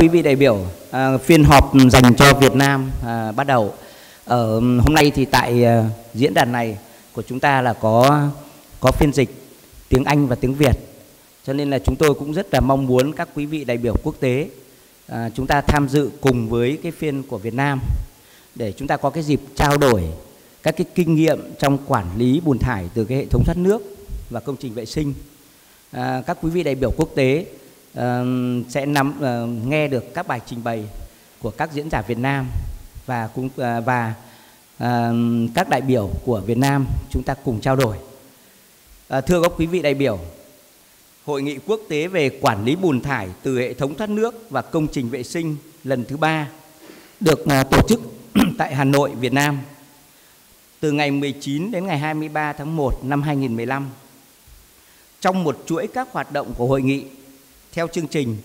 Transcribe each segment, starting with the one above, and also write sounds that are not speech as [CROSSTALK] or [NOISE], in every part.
quý vị đại biểu, à, phiên họp dành cho Việt Nam à, bắt đầu. Ở hôm nay thì tại à, diễn đàn này của chúng ta là có có phiên dịch tiếng Anh và tiếng Việt. Cho nên là chúng tôi cũng rất là mong muốn các quý vị đại biểu quốc tế à, chúng ta tham dự cùng với cái phiên của Việt Nam để chúng ta có cái dịp trao đổi các cái kinh nghiệm trong quản lý bùn thải từ cái hệ thống thoát nước và công trình vệ sinh. À, các quý vị đại biểu quốc tế uh, sẽ nắm uh, nghe được các bài trình bày của các diễn giả Việt Nam và cũng uh, và uh, các đại biểu của Việt Nam chúng ta cùng trao đổi. Uh, thưa các quý vị đại biểu, Hội nghị quốc tế về quản lý bùn thải từ hệ thống thoát nước và công trình vệ sinh lần thứ ba được uh, tổ chức [CLEARS THROAT] tại Hà Nội, Việt Nam từ ngày 19 đến ngày 23 tháng 1 năm 2015. Trong một chuỗi các hoạt động của hội nghị, theo chương trình,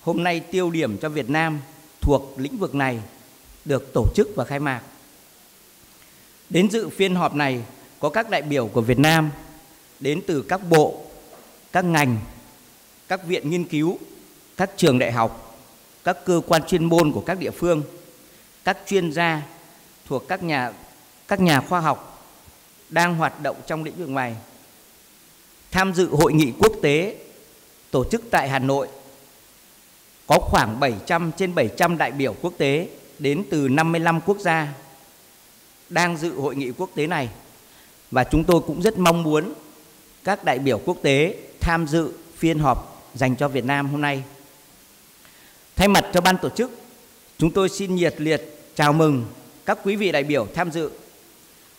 hôm nay tiêu điểm cho Việt Nam thuộc lĩnh vực này được tổ chức và khai mạc. Đến dự phiên họp này có các đại biểu của Việt Nam đến từ các bộ, các ngành, các viện nghiên cứu, các trường đại học, các cơ quan chuyên môn của các địa phương, các chuyên gia thuộc các nhà các nhà khoa học đang hoạt động trong lĩnh vực này tham dự hội nghị quốc tế tổ chức tại Hà Nội có khoảng 700 trên 700 đại biểu quốc tế đến từ 55 quốc gia đang dự hội nghị quốc tế này và chúng tôi cũng rất mong muốn các đại biểu quốc tế tham dự phiên họp dành cho Việt Nam hôm nay. Thay mặt cho ban tổ chức, chúng tôi xin nhiệt liệt chào mừng các quý vị đại biểu tham dự.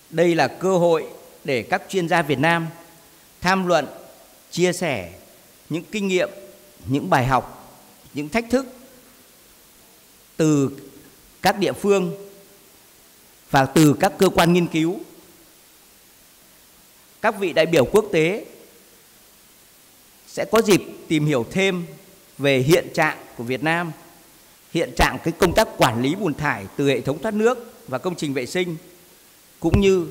Đây là cơ hội để các chuyên gia Việt Nam tham luận, chia sẻ những kinh nghiệm, những bài học, những thách thức từ các địa phương và từ các cơ quan nghiên cứu. Các vị đại biểu quốc tế sẽ có dịp tìm hiểu thêm về hiện trạng của Việt Nam, hiện trạng cái công tác quản lý bùn thải từ hệ thống thoát nước và công trình vệ sinh cũng như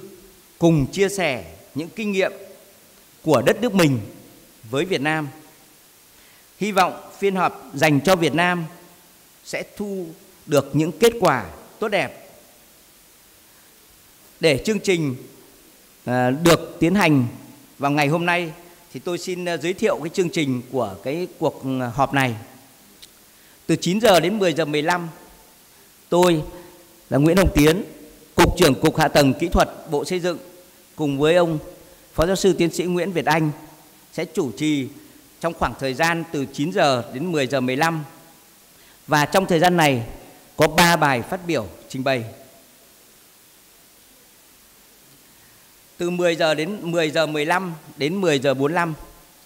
cùng chia sẻ những kinh nghiệm của đất nước mình với Việt Nam. Hy vọng phiên họp dành cho Việt Nam sẽ thu được những kết quả tốt đẹp. Để chương trình à, được tiến hành vào ngày hôm nay thì tôi xin à, giới thiệu cái chương trình của cái cuộc ừ, họp này. Từ 9 giờ đến 10 giờ 15 tôi là Nguyễn Hồng Tiến, Cục trưởng Cục Hạ tầng Kỹ thuật Bộ Xây dựng cùng với ông Phó giáo sư tiến sĩ Nguyễn Việt Anh sẽ chủ trì trong khoảng thời gian từ 9 giờ đến 10 giờ 15. Và trong thời gian này, có 3 bài phát biểu trình bày. Từ 10 giờ đến 10 giờ 15 đến 10 giờ 45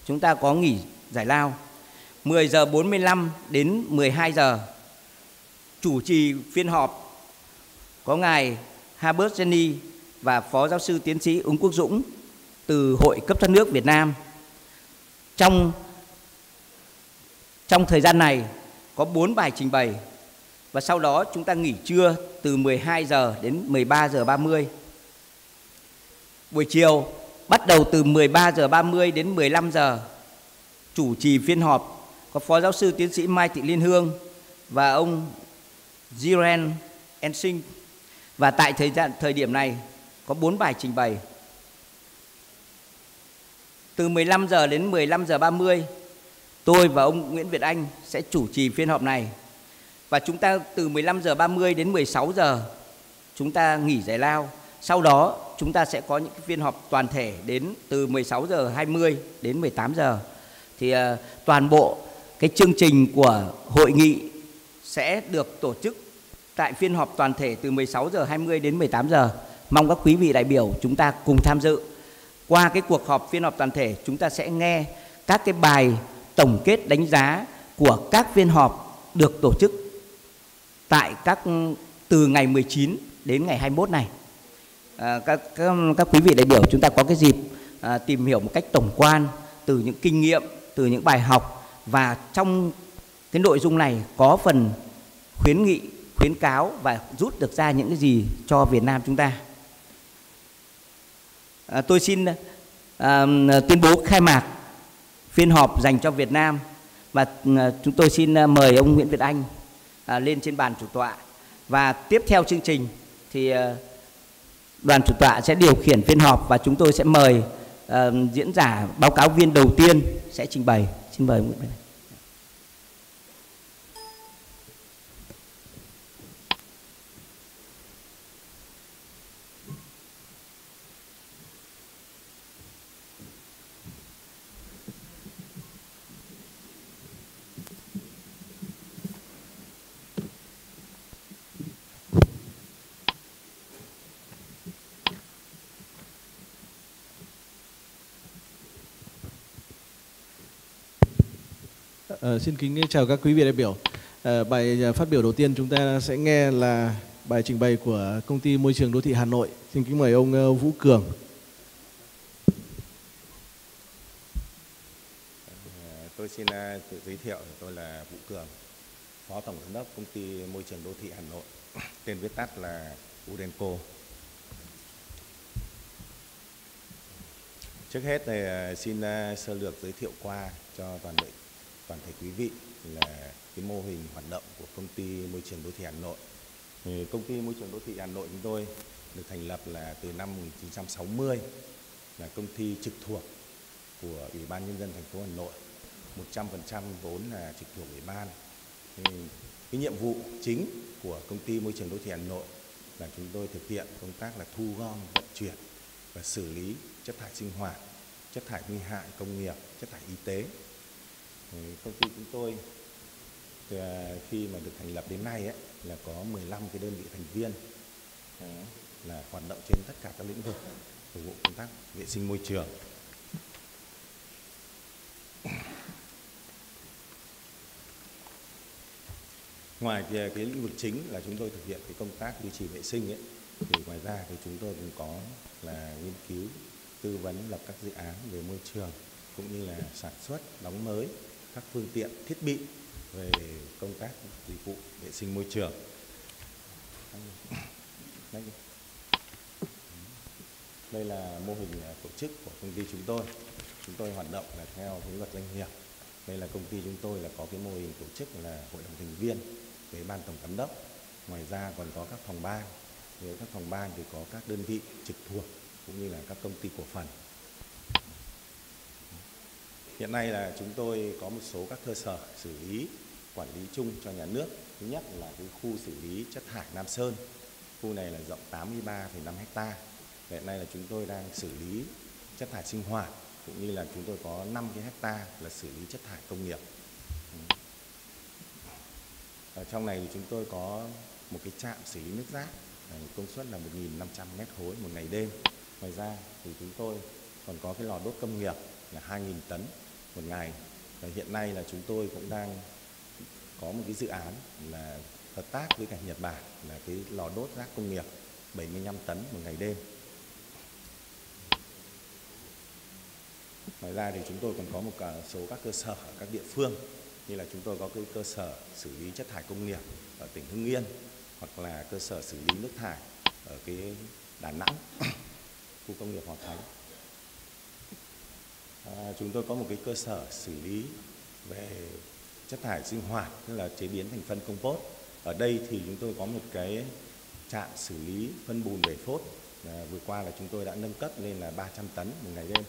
chúng ta có nghỉ giải lao. 10 giờ 45 đến 12 giờ, chủ trì phiên họp, có ngài Herbert Jenny và Phó Giáo sư Tiến sĩ Ứng Quốc Dũng từ Hội cấp thoát nước Việt Nam. Trong trong thời gian này có 4 bài trình bày và sau đó chúng ta nghỉ trưa từ 12 giờ đến 13 giờ 30. Buổi chiều bắt đầu từ 13 giờ 30 đến 15 giờ chủ trì phiên họp có Phó Giáo sư Tiến sĩ Mai Thị Liên Hương và ông Jiren Ensing và tại thời gian thời điểm này có 4 bài trình bày. Từ 15 giờ đến 15 giờ 30, tôi và ông Nguyễn Việt Anh sẽ chủ trì phiên họp này. Và chúng ta từ 15 giờ 30 đến 16 giờ chúng ta nghỉ giải lao. Sau đó chúng ta sẽ có những phiên họp toàn thể đến từ 16 giờ 20 đến 18 giờ. Thì uh, toàn bộ cái chương trình của hội nghị sẽ được tổ chức tại phiên họp toàn thể từ 16 giờ 20 đến 18 giờ. Mong các quý vị đại biểu chúng ta cùng tham dự. Qua cái cuộc họp phiên họp toàn thể chúng ta sẽ nghe các cái bài tổng kết đánh giá của các phiên họp được tổ chức tại các ừ, từ ngày 19 đến ngày 21 này. À, các, các các quý vị đại biểu chúng ta có cái dịp à, tìm hiểu một cách tổng quan từ những kinh nghiệm, từ những bài học và trong cái nội dung này có phần khuyến nghị, khuyến cáo và rút được ra những cái gì cho Việt Nam chúng ta. À, tôi xin à, à tuyên bố khai mạc phiên họp dành cho Việt Nam. Và ờ, chúng tôi xin ờ, mời ông Nguyễn Việt Anh ờ, lên trên bàn chủ tọa. Và tiếp theo chương trình thì đoàn chủ tọa sẽ điều khiển phiên họp và chúng tôi sẽ mời diễn giả, báo cáo viên đầu tiên sẽ trình bày. Xin mời Nguyễn Văn Ờ, xin kính chào các quý vị đại biểu. Uh, bài ờ, phát biểu đầu tiên chúng ta sẽ nghe là bài trình bày của công ty môi trường đô thị Hà Nội. Xin kính mời ông uh, Vũ Cường. Tôi xin tự giới thiệu, tôi là Vũ Cường, Phó Tổng Giám đốc Công ty Môi trường Đô thị Hà Nội, tên viết tắt là Udenco. Trước hết thì xin sơ lược giới thiệu qua cho toàn đội toàn thể quý vị là cái mô hình hoạt động của công ty môi trường đô thị Hà Nội. Thì công ty môi trường đô thị Hà Nội chúng tôi được thành lập là từ năm 1960 là công ty trực thuộc của Ủy ban nhân dân thành phố Hà Nội. 100% vốn là trực thuộc ủy ban. Thì cái nhiệm vụ chính của công ty môi trường đô thị Hà Nội là chúng tôi thực hiện công tác là thu gom, vận chuyển và xử lý chất thải sinh hoạt, chất thải nguy hại công nghiệp, chất thải y tế công ty chúng tôi ờ, khi mà được thành lập đến nay ấy, là có 15 cái đơn vị thành viên ờ, là hoạt động trên tất cả các lĩnh vực phục vụ công tác vệ sinh môi trường. Ngoài cái, cái lĩnh vực chính là chúng tôi thực hiện cái công tác duy trì vệ sinh ấy, thì ngoài ra thì chúng tôi cũng có là nghiên cứu, tư vấn lập các dự án về môi trường cũng như là sản xuất, đóng mới các phương tiện, thiết bị về công tác dịch vụ vệ sinh môi trường. Đây là mô hình tổ chức của công ty chúng tôi. Chúng tôi hoạt động là theo cái luật doanh nghiệp. Đây là công ty chúng tôi là có cái mô hình tổ chức là hội đồng thành viên với ban tổng giám đốc. Ngoài ra còn có các phòng ban. Với các phòng ban thì có các đơn vị trực thuộc cũng như là các công ty cổ phần. Hiện nay là chúng tôi có một số các cơ sở xử lý quản lý chung cho nhà nước. Thứ nhất là cái khu xử lý chất thải Nam Sơn. Khu này là rộng 83,5 ha. Hiện nay là chúng tôi đang xử lý chất thải sinh hoạt cũng như là chúng tôi có 5 cái hecta là xử lý chất thải công nghiệp. Ở trong này thì chúng tôi có một cái trạm xử lý nước rác công suất là 1.500 mét khối một ngày đêm. Ngoài ra thì chúng tôi còn có cái lò đốt công nghiệp là 2.000 tấn một ngày và hiện nay là chúng tôi cũng đang có một cái dự án là hợp tác với cả Nhật Bản là cái lò đốt rác công nghiệp 75 tấn một ngày đêm. Ngoài ra thì chúng tôi còn có một cả số các cơ sở ở các địa phương như là chúng tôi có cái cơ sở xử lý chất thải công nghiệp ở tỉnh Hưng Yên hoặc là cơ sở xử lý nước thải ở cái Đà Nẵng, [COUGHS] khu công nghiệp Hòa Khánh à, chúng tôi có một cái cơ sở xử lý về chất thải sinh hoạt tức là chế biến thành phân compost. Ở đây thì chúng tôi có một cái trạm xử lý phân bùn bể phốt. À, vừa qua là chúng tôi đã nâng cấp lên là 300 tấn một ngày đêm.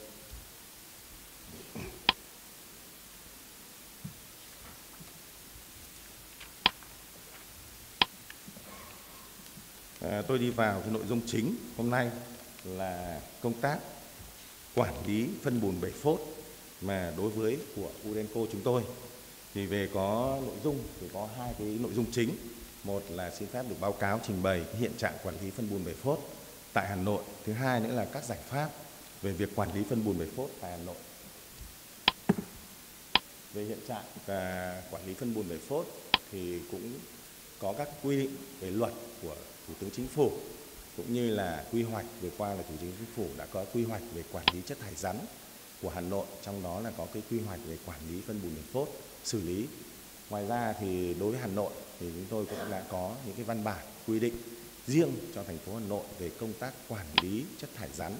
À, tôi đi vào cái nội dung chính hôm nay là công tác quản lý phân bùn bể phốt mà đối với của Urenco chúng tôi, thì về có nội dung, thì có hai cái nội dung chính. Một là xin phép được báo cáo trình bày hiện trạng quản lý phân bùn bể phốt tại Hà Nội. Thứ hai nữa là các giải pháp về việc quản lý phân bùn bể phốt tại Hà Nội. Về hiện trạng và quản lý phân bùn bể phốt thì cũng có các quy định về luật của Thủ tướng Chính phủ cũng như là quy hoạch vừa qua là thủ tướng chính phủ đã có quy hoạch về quản lý chất thải rắn của Hà Nội, trong đó là có cái quy hoạch về quản lý phân bùn đường phốt, xử lý. Ngoài ra thì đối với Hà Nội thì chúng tôi cũng đã có những cái văn bản quy định riêng cho thành phố Hà Nội về công tác quản lý chất thải rắn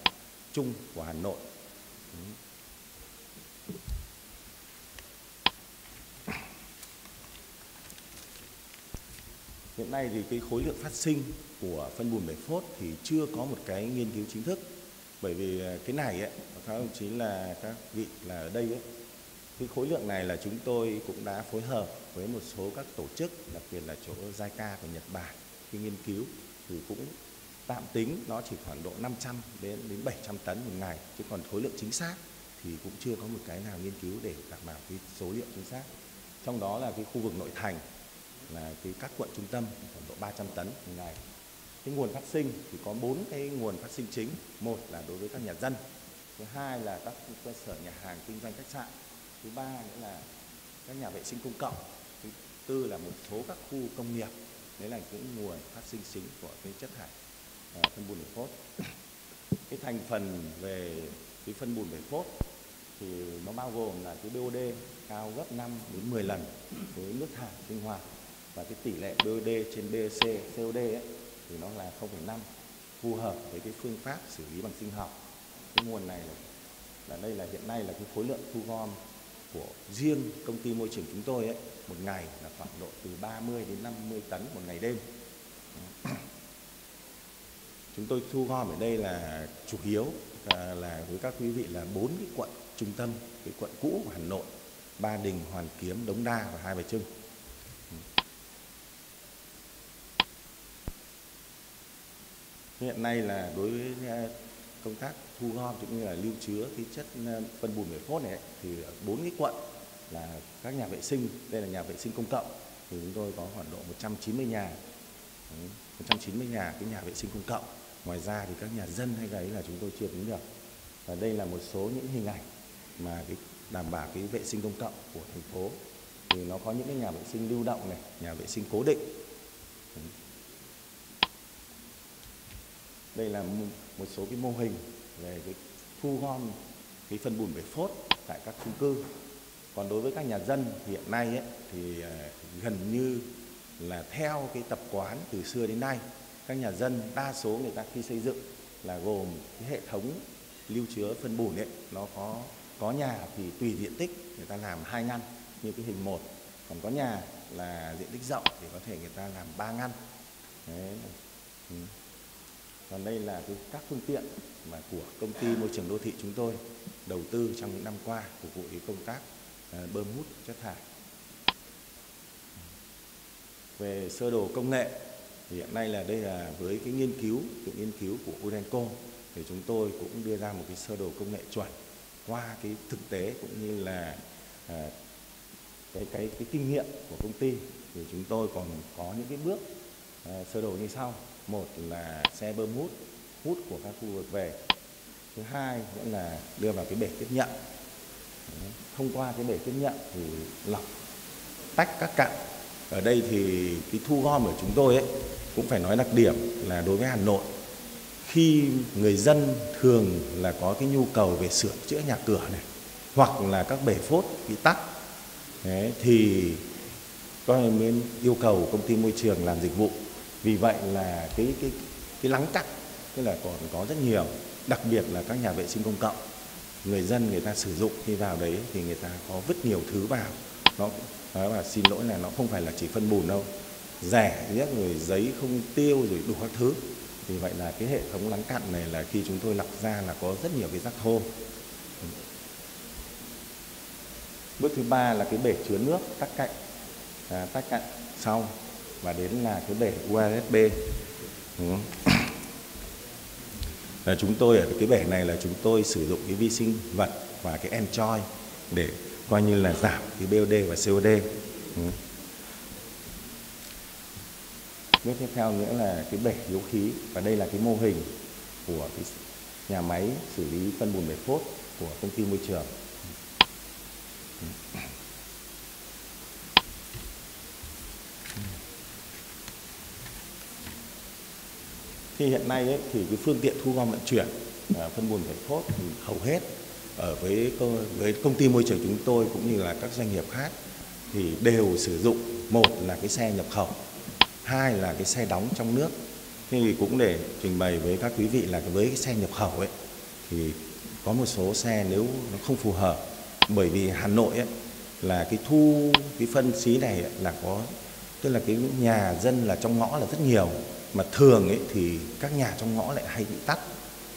chung của Hà Nội. Hiện nay thì cái khối lượng phát sinh của phân bùn bể phốt thì chưa có một cái nghiên cứu chính thức. Bởi vì à, cái này ấy, các đồng chí là các vị là ở đây ấy, cái khối lượng này là chúng tôi cũng đã phối hợp với một số các tổ chức đặc biệt là chỗ JICA của Nhật Bản khi nghiên cứu thì cũng tạm tính nó chỉ khoảng độ 500 đến đến 700 tấn một ngày chứ còn khối lượng chính xác thì cũng chưa có một cái nào nghiên cứu để đảm bảo cái số liệu chính xác. Trong đó là cái khu vực nội thành là cái các quận trung tâm khoảng độ 300 tấn một ngày cái nguồn phát sinh thì có bốn cái nguồn phát sinh chính. Một là đối với các nhà dân thứ hai là các cơ sở nhà hàng kinh doanh khách sạn thứ ba nữa là các nhà vệ sinh công cộng thứ tư là một số các khu công nghiệp. Đấy là những nguồn phát sinh chính của cái chất thải à, phân bùn bể phốt. [COUGHS] Cái thành phần về cái phân bùn bể phốt thì nó bao gồm là cái BOD cao gấp 5 đến 10 lần với nước thải sinh hoạt và cái tỷ lệ BOD trên BC COD ấy, thì nó là 0,5 phù hợp với cái phương pháp xử lý bằng sinh học. Cái nguồn này là, là đây là hiện nay là cái khối lượng thu gom của riêng công ty môi trường chúng tôi ấy một ngày là khoảng độ từ 30 đến 50 tấn một ngày đêm. Chúng tôi thu gom ở đây là chủ yếu là, là với các quý vị là bốn cái quận trung tâm cái quận cũ của Hà Nội Ba Đình Hoàn Kiếm Đống Đa và Hai Bà Trưng. Hiện nay là đối với ờ, công tác thu gom cũng như là lưu chứa cái chất ờ, phân bùn bể phốt này thì bốn cái quận là các nhà vệ sinh, đây là nhà vệ sinh công cộng, thì chúng tôi có khoảng độ 190 nhà. 190 nhà, cái nhà vệ sinh công cộng. Ngoài ra thì các nhà dân hay ấy là chúng tôi chưa tính được. Và đây là một số những hình ảnh mà cái, đảm bảo cái vệ sinh công cộng của thành phố. Thì nó có những cái nhà vệ sinh lưu động này, nhà vệ sinh cố định đây là một số cái mô hình về cái thu gom cái phân bùn bể phốt tại các chung cư còn đối với các nhà dân hiện nay ấy, thì ờ, gần như là theo cái tập quán từ xưa đến nay các nhà dân đa số người ta khi xây dựng là gồm cái hệ thống lưu chứa phân bùn ấy nó có có nhà thì tùy diện tích người ta làm hai ngăn như cái hình một còn có nhà là diện tích rộng thì có thể người ta làm ba ngăn Đấy. Ừ còn đây là cái các phương tiện mà của công ty môi trường đô thị chúng tôi đầu tư trong những năm qua phục vụ cái công tác ờ, bơm hút chất thải. Về sơ đồ công nghệ thì hiện nay là đây là với cái nghiên cứu cái nghiên cứu của Urenco thì chúng tôi cũng đưa ra một cái sơ đồ công nghệ chuẩn qua cái thực tế cũng như là à, cái cái cái kinh nghiệm của công ty. Thì chúng tôi còn có những cái bước à, sơ đồ như sau một là xe bơm hút hút của các khu vực về. Thứ hai nữa là đưa vào cái bể tiếp nhận. Thông qua cái bể tiếp nhận thì lọc tách các cặn. Ở đây thì cái thu gom của chúng tôi ấy cũng phải nói đặc điểm là đối với Hà Nội khi người dân thường là có cái nhu cầu về sửa chữa nhà cửa này hoặc là các bể phốt bị tắc Đấy, thì tôi mới yêu cầu công ty môi trường làm dịch vụ vì vậy là cái cái cái lắng tắc tức là còn có rất nhiều đặc biệt là các nhà vệ sinh công cộng. Người dân người ta sử dụng khi vào đấy thì người ta có vứt nhiều thứ vào. Nó nói là xin lỗi là nó không phải là chỉ phân bùn đâu. Rẻ nhất người giấy không tiêu rồi đủ các thứ. Vì vậy là cái hệ thống lắng cặn này là khi chúng tôi lọc ra là có rất nhiều cái rác thô. Bước thứ ba là cái bể chứa nước tắc cạnh. À, tắc cạnh sau và đến là cái bể USB là chúng tôi ở cái bể này là chúng tôi sử dụng cái vi sinh vật và cái enjoy để coi như là giảm cái BOD và COD bước tiếp theo nữa là cái bể dấu khí. Và đây là cái mô hình của cái nhà máy xử lý phân bùn bể phốt của công ty môi trường. Thì hiện nay ấy, thì cái phương tiện thu gom vận chuyển à, phân bùn thải phốt thì hầu hết ở với với công ty môi trường chúng tôi cũng như là các doanh nghiệp khác thì đều sử dụng một là cái xe nhập khẩu hai là cái xe đóng trong nước. Thì cũng để trình bày với các quý vị là với cái xe nhập khẩu ấy thì có một số xe nếu nó không phù hợp bởi vì Hà Nội ấy là cái thu cái phân xí này là có tức là cái nhà dân là trong ngõ là rất nhiều mà thường ấy thì các nhà trong ngõ lại hay bị tắt.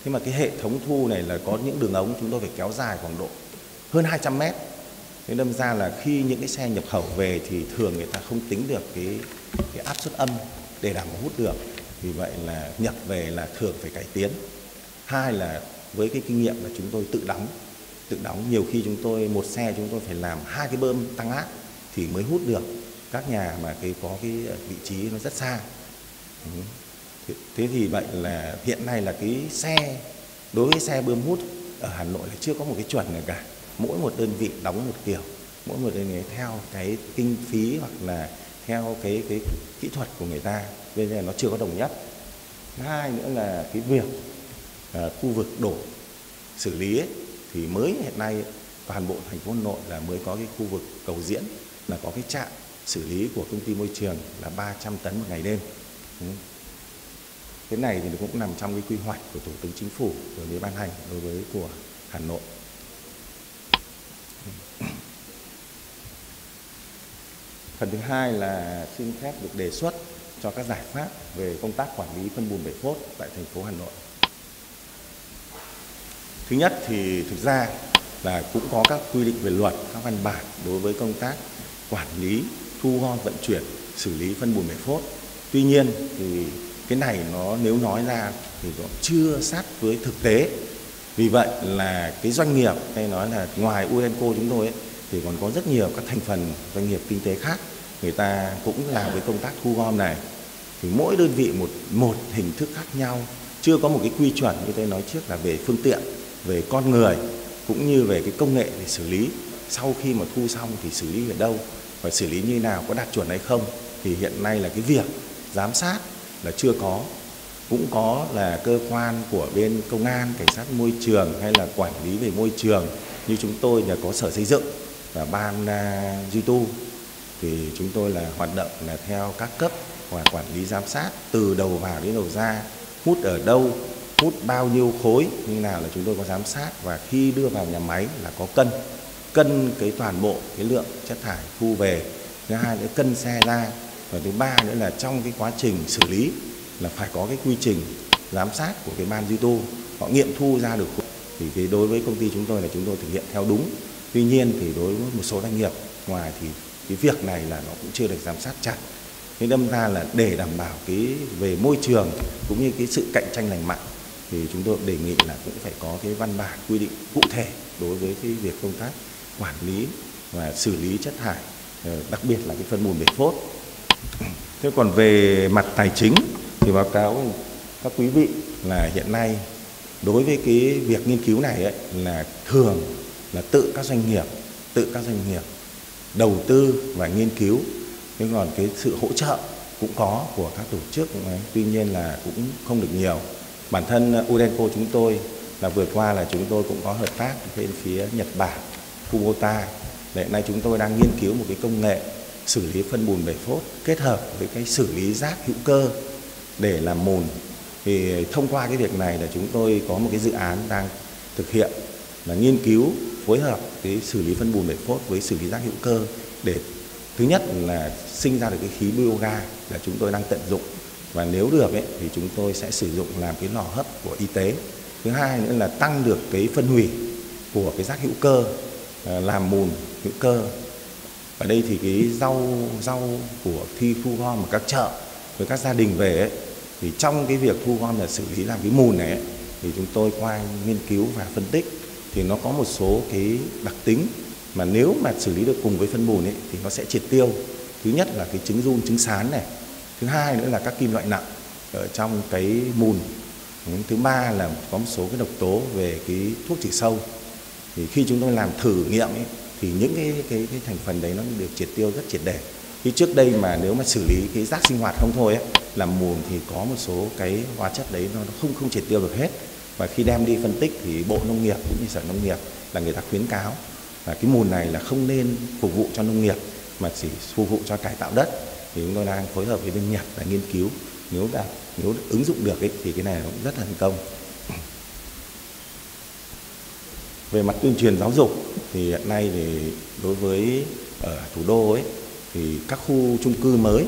Thế mà cái hệ thống thu này là có những đường ống chúng tôi phải kéo dài khoảng độ hơn 200 mét. Thế đâm ra là khi những cái xe nhập khẩu về thì thường người ta không tính được cái cái áp suất âm để đảm bảo hút được. Vì vậy là nhập về là thường phải cải tiến. Hai là với cái kinh nghiệm là chúng tôi tự đóng tự đóng. Nhiều khi chúng tôi, một xe chúng tôi phải làm hai cái bơm tăng áp thì mới hút được. Các nhà mà cái, có cái vị trí nó rất xa thế thì vậy là hiện nay là cái xe đối với xe bơm hút ở Hà Nội là chưa có một cái chuẩn nào cả. Mỗi một đơn vị đóng một kiểu mỗi một đơn vị theo cái kinh phí hoặc là theo cái cái kỹ thuật của người ta bây giờ nó chưa có đồng nhất. Hai nữa là cái việc à, khu vực đổ xử lý ấy, thì mới hiện nay toàn bộ thành phố Hà Nội là mới có cái khu vực cầu diễn là có cái trạm xử lý của công ty môi trường là 300 tấn một ngày đêm. Cái này thì cũng nằm trong cái quy hoạch của Thủ tướng Chính phủ vừa mới ban hành đối với của Hà Nội. Phần thứ hai là xin phép được đề xuất cho các giải pháp về công tác quản lý phân bùn bể phốt tại thành phố Hà Nội. Thứ nhất thì thực ra là cũng có các quy định về luật, các văn bản đối với công tác quản lý, thu gom, vận chuyển, xử lý phân bùn bể phốt. Tuy nhiên thì cái này nó nếu nói ra thì nó chưa sát với thực tế. Vì vậy là cái doanh nghiệp hay nói là ngoài Urenco chúng tôi ấy, thì còn có rất nhiều các thành phần doanh nghiệp kinh tế khác. Người ta cũng làm với công tác thu gom này. Thì mỗi đơn vị một một hình thức khác nhau. Chưa có một cái quy chuẩn như tôi nói trước là về phương tiện về con người cũng như về cái công nghệ để xử lý. Sau khi mà thu xong thì xử lý ở đâu và xử lý như nào có đạt chuẩn hay không thì hiện nay là cái việc giám sát là chưa có. Cũng có là cơ quan của bên công an cảnh sát môi trường hay là quản lý về môi trường như chúng tôi là có sở xây dựng và ban uh, duy tu. Thì chúng tôi là hoạt động là theo các cấp và quản lý giám sát từ đầu vào đến đầu ra hút ở đâu hút bao nhiêu khối như nào là chúng tôi có giám sát. Và khi đưa vào nhà máy là có cân cân cái toàn bộ cái lượng chất thải thu về. Thứ hai nữa cân xe ra và thứ ba nữa là trong cái quá trình xử lý là phải có cái quy trình giám sát của cái ban duy tu. Họ nghiệm thu ra được. Thì cái đối với công ty chúng tôi là chúng tôi thực hiện theo đúng. Tuy nhiên thì đối với một số doanh nghiệp ngoài thì cái việc này là nó cũng chưa được giám sát chặt. Thế đâm ra là để đảm bảo cái về môi trường cũng như cái sự cạnh tranh lành mạnh thì chúng tôi đề nghị là cũng phải có cái văn bản quy định cụ thể đối với cái việc công tác quản lý và xử lý chất thải ờ, đặc biệt là cái phân bùn bể phốt thế còn về mặt tài chính thì báo cáo các quý vị là hiện nay đối với cái việc nghiên cứu này ấy, là thường là tự các doanh nghiệp tự các doanh nghiệp đầu tư và nghiên cứu. Nhưng còn cái sự hỗ trợ cũng có của các tổ chức ừ, tuy nhiên là cũng không được nhiều. Bản thân Udenco chúng tôi là vừa qua là chúng tôi cũng có hợp tác bên phía Nhật Bản Kubota. Để nay chúng tôi đang nghiên cứu một cái công nghệ xử lý phân bùn bể phốt kết hợp với cái xử lý rác hữu cơ để làm mùn. Thì thông qua cái việc này là chúng tôi có một cái dự án đang thực hiện là nghiên cứu phối hợp cái xử lý phân bùn bể phốt với xử lý rác hữu cơ để thứ nhất là sinh ra được cái khí bioga là chúng tôi đang tận dụng. Và nếu được ấy, thì chúng tôi sẽ sử dụng làm cái lò hấp của y tế. Thứ hai nữa là tăng được cái phân hủy của cái rác hữu cơ ờ, làm mùn hữu cơ ở đây thì cái rau rau của thi thu gom ở các chợ với các gia đình về ấy, thì trong cái việc thu gom là xử lý làm cái mùn này ấy, thì chúng tôi qua nghiên cứu và phân tích thì nó có một số cái đặc tính mà nếu mà xử lý được cùng với phân bùn ấy, thì nó sẽ triệt tiêu. Thứ nhất là cái trứng run trứng sán này. Thứ hai nữa là các kim loại nặng ở trong cái mùn. Thứ ba là có một số cái độc tố về cái thuốc trừ sâu. Thì khi chúng tôi làm thử nghiệm ấy, thì những cái, cái cái thành phần đấy nó được triệt tiêu rất triệt để. Khi trước đây mà nếu mà xử lý cái rác sinh hoạt không thôi ấy, làm mùn thì có một số cái hóa chất đấy nó không không triệt tiêu được hết. Và khi đem đi phân tích thì bộ nông nghiệp cũng như sở nông nghiệp là người ta khuyến cáo là cái mùn này là không nên phục vụ cho nông nghiệp mà chỉ phục vụ cho cải tạo đất. Thì chúng tôi đang phối hợp với bên Nhật là nghiên cứu. Nếu đạt nếu ứng dụng được ấy, thì cái này cũng rất là thành công. Về mặt tuyên truyền giáo dục thì hiện nay thì đối với, ở thủ đô ấy, thì các khu chung cư mới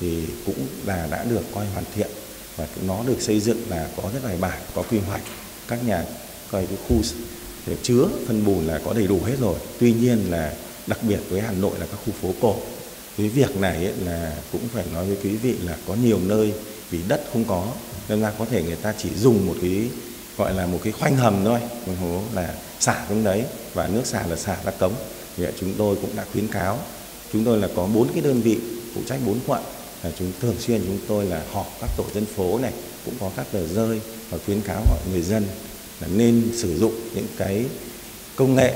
thì cũng là đã được coi hoàn thiện và nó được xây dựng là có rất bài bản, có quy hoạch. Các nhà coi cái khu để chứa, phân bùn là có đầy đủ hết rồi. Tuy nhiên là đặc biệt với Hà Nội là các khu phố cổ cái việc này ấy là cũng phải nói với quý vị là có nhiều nơi vì đất không có, nên là có thể người ta chỉ dùng một cái gọi là một cái khoanh hầm thôi. Đồng hố là xả xuống đấy và nước xả là xả ra cống. Thì chúng tôi cũng đã khuyến cáo, chúng tôi là có bốn cái đơn vị phụ trách bốn quận. Là chúng thường xuyên chúng tôi là họp các tổ dân phố này, cũng có các tờ rơi và khuyến cáo mọi người dân là nên sử dụng những cái công nghệ,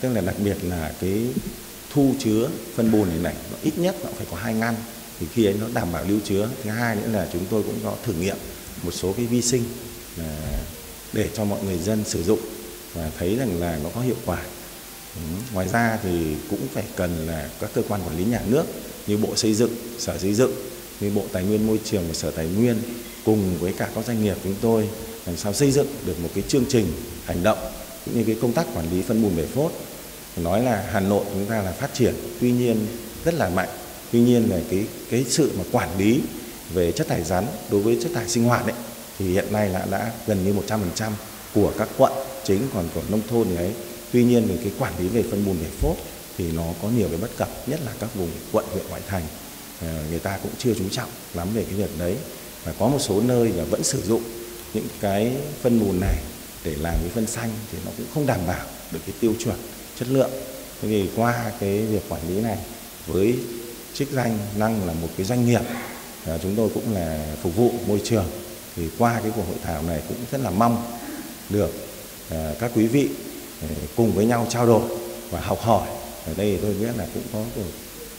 tức là đặc biệt là cái thu chứa phân bùn này này, nó ít nhất nó phải có hai ngăn. Thì khi ấy nó đảm bảo lưu chứa. Thứ hai nữa là chúng tôi cũng có thử nghiệm một số cái vi sinh để cho mọi người dân sử dụng và thấy rằng là nó có hiệu quả. Ừ, ngoài ra thì cũng phải cần là các cơ quan quản lý nhà nước như bộ xây dựng, sở xây dựng, như bộ tài nguyên môi trường và sở tài nguyên cùng với cả các doanh nghiệp chúng tôi làm sao xây dựng được một cái chương trình hành động cũng như cái công tác quản lý phân bùn bể phốt. Nói là Hà Nội chúng ta là phát triển, tuy nhiên rất là mạnh. Tuy nhiên là cái cái sự mà quản lý về chất thải rắn đối với chất thải sinh hoạt đấy thì hiện nay là đã gần như 100% của các quận chính còn của nông thôn thì ấy. Tuy nhiên thì cái quản lý về phân bùn bể phốt thì nó có nhiều cái bất cập, nhất là các vùng quận, huyện ngoại thành. Ờ, người ta cũng chưa chú trọng lắm về cái việc đấy. Và có một số nơi là vẫn sử dụng những cái phân bùn này để làm cái phân xanh thì nó cũng không đảm bảo được cái tiêu chuẩn, chất lượng. Thế thì qua cái việc quản lý này với chức danh, năng là một cái doanh nghiệp ờ, chúng tôi cũng là phục vụ môi trường thì qua cái cuộc hội thảo này cũng rất là mong được ờ, các quý vị ờ, cùng với nhau trao đổi và học hỏi. Ở đây tôi biết là cũng có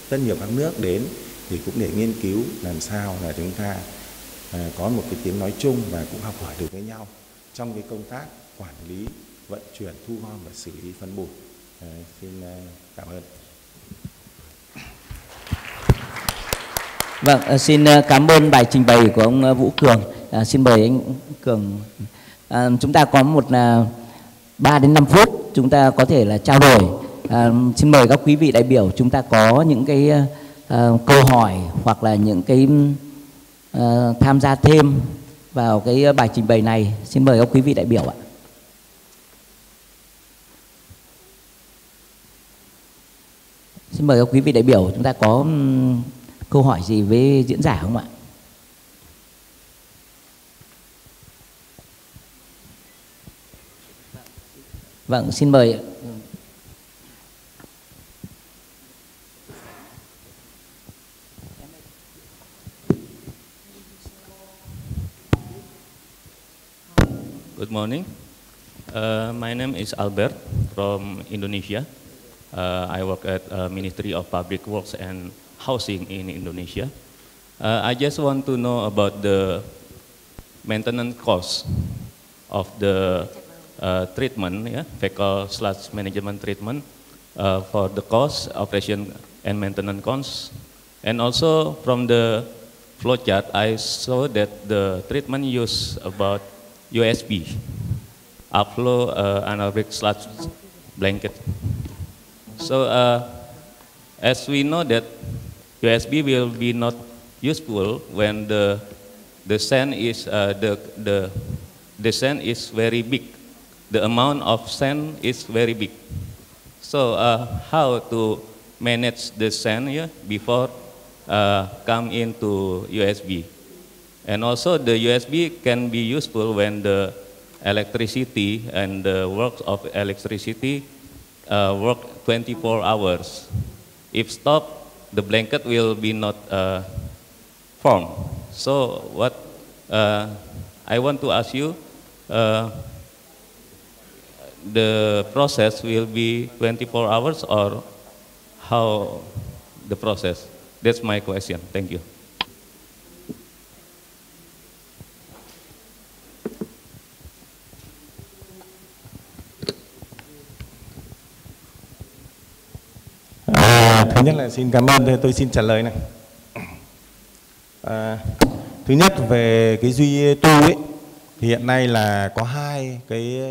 rất nhiều các nước đến thì cũng để nghiên cứu làm sao là chúng ta ờ, có một cái tiếng nói chung và cũng học hỏi được với nhau trong cái công tác quản lý vận chuyển thu gom và xử lý phân bùn. Xin cảm ơn. Vâng, xin cảm ơn bài trình bày của ông Vũ Cường. À, xin mời anh Cường. À, chúng ta có một ờ, à, 3 đến 5 phút chúng ta có thể là trao đổi. À, xin mời các quý vị đại biểu chúng ta có những cái à, câu hỏi hoặc là những cái à, tham gia thêm vào cái bài trình bày này. Xin mời các quý vị đại biểu ạ. Xin mời các quý vị đại biểu chúng ta có um, câu hỏi gì với diễn giả không ạ? Vâng, xin mời Good morning. Uh, my name is Albert from Indonesia. Uh, I work at uh, Ministry of Public Works and Housing in Indonesia. Uh, I just want to know about the maintenance cost of the uh, treatment, yeah, fecal sludge management treatment uh, for the cost, operation and maintenance costs. And also from the flowchart, I saw that the treatment use about USB, upflow uh, anaerobic sludge blanket. So uh, as we know that USB will be not useful when the the sand is uh, the the the sand is very big the amount of sand is very big. So uh, how to manage the sand before uh, come into USB? And also the USB can be useful when the electricity and the work of electricity uh, work 24 hours. If stop, the blanket will be not uh, formed. So what uh, I want to ask you, uh, the process will be 24 hours or how the process? That's my question. Thank you. À, thứ nhất là xin cảm ơn tôi xin trả lời này. À, thứ nhất về cái duy tu ấy thì hiện nay là có hai cái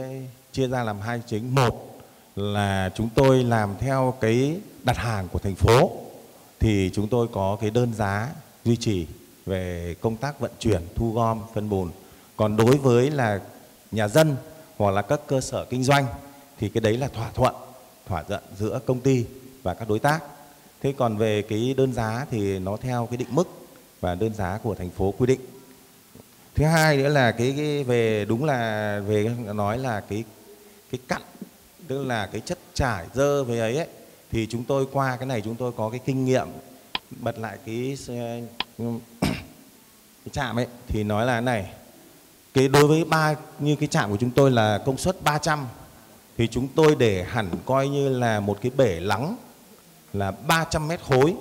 chia ra làm hai chính. Một là chúng tôi làm theo cái đặt hàng của thành phố thì chúng tôi có cái đơn giá duy trì về công tác vận chuyển thu gom phân bùn. Còn đối với là nhà dân hoặc là các cơ sở kinh doanh thì cái đấy là thỏa thuận thỏa thuận giữa công ty và các đối tác. Thế còn về cái đơn giá thì nó theo cái định mức và đơn giá của thành phố quy định. Thứ hai nữa là cái, cái về đúng là về nói là cái cái cặn tức là cái chất trải dơ về ấy, ấy thì chúng tôi qua cái này chúng tôi có cái kinh nghiệm bật lại cái cái trạm ấy thì nói là này cái đối với ba như cái trạm của chúng tôi là công suất 300 thì chúng tôi để hẳn coi như là một cái bể lắng là 300 mét khối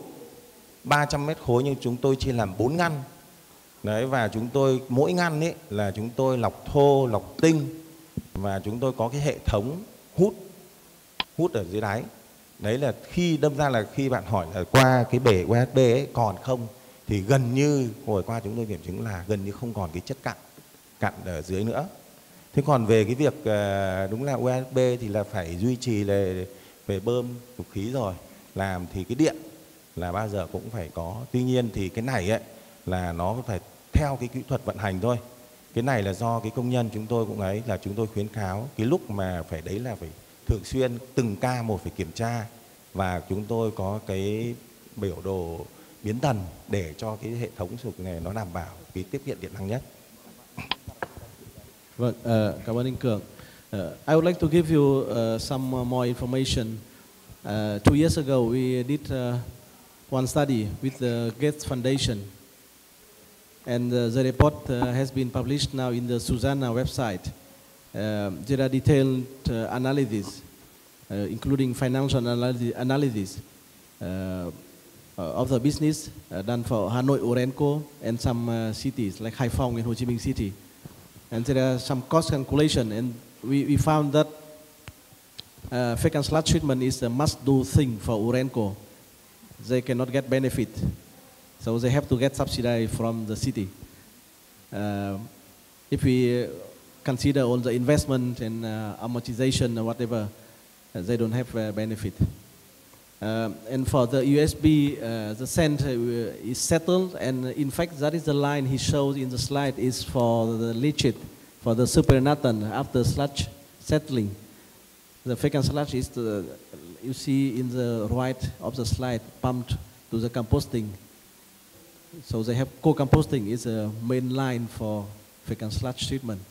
300 mét khối nhưng chúng tôi chia làm 4 ngăn. Đấy và chúng tôi mỗi ngăn ấy là chúng tôi lọc thô lọc tinh và chúng tôi có cái hệ thống hút hút ở dưới đáy. Đấy là khi, đâm ra là khi bạn hỏi là qua cái bể USB ấy, còn không? Thì gần như, hồi qua chúng tôi kiểm chứng là gần như không còn cái chất cặn cặn ở dưới nữa. Thế còn về cái việc ờ, đúng là USB thì là phải duy trì là về bơm dục khí rồi. Làm thì cái điện là bao giờ cũng phải có. Tuy nhiên thì cái này ấy, là nó phải theo cái kỹ thuật vận hành thôi cái này là do cái công nhân chúng tôi cũng ấy là chúng tôi khuyến cáo cái lúc mà phải đấy là phải thường xuyên từng ca một phải kiểm tra và chúng tôi có cái biểu đồ biến tần để cho cái hệ thống sục này nó đảm bảo cái tiết kiệm điện năng nhất. Vâng, uh, cảm ơn anh Cường. Uh, I would like to give you ờ, uh, some more information. Uh, two years ago, we did uh, one study with the Gates Foundation, and uh, the report uh, has been published now in the Susanna website. Uh, there are detailed uh, analysis, uh, including financial analysis, analysis of the business done for Hanoi Orenco and some cities like Haiphong and Ho Chi Minh City. And there are some cost calculation, and we, we found that uh, fake sludge treatment is a must-do thing for Urenco. They cannot get benefit, so they have to get subsidy from the city. Uh, if we consider all the investment and uh, amortization or whatever, uh, they don't have uh, benefit. Um, and for the USB, uh, the cent is settled, and in fact, that is the line he shows in the slide is for the leachate, for the supernatant after sludge settling. The fecund sludge is the, you see in the right of the slide, pumped to the composting. So they have co-composting is a main line for fecund sludge treatment.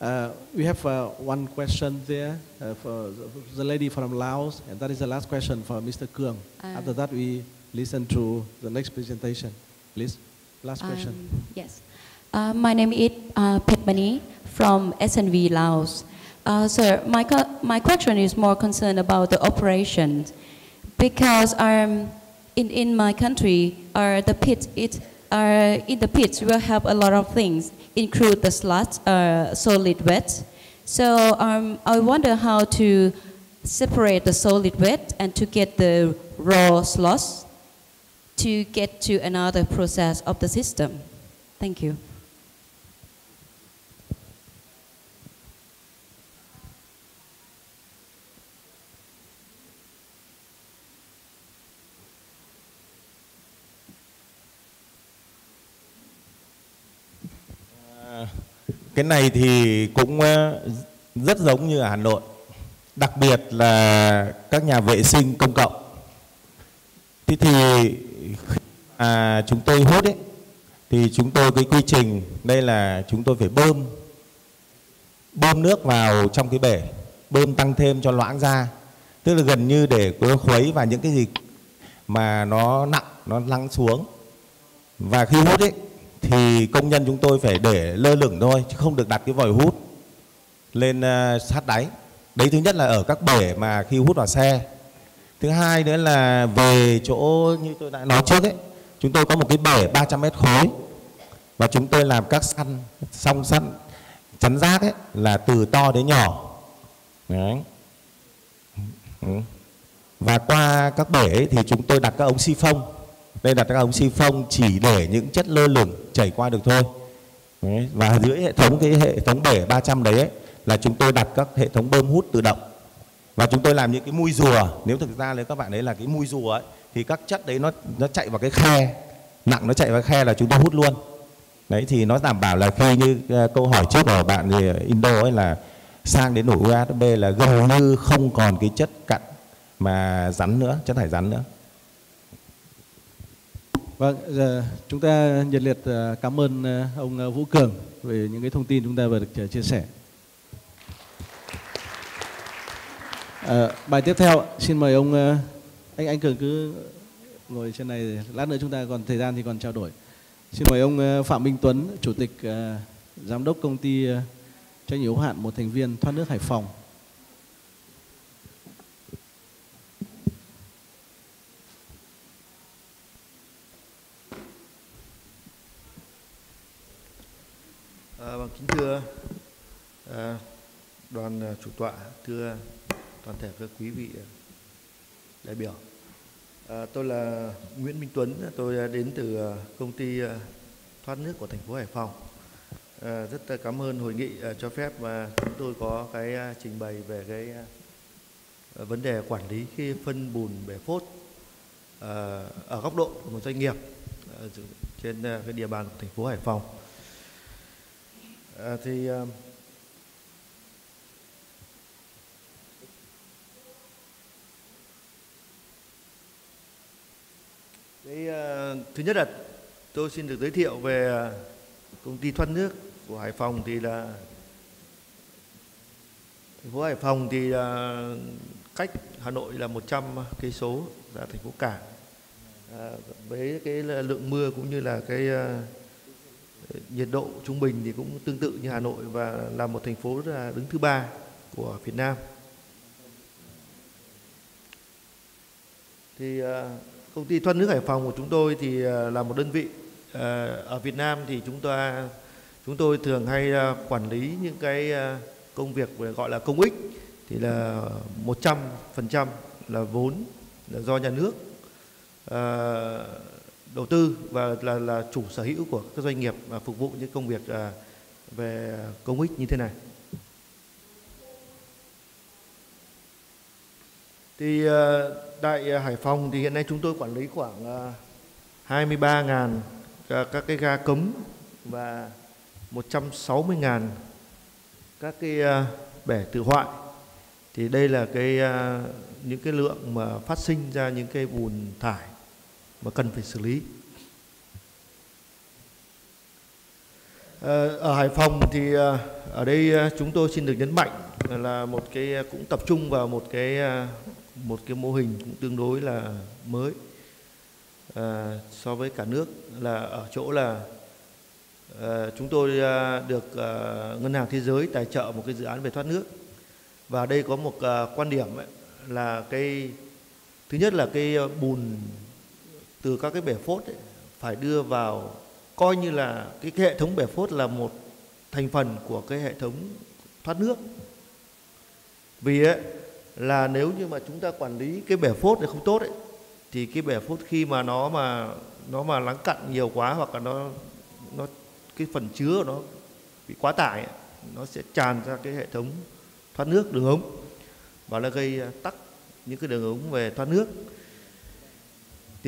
Uh, we have uh, one question there uh, for the lady from Laos, and that is the last question for Mr. Kuang. After that, we listen to the next presentation. Please, last question. Um, yes. Uh, my name is uh, Petmani from SNV Laos. Uh, sir, my, my question is more concerned about the operations because um, in, in my country, uh, the pit, it, uh, in the pits will have a lot of things include the sludge, uh, solid wet. So um, I wonder how to separate the solid wet and to get the raw sludge to get to another process of the system. Thank you. Cái này thì cũng ờ, rất giống như ở Hà Nội đặc biệt là các nhà vệ sinh công cộng. Thế thì à, chúng tôi hút ấy thì chúng tôi cái quy trình đây là chúng tôi phải bơm bơm nước vào trong cái bể bơm tăng thêm cho loãng ra tức là gần như để khuấy và những cái gì mà nó nặng nó lắng xuống. Và khi hút ấy thì công nhân chúng tôi phải để lơ lửng thôi chứ không được đặt cái vòi hút lên à, sát đáy. Đấy thứ nhất là ở các bể mà khi hút vào xe. Thứ hai nữa là về chỗ như tôi đã nói trước ấy chúng tôi có một cái bể 300 mét khối và chúng tôi làm các săn song săn chắn rác ấy là từ to đến nhỏ. Đấy. Ừ. Và qua các bể ấy, thì chúng tôi đặt các ống xi phông đây là các ống xi phong chỉ để những chất lơ lửng chảy qua được thôi. Đấy. và dưới hệ thống cái hệ thống bể 300 đấy ấy, là chúng tôi đặt các hệ thống bơm hút tự động. Và chúng tôi làm những cái mui rùa. Nếu thực ra nếu các bạn đấy là cái mui rùa ấy thì các chất đấy nó nó chạy vào cái khe nặng nó chạy vào khe là chúng tôi hút luôn. Đấy thì nó đảm bảo là khi như ờ, câu hỏi trước của bạn thì Indo ấy là sang đến nổ UAB là gần như không còn cái chất cặn mà rắn nữa chất thải rắn nữa. Vâng, giờ chúng ta nhiệt liệt ờ, cảm ơn ờ, ông ờ, Vũ Cường về những cái thông tin chúng ta vừa được chia sẻ. À, bài tiếp theo xin mời ông anh anh Cường cứ ngồi trên này lát nữa chúng ta còn thời gian thì còn trao đổi. Xin mời ông Phạm Minh Tuấn, chủ tịch giám đốc công ty trách nhiệm hữu hạn một thành viên thoát nước Hải Phòng À, vâng, kính thưa à, đoàn ờ, chủ tọa, thưa toàn thể các quý vị đại biểu. À, tôi là Nguyễn Minh Tuấn, tôi đến từ công ty thoát nước của thành phố Hải Phòng. À, rất cảm ơn hội nghị cho phép mà chúng tôi có cái trình bày về cái vấn đề quản lý khi phân bùn bể phốt ở góc độ của một doanh nghiệp trên cái địa bàn của thành phố Hải Phòng. À, thì à, cái à, thứ nhất là tôi xin được giới thiệu về công ty thoát nước của Hải Phòng thì là thành phố Hải Phòng thì à, cách Hà Nội là 100 cây số ra thành phố Cảng. À, với cái lượng mưa cũng như là cái nhiệt độ trung bình thì cũng tương tự như Hà Nội và là một thành phố là đứng thứ ba của Việt Nam. Thì à, công ty thoát nước Hải Phòng của chúng tôi thì à, là một đơn vị à, ở Việt Nam thì chúng ta, chúng tôi thường hay quản lý những cái công việc gọi là công ích thì là 100% là vốn là do nhà nước đầu tư và là là chủ sở hữu của các doanh nghiệp và phục vụ những công việc à, về công ích như thế này. Thì à, tại Hải Phòng thì hiện nay chúng tôi quản lý khoảng à, 23.000 các cái ga cấm và 160.000 các cái bể tự hoại. Thì đây là cái những cái lượng mà phát sinh ra những cái bùn thải mà cần phải xử lý. Ờ, ở Hải Phòng thì ờ, ở đây ờ, chúng tôi xin được nhấn mạnh là một cái cũng tập trung vào một cái một cái mô hình cũng tương đối là mới à, so với cả nước là ở chỗ là à, chúng tôi được à, ngân hàng thế giới tài trợ một cái dự án về thoát nước và đây có một à, quan điểm ấy, là cái thứ nhất là cái bùn từ các cái bể phốt ấy, phải đưa vào coi như là cái, cái hệ thống bể phốt là một thành phần của cái hệ thống thoát nước. Vì ấy, là nếu như mà chúng ta quản lý cái bể phốt này không tốt ấy, thì cái bể phốt khi mà nó mà nó mà lắng cặn nhiều quá hoặc là nó nó cái phần chứa của nó bị quá tải ấy, nó sẽ tràn ra cái hệ thống thoát nước đường ống và nó gây à, tắc những cái đường ống về thoát nước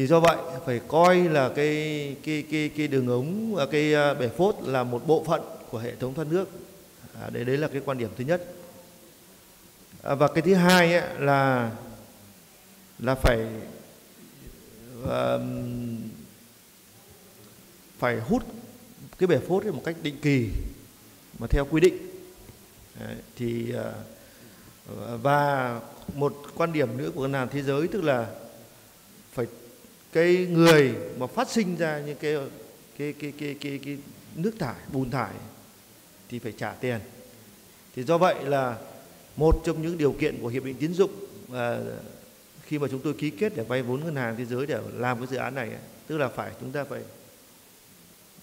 thì do vậy phải coi là cái cái cái cái đường ống à, cái à, bể phốt là một bộ phận của hệ thống thoát nước. À, đấy đấy là cái quan điểm thứ nhất. À, và cái thứ hai ấy, là là phải uh, phải hút cái bể phốt một cách định kỳ mà theo quy định. Đấy, thì uh, và một quan điểm nữa của ngân hàng thế giới tức là cái người mà phát sinh ra những cái cái cái cái cái, cái nước thải bùn thải thì phải trả tiền. Thì do vậy là một trong những điều kiện của hiệp định tín dụng à, khi mà chúng tôi ký kết để vay vốn ngân hàng thế giới để làm cái dự án này tức là phải chúng ta phải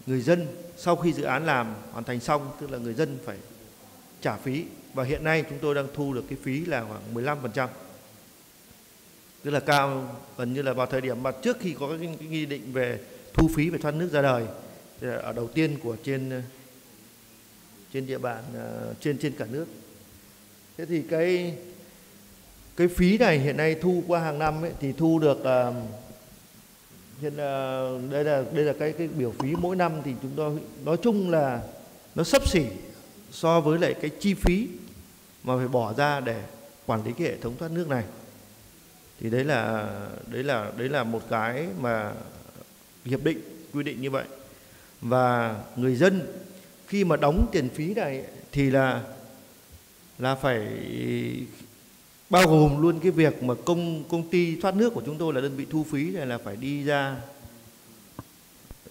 người dân sau khi dự án làm hoàn thành xong tức là người dân phải trả phí. Và hiện nay chúng tôi đang thu được cái phí là khoảng 15% tức là cao gần như là vào thời điểm mà trước khi có cái, cái nghị định về thu phí về thoát nước ra đời ở đầu tiên của trên ờ, trên địa bàn ờ, trên trên cả nước. Thế thì cái cái phí này hiện nay thu qua hàng năm ấy, thì thu được uh, hiện uh, đây là đây là cái cái biểu phí mỗi năm thì chúng tôi nói chung là nó sấp xỉ so với lại cái chi phí mà phải bỏ ra để quản lý cái hệ thống thoát nước này thì đấy là đấy là đấy là một cái mà hiệp định quy định như vậy. Và người dân khi mà đóng tiền phí này thì là là phải bao gồm luôn cái việc mà công công ty thoát nước của chúng tôi là đơn vị thu phí này là phải đi ra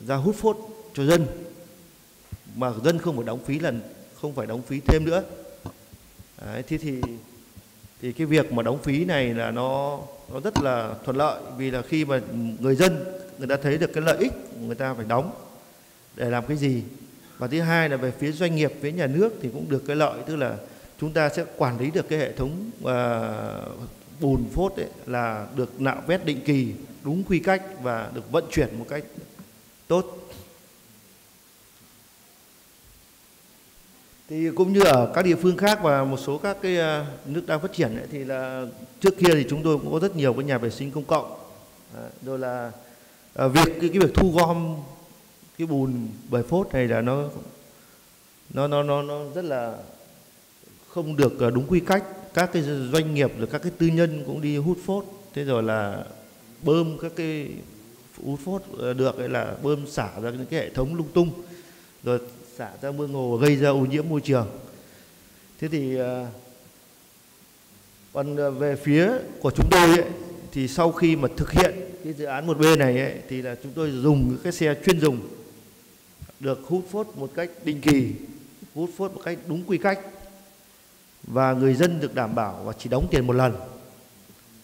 ra hút phốt cho dân. Mà dân không phải đóng phí lần không phải đóng phí thêm nữa. Đấy, thế thì thì cái việc mà đóng phí này là nó nó rất là thuận lợi vì là khi mà người dân người ta thấy được cái lợi ích người ta phải đóng để làm cái gì. Và thứ hai là về phía doanh nghiệp phía nhà nước thì cũng được cái lợi tức là chúng ta sẽ quản lý được cái hệ thống uh, bùn phốt ấy, là được nạo vét định kỳ đúng quy cách và được vận chuyển một cách tốt. Thì cũng như ở các địa phương khác và một số các cái à, nước đang phát triển ấy, thì là trước kia thì chúng tôi cũng có rất nhiều cái nhà vệ sinh công cộng. Rồi là à, việc cái, cái việc thu gom cái bùn bời phốt này là nó nó nó nó nó rất là không được à, đúng quy cách. Các cái doanh nghiệp rồi các cái tư nhân cũng đi hút phốt. Thế rồi là bơm các cái hút phốt được ấy là bơm xả ra những cái hệ thống lung tung. Rồi xả ra mương hồ gây ra ô nhiễm môi trường thế thì à, còn à, về phía của chúng tôi ấy, thì sau khi mà thực hiện cái dự án 1B này ấy, thì là chúng tôi dùng cái xe chuyên dùng được hút phốt một cách định kỳ hút phốt một cách đúng quy cách và người dân được đảm bảo và chỉ đóng tiền một lần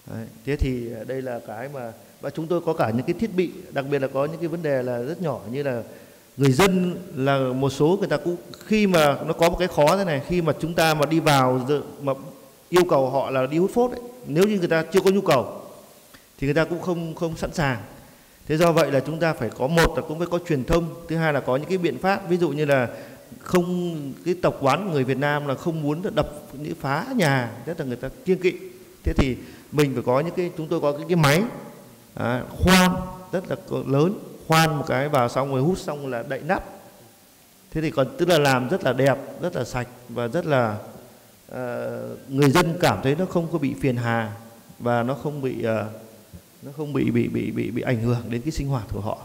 Đấy. thế thì đây là cái mà và chúng tôi có cả những cái thiết bị đặc biệt là có những cái vấn đề là rất nhỏ như là người dân là một số người ta cũng khi mà nó có một cái khó thế này khi mà chúng ta mà đi vào mà yêu cầu họ là đi hút phốt ấy, nếu như người ta chưa có nhu cầu thì người ta cũng không không sẵn sàng. Thế do vậy là chúng ta phải có một là cũng phải có truyền thông thứ hai là có những cái biện pháp ví dụ như là không cái tập quán người Việt Nam là không muốn đập những phá nhà rất là người ta kiêng kỵ. Thế thì mình phải có những cái chúng tôi có cái cái máy à, khoan rất là lớn khoan một cái vào xong rồi hút xong là đậy nắp. Thế thì còn tức là làm rất là đẹp rất là sạch và rất là uh, người dân cảm thấy nó không có bị phiền hà và nó không bị uh, nó không bị bị bị bị bị ảnh hưởng đến cái sinh hoạt của họ.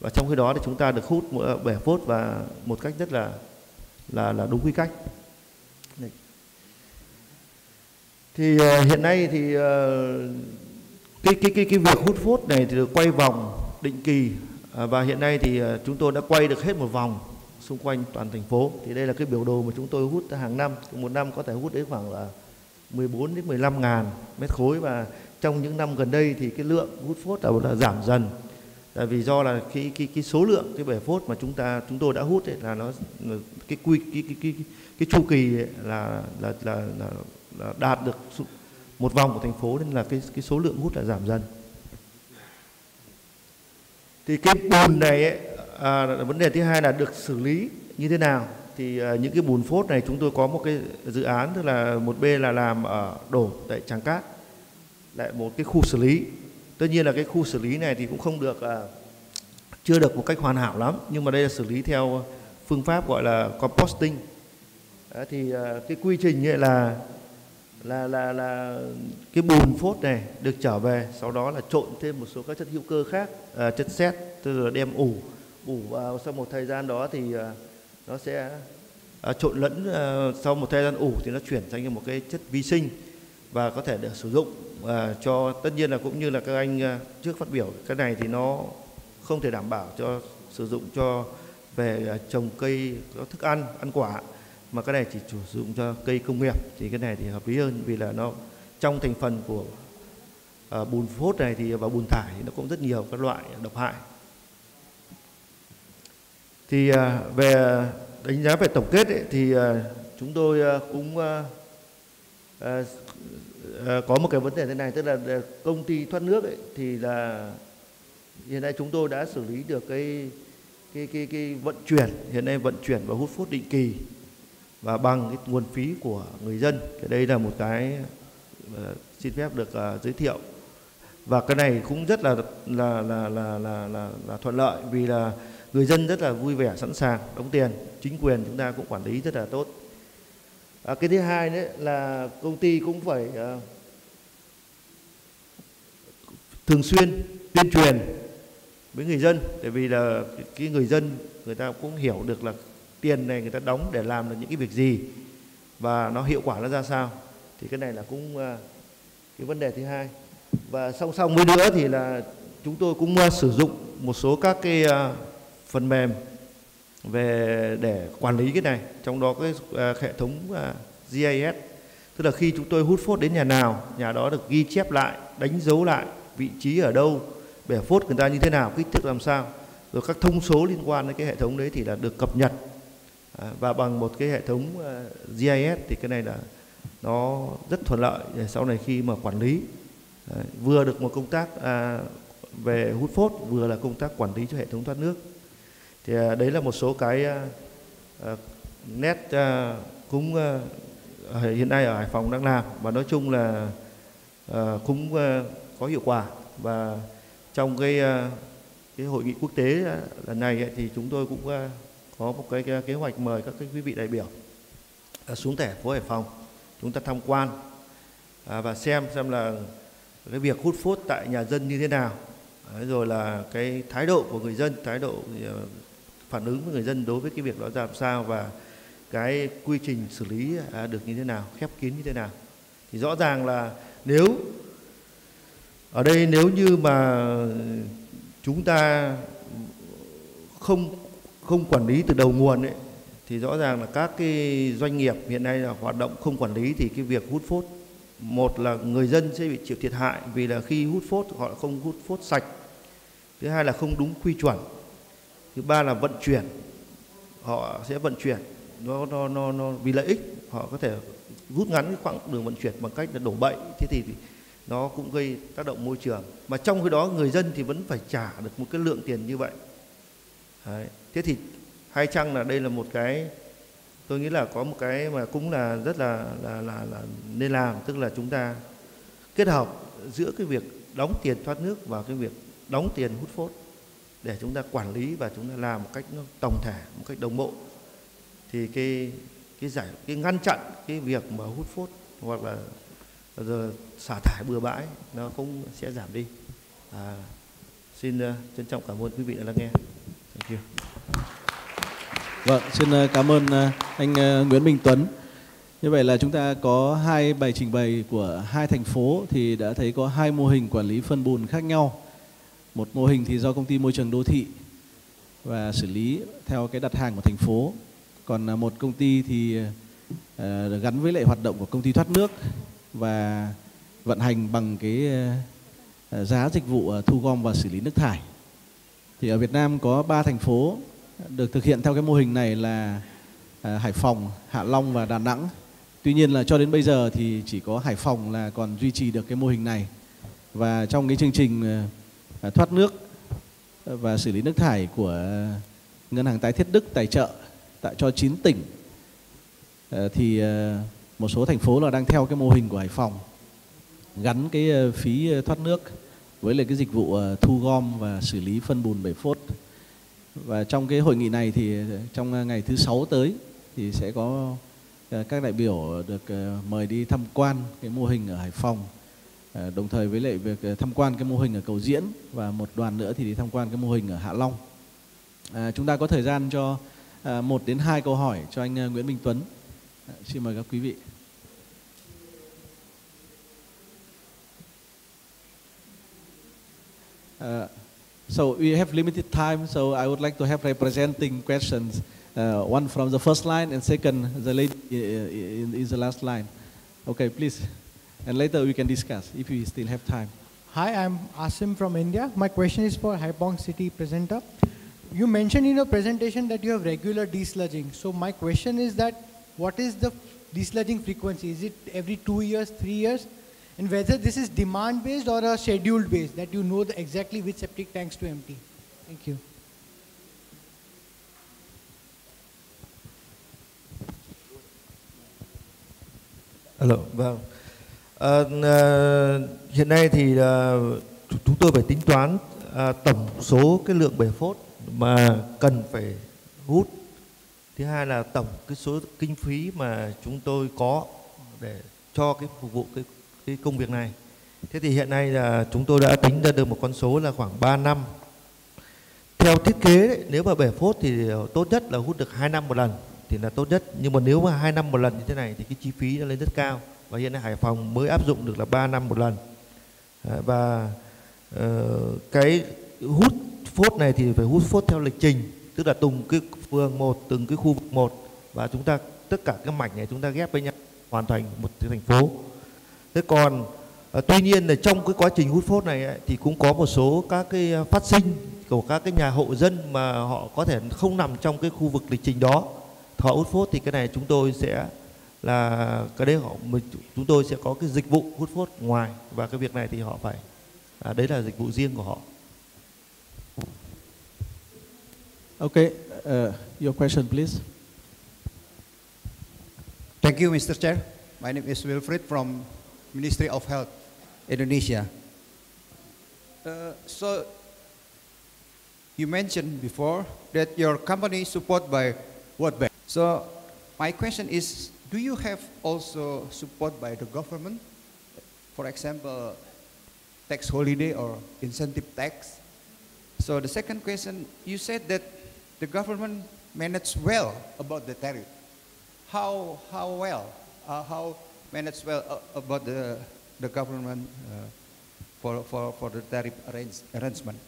Và trong khi đó thì chúng ta được hút ờ, bể phốt và một cách rất là là là đúng quy cách. Thì uh, hiện nay thì uh, cái cái cái cái việc hút phốt này thì được quay vòng định kỳ À, và hiện nay thì à, chúng tôi đã quay được hết một vòng xung quanh toàn thành phố. Thì đây là cái biểu đồ mà chúng tôi hút hàng năm. Một năm có thể hút đến khoảng là 14 đến 15 ngàn mét khối. Và trong những năm gần đây thì cái lượng hút phốt là giảm dần. Tại vì do là cái cái cái số lượng cái bể phốt mà chúng ta chúng tôi đã hút ấy là nó cái quy cái cái cái cái chu kỳ ấy là, là là là là đạt được một vòng của thành phố. Nên là cái cái số lượng hút là giảm dần thì cái bùn này ấy, à, vấn đề thứ hai là được xử lý như thế nào? Thì à, những cái bùn phốt này chúng tôi có một cái dự án tức là một b là làm ở đổ tại tràng cát lại một cái khu xử lý. Tất nhiên là cái khu xử lý này thì cũng không được à, chưa được một cách hoàn hảo lắm nhưng mà đây là xử lý theo phương pháp gọi là composting. À, thì à, cái quy trình ấy là là là là cái bùn phốt này được trở về sau đó là trộn thêm một số các chất hữu cơ khác à, chất sét tức là đem ủ ủ vào. Sau một thời gian đó thì à, nó sẽ à, trộn lẫn à, sau một thời gian ủ thì nó chuyển thành một cái chất vi sinh và có thể được sử dụng à, cho tất nhiên là cũng như là các anh à, trước phát biểu cái này thì nó không thể đảm bảo cho sử dụng cho về à, trồng cây có thức ăn ăn quả mà cái này chỉ sử dụng cho cây công nghiệp. Thì cái này thì hợp lý hơn vì là nó trong thành phần của uh, bùn phốt này thì và bùn thải thì nó cũng rất nhiều các loại độc hại. Thì uh, về đánh giá về tổng kết ấy, thì uh, chúng tôi uh, cũng uh, uh, có một cái vấn đề thế này tức là công ty thoát nước ấy, thì là hiện nay chúng tôi đã xử lý được cái cái cái cái vận chuyển hiện nay vận chuyển và hút phốt định kỳ và bằng cái nguồn phí của người dân. Cái đây là một cái uh, xin phép được uh, giới thiệu. Và cái này cũng rất là là là là là là, là thuận lợi vì là người dân rất là vui vẻ sẵn sàng đóng tiền. Chính quyền chúng ta cũng quản lý rất là tốt. À, cái thứ hai nữa là công ty cũng phải uh, thường xuyên tuyên truyền với người dân. Tại vì là cái người dân người ta cũng hiểu được là tiền này người ta đóng để làm được những cái việc gì và nó hiệu quả nó ra sao thì cái này là cũng uh, cái vấn đề thứ hai. Và song song với nữa thì là chúng tôi cũng uh, sử dụng một số các cái uh, phần mềm về để quản lý cái này trong đó cái uh, hệ thống uh, GIS tức là khi chúng tôi hút phốt đến nhà nào nhà đó được ghi chép lại đánh dấu lại vị trí ở đâu bẻ phốt người ta như thế nào kích thước làm sao rồi các thông số liên quan đến cái hệ thống đấy thì là được cập nhật Ờ, và bằng một cái hệ thống ờ, GIS thì cái này là nó rất thuận lợi để sau này khi mà quản lý. Vừa được một công tác à, về hút phốt vừa là công tác quản lý cho hệ thống thoát nước. Thì à, đấy là một số cái à, nét cũng hiện nay ở Hải Phòng đang làm. Và nói chung là cũng có hiệu quả. Và trong cái cái hội nghị quốc tế lần này thì chúng tôi cũng có một cái, kế hoạch mời các cái quý vị đại biểu à, xuống thẻ phố Hải Phòng. Chúng ta tham quan à, và xem xem là cái việc hút phốt tại nhà dân như thế nào. Đấy, rồi là cái thái độ của người dân thái độ à, phản ứng của người dân đối với cái việc đó ra làm sao và cái quy trình xử lý à, được như thế nào khép kín như thế nào. Thì rõ ràng là nếu ở đây nếu như mà chúng ta không không quản lý từ đầu nguồn ấy thì rõ ràng là các cái doanh nghiệp hiện nay là hoạt động không quản lý thì cái việc hút phốt một là người dân sẽ bị chịu thiệt hại vì là khi hút phốt họ không hút phốt sạch thứ hai là không đúng quy chuẩn thứ ba là vận chuyển họ sẽ vận chuyển nó nó nó, nó vì lợi ích họ có thể rút ngắn cái khoảng đường vận chuyển bằng cách là đổ bậy thế thì nó cũng gây tác động môi trường mà trong khi đó người dân thì vẫn phải trả được một cái lượng tiền như vậy Đấy thế thì hay chăng là đây là một cái tôi nghĩ là có một cái mà cũng là rất là là là, là nên làm tức là chúng ta kết hợp giữa cái việc đóng tiền thoát nước và cái việc đóng tiền hút phốt để chúng ta quản lý và chúng ta làm một cách nó tổng thể một cách đồng bộ. Thì cái cái giải cái ngăn chặn cái việc mà hút phốt hoặc là giờ xả thải bừa bãi nó cũng sẽ giảm đi. À, xin uh, trân trọng cảm ơn quý vị đã lắng nghe. Thank you. Vâng, xin ờ, cảm ơn ờ, anh ờ, Nguyễn Minh Tuấn. Như vậy là chúng ta có hai bài trình bày của hai thành phố thì đã thấy có hai mô hình quản lý phân bùn khác nhau. Một mô hình thì do công ty môi trường đô thị và xử lý theo cái đặt hàng của thành phố. Còn một công ty thì gắn với lại hoạt động của công ty thoát nước và vận hành bằng cái giá dịch vụ thu gom và xử lý nước thải. Thì ở Việt Nam có ba thành phố được thực hiện theo cái mô hình này là à, Hải Phòng, Hạ Long và Đà Nẵng. Tuy nhiên là cho đến bây giờ thì chỉ có Hải Phòng là còn duy trì được cái mô hình này. Và trong cái chương trình à, thoát nước và xử lý nước thải của Ngân hàng tái thiết Đức tài trợ tại cho 9 tỉnh à, thì một số thành phố là đang theo cái mô hình của Hải Phòng gắn cái phí thoát nước với lại cái dịch vụ thu gom và xử lý phân bùn bể phốt và trong cái hội nghị này thì ờ, trong ờ, ngày thứ sáu tới thì sẽ có ờ, các đại biểu được mời đi tham quan cái mô hình ở Hải Phòng. Đồng thời với lại việc tham quan cái mô hình ở Cầu Diễn và một đoàn nữa thì đi tham quan cái mô hình ở Hạ Long. À, chúng ta có thời gian cho một đến hai câu hỏi cho anh Nguyễn Minh Tuấn. À, xin mời các quý vị. À, So we have limited time, so I would like to have representing questions. Uh, one from the first line and second, the lady in, in the last line. Okay, please. And later we can discuss if we still have time. Hi, I'm Asim from India. My question is for Haibong City presenter. You mentioned in your presentation that you have regular desludging. So my question is that what is the desludging frequency? Is it every two years, three years? And whether this is demand based or a scheduled based that you know exactly which septic tanks to empty. Thank you. Hello, vâng. À, à, hiện nay thì à, chúng tôi phải tính toán à, tổng số cái lượng bể phốt mà cần phải hút thứ hai là tổng cái số kinh phí mà chúng tôi có để cho cái phục vụ cái cái công việc này. Thế thì hiện nay là chúng tôi đã tính ra được một con số là khoảng 3 năm. Theo thiết kế đấy, nếu mà bể phốt thì tốt nhất là hút được 2 năm một lần thì là tốt nhất. Nhưng mà nếu mà hai năm một lần như thế này thì cái chi phí nó lên rất cao. Và hiện nay Hải Phòng mới áp dụng được là 3 năm một lần. Ờ, và uh, cái hút phốt này thì phải hút phốt theo lịch trình. Tức là từng cái phường một từng cái khu vực một. Và chúng ta tất cả các mảnh này chúng ta ghép với nhau hoàn thành một cái thành phố thế còn à, tuy nhiên là trong cái quá trình hút phốt này ấy, thì cũng có một số các cái phát sinh của các cái nhà hộ dân mà họ có thể không nằm trong cái khu vực lịch trình đó họ hút phốt thì cái này chúng tôi sẽ là cái đấy họ chúng tôi sẽ có cái dịch vụ hút phốt ngoài và cái việc này thì họ phải à, đấy là dịch vụ riêng của họ Okay, uh, your question, please. Thank you, Mr. Chair. My name is Wilfred from Ministry of Health, Indonesia. Uh, so, you mentioned before that your company is supported by World Bank. So, my question is, do you have also support by the government? For example, tax holiday or incentive tax? So the second question, you said that the government managed well about the tariff. How, how well, uh, how well uh, about the, the government uh, for, for, for the tariff arrange, arrangement?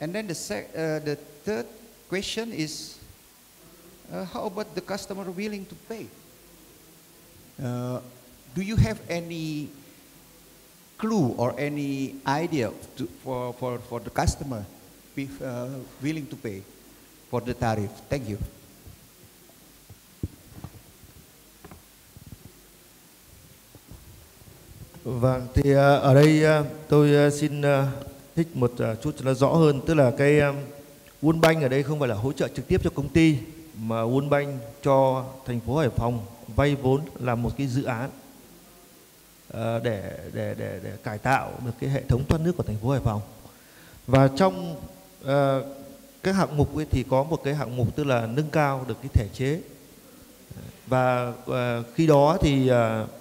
And then the, sec, uh, the third question is, uh, how about the customer willing to pay? Do you have any clue or any idea to, for, for, for the customer be, willing to pay? for the tariff. Thank you. Vâng, thì à, ở đây à, tôi à, xin thích một chút cho nó rõ hơn, tức là cái World Bank ở đây không phải là hỗ trợ trực tiếp cho công ty, mà World Bank cho thành phố Hải Phòng vay vốn làm một cái dự án để để để để cải tạo được cái hệ thống thoát nước của thành phố Hải Phòng. Và trong các hạng mục ấy thì có một cái hạng mục tức là nâng cao được cái thể chế và khi đó thì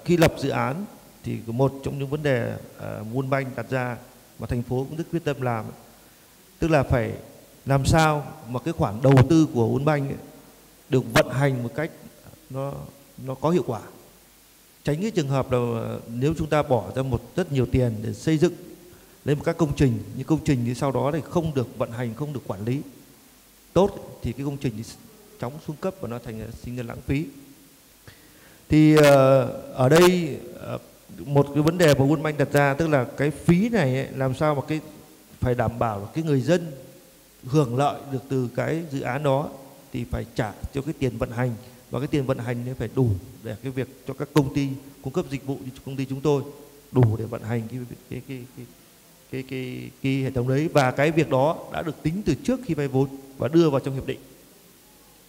khi lập dự án thì một trong những vấn đề uh, World Bank đặt ra mà thành phố cũng rất quyết tâm làm. Tức là phải làm sao mà cái khoản đầu tư của World Bank ấy, được vận hành một cách nó nó có hiệu quả. Tránh cái trường hợp là ờ, nếu chúng ta bỏ ra một rất nhiều tiền để xây dựng lên một các công trình nhưng công trình thì sau đó thì không được vận hành không được quản lý tốt thì cái công trình thì chóng xuống cấp và nó thành ờ, sinh ra lãng phí. Thì ở đây một cái vấn đề mà World Bank đặt ra tức là cái phí này ấy, làm sao mà cái phải đảm bảo cái người dân hưởng lợi được từ cái dự án đó thì phải trả cho cái tiền vận hành. Và cái tiền vận hành nó phải đủ để cái việc cho các công ty cung cấp dịch vụ như công ty chúng tôi đủ để vận hành cái cái cái cái cái cái, cái hệ thống đấy. Và cái việc đó đã được tính từ trước khi vay vốn và đưa vào trong hiệp định.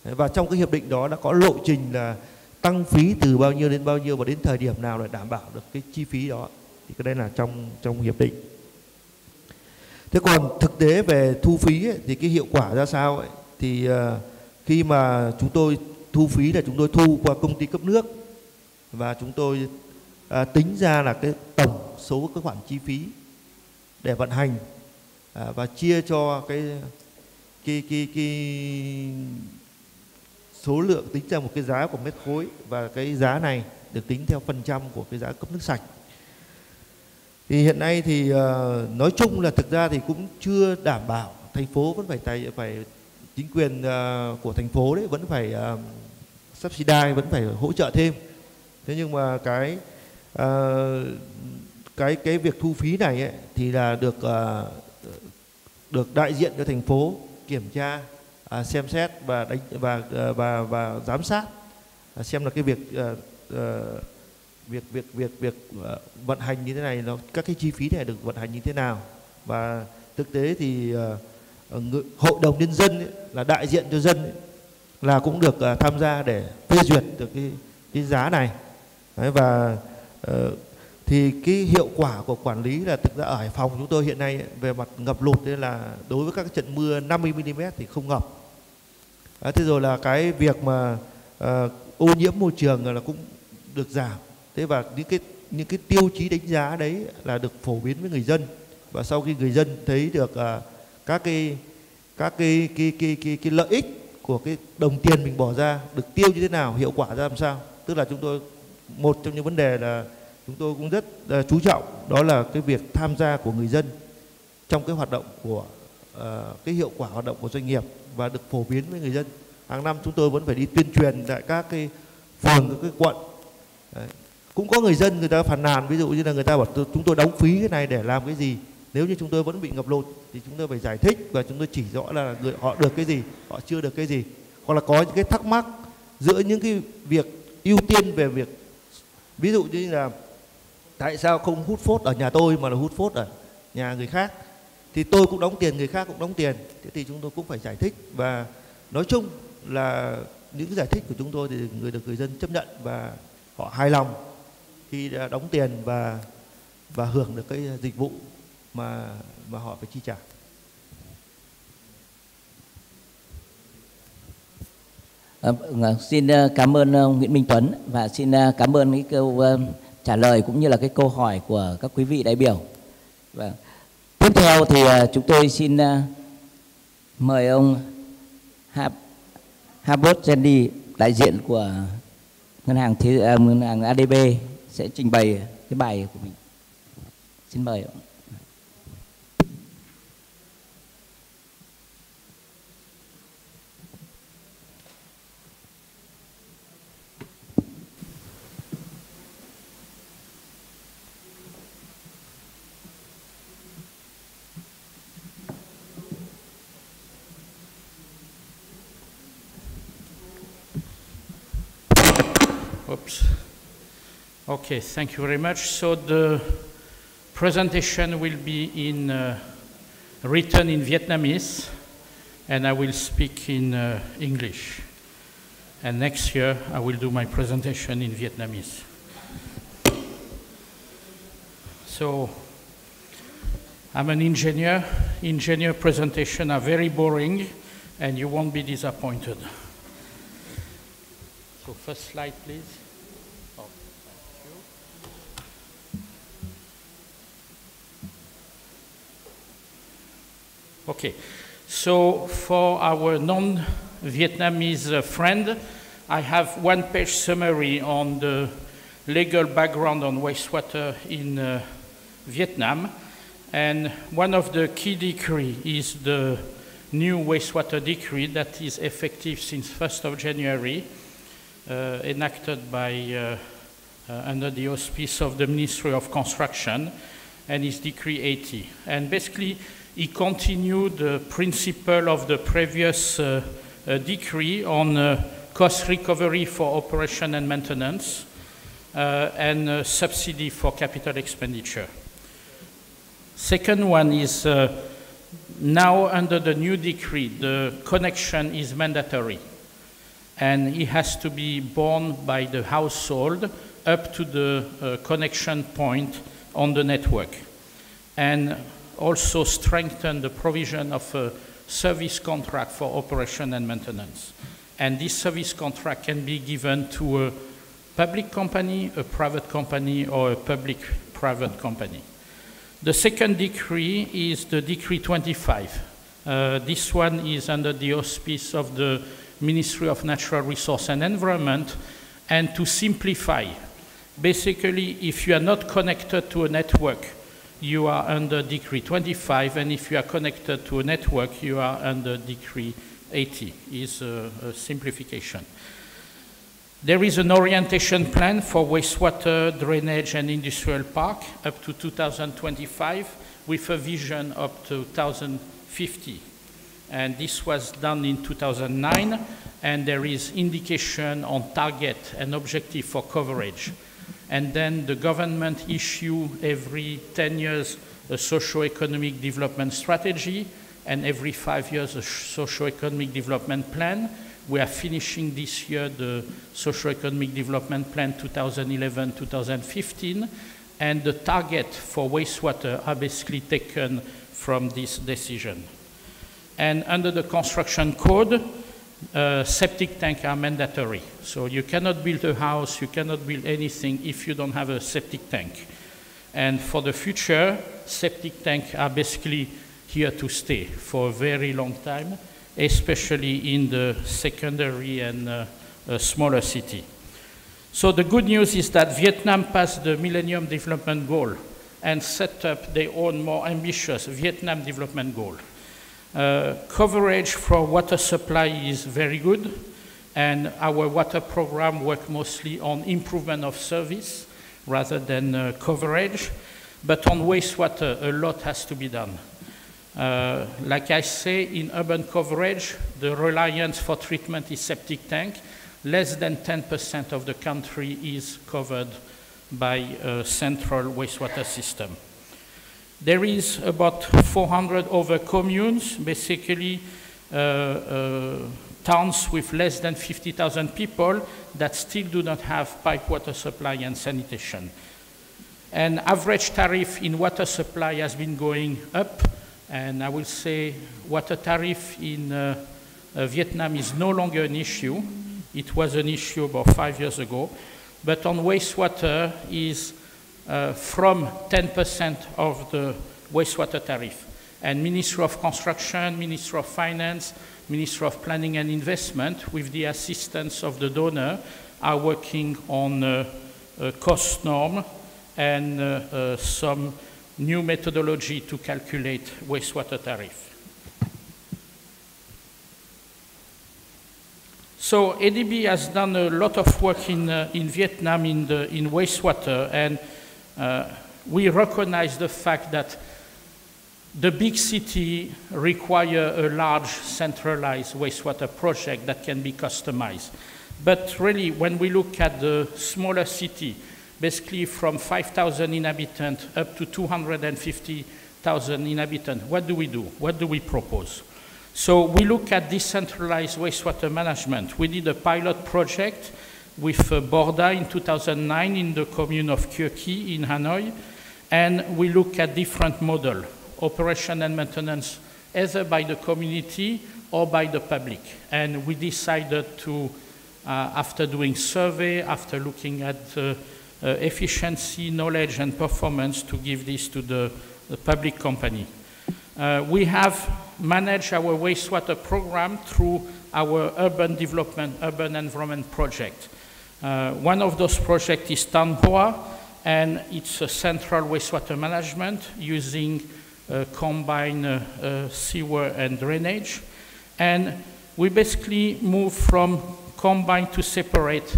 Và trong cái hiệp định đó đã có lộ trình là tăng phí từ bao nhiêu đến bao nhiêu và đến thời điểm nào để đảm bảo được cái chi phí đó thì cái đây là trong trong hiệp định. Thế còn thực tế về thu phí ấy, thì cái hiệu quả ra sao ấy, thì uh, khi mà chúng tôi thu phí là chúng tôi thu qua công ty cấp nước và chúng tôi uh, tính ra là cái tổng số các khoản chi phí để vận hành à, và chia cho cái cái cái cái số lượng tính ra một cái giá của mét khối và cái giá này được tính theo phần trăm của cái giá cấp nước sạch. Thì hiện nay thì uh, nói chung là thực ra thì cũng chưa đảm bảo thành phố vẫn phải tài phải chính quyền uh, của thành phố đấy vẫn phải uh, subsidize vẫn phải hỗ trợ thêm. Thế nhưng mà cái uh, cái cái việc thu phí này ấy, thì là được uh, được đại diện cho thành phố kiểm tra à, xem xét và đánh và ờ, và và giám sát à, xem là cái việc à, à, việc việc việc việc à, vận hành như thế này nó các cái chi phí này được vận hành như thế nào và thực tế thì uh, hội đồng nhân dân ấy, là đại diện cho dân ấy, là cũng được à, tham gia để phê duyệt được cái cái giá này Đấy, và à, thì cái hiệu quả của quản lý là thực ra ở Hải Phòng chúng tôi hiện nay về mặt ngập lụt đây là đối với các trận mưa 50 mm thì không ngập. À, thế rồi là cái việc mà à, ô nhiễm môi trường là cũng được giảm. Thế và những cái những cái tiêu chí đánh giá đấy là được phổ biến với người dân. Và sau khi người dân thấy được à, các cái các cái cái, cái cái cái lợi ích của cái đồng tiền mình bỏ ra được tiêu như thế nào hiệu quả ra làm sao. Tức là chúng tôi một trong những vấn đề là chúng tôi cũng rất uh, chú trọng đó là cái việc tham gia của người dân trong cái hoạt động của uh, cái hiệu quả hoạt động của doanh nghiệp và được phổ biến với người dân. Hàng năm chúng tôi vẫn phải đi tuyên truyền tại các cái phường, các cái quận. Đấy. cũng có người dân người ta phàn nàn, ví dụ như là người ta bảo chúng tôi đóng phí cái này để làm cái gì. Nếu như chúng tôi vẫn bị ngập lụt thì chúng tôi phải giải thích và chúng tôi chỉ rõ là người họ được cái gì, họ chưa được cái gì. Hoặc là có những cái thắc mắc giữa những cái việc ưu tiên về việc, ví dụ như là tại sao không hút phốt ở nhà tôi mà là hút phốt ở nhà người khác thì tôi cũng đóng tiền người khác cũng đóng tiền thế thì chúng tôi cũng phải giải thích và nói chung là những giải thích của chúng tôi thì người được người dân chấp nhận và họ hài lòng khi đã đóng tiền và và hưởng được cái dịch vụ mà mà họ phải chi trả. À, vâng, xin à, cảm ơn ông Nguyễn Minh Tuấn và xin à, cảm ơn cái câu trả lời cũng như là cái câu hỏi của các quý vị đại biểu. Và tiếp theo thì à, chúng tôi xin à, mời ông Habert Jenny, đại diện của ngân hàng thế à, ngân hàng ADB sẽ trình bày cái bài của mình. Xin mời ông. Oops. Okay, thank you very much. So the presentation will be in uh, written in Vietnamese, and I will speak in uh, English. And next year, I will do my presentation in Vietnamese. So, I'm an engineer. Engineer presentation are very boring, and you won't be disappointed. So first slide, please. Okay, so for our non-Vietnamese friend, I have one page summary on the legal background on wastewater in uh, Vietnam. And one of the key decree is the new wastewater decree that is effective since 1st of January, uh, enacted by uh, uh, under the auspice of the Ministry of Construction, and is Decree 80. And basically, he continued the principle of the previous uh, uh, decree on uh, cost recovery for operation and maintenance and subsidy for capital expenditure. Second one is now under the new decree, the connection is mandatory and it has to be borne by the household up to the uh, connection point on the network. And also strengthen the provision of a service contract for operation and maintenance. And this service contract can be given to a public company, a private company, or a public-private company. The second decree is the Decree 25. Uh, this one is under the auspice of the Ministry of Natural Resource and Environment, and to simplify, basically, if you are not connected to a network, you are under decree 25, and if you are connected to a network, you are under decree 80, is a, a simplification. There is an orientation plan for wastewater, drainage, and industrial park up to 2025 with a vision up to 2050. And this was done in 2009, and there is indication on target and objective for coverage and then the government issue every 10 years a socio-economic development strategy and every five years a socio-economic development plan. We are finishing this year the socio-economic development plan 2011-2015 and the target for wastewater are basically taken from this decision. And under the construction code, uh, septic tanks are mandatory. So you cannot build a house, you cannot build anything if you don't have a septic tank. And for the future, septic tanks are basically here to stay for a very long time, especially in the secondary and uh, smaller city. So the good news is that Vietnam passed the Millennium Development Goal and set up their own more ambitious Vietnam Development Goal. Uh, coverage for water supply is very good, and our water program work mostly on improvement of service rather than uh, coverage. But on wastewater, a lot has to be done. Uh, like I say, in urban coverage, the reliance for treatment is septic tank. Less than 10% of the country is covered by a central wastewater system. There is about 400 other communes, basically uh, uh, towns with less than 50,000 people that still do not have pipe water supply and sanitation. And average tariff in water supply has been going up, and I will say water tariff in uh, uh, Vietnam is no longer an issue. It was an issue about five years ago, but on wastewater is uh, from 10% of the wastewater tariff. And Ministry of Construction, Ministry of Finance, Ministry of Planning and Investment, with the assistance of the donor, are working on uh, a cost norm and uh, uh, some new methodology to calculate wastewater tariff. So ADB has done a lot of work in, uh, in Vietnam in, the, in wastewater, and Uh, we recognize the fact that the big city require a large centralized wastewater project that can be customized. But really, when we look at the smaller city, basically from 5,000 inhabitants up to 250,000 inhabitants, what do we do? What do we propose? So we look at decentralized wastewater management. We did a pilot project with uh, Borda in 2009 in the commune of Kee in Hanoi, and we look at different models operation and maintenance either by the community or by the public. And we decided to, uh, after doing survey, after looking at uh, uh, efficiency, knowledge, and performance, to give this to the, the public company. Uh, we have managed our wastewater program through our urban development, urban environment project. Uh, one of those projects is Tan Hoa, and it's a central wastewater management using uh, combine uh, uh, sewer and drainage. And we basically move from combined to separate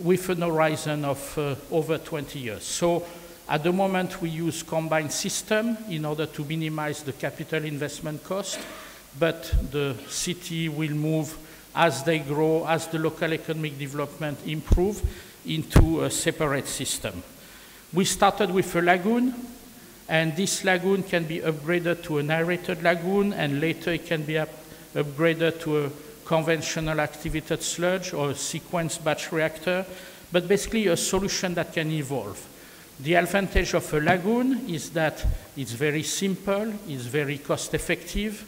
with an horizon of over 20 years. So at the moment, we use combined system in order to minimize the capital investment cost, but the city will move as they grow, as the local economic development improve, into a separate system. We started with a lagoon, and this lagoon can be upgraded to an aerated lagoon, and later it can be up upgraded to a conventional activated sludge or a sequence batch reactor, but basically a solution that can evolve. The advantage of a lagoon is that it's very simple, it's very cost effective.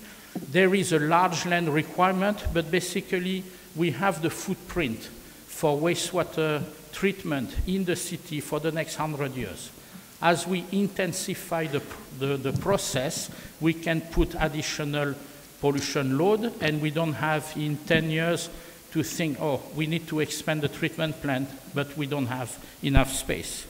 There is a large land requirement, but basically we have the footprint for wastewater treatment in the city for the next 100 years as we intensify the, the, the, process, we can put additional pollution load, and we don't have in 10 years to think, oh, we need to expand the treatment plant, but we don't have enough space.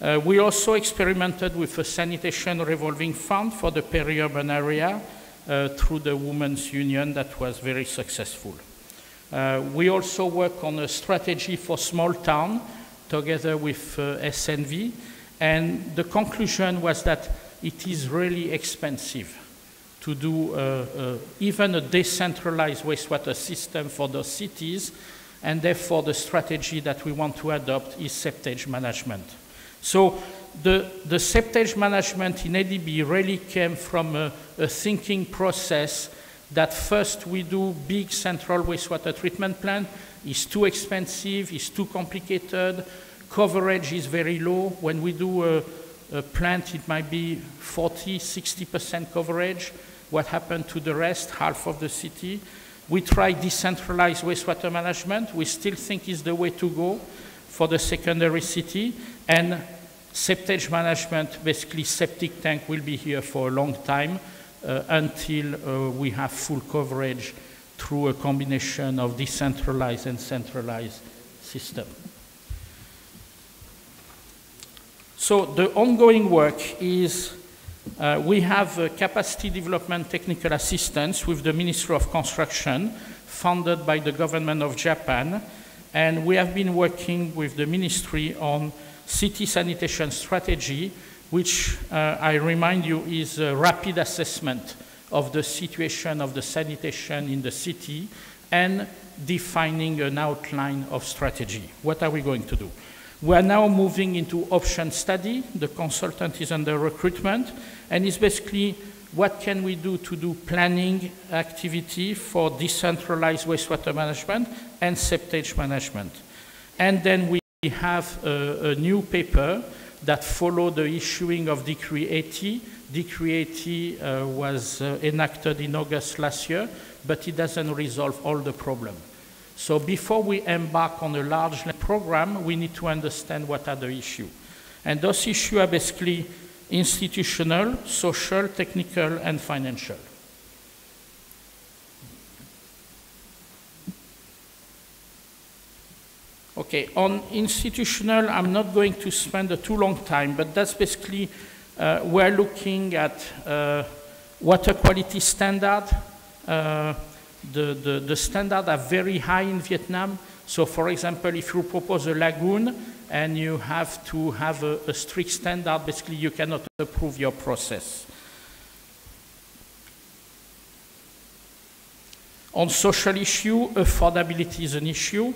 Uh, we also experimented with a sanitation revolving fund for the peri-urban area uh, through the Women's Union that was very successful. Uh, we also work on a strategy for small town together with uh, SNV, and the conclusion was that it is really expensive to do uh, uh, even a decentralized wastewater system for those cities, and therefore the strategy that we want to adopt is septage management. So the, the septage management in ADB really came from a, a thinking process that first we do big central wastewater treatment plant, is too expensive, is too complicated, coverage is very low. When we do a, a plant, it might be 40, 60% coverage. What happened to the rest, half of the city? We try decentralized wastewater management. We still think is the way to go for the secondary city. And septage management, basically septic tank will be here for a long time uh, until uh, we have full coverage through a combination of decentralized and centralized system. So the ongoing work is uh, we have capacity development technical assistance with the Ministry of Construction funded by the government of Japan and we have been working with the ministry on city sanitation strategy which uh, I remind you is a rapid assessment of the situation of the sanitation in the city and defining an outline of strategy. What are we going to do? We are now moving into option study. The consultant is under recruitment, and it's basically what can we do to do planning activity for decentralized wastewater management and septage management. And then we have a, a new paper that followed the issuing of Decree 80. Decree 80 uh, was uh, enacted in August last year, but it doesn't resolve all the problems. So before we embark on a large program, we need to understand what are the issues. And those issues are basically institutional, social, technical, and financial. Okay, on institutional, I'm not going to spend a too long time, but that's basically, uh, we're looking at uh, water quality standard, uh, the, the, the standards are very high in Vietnam. So for example, if you propose a lagoon and you have to have a, a strict standard, basically you cannot approve your process. On social issue, affordability is an issue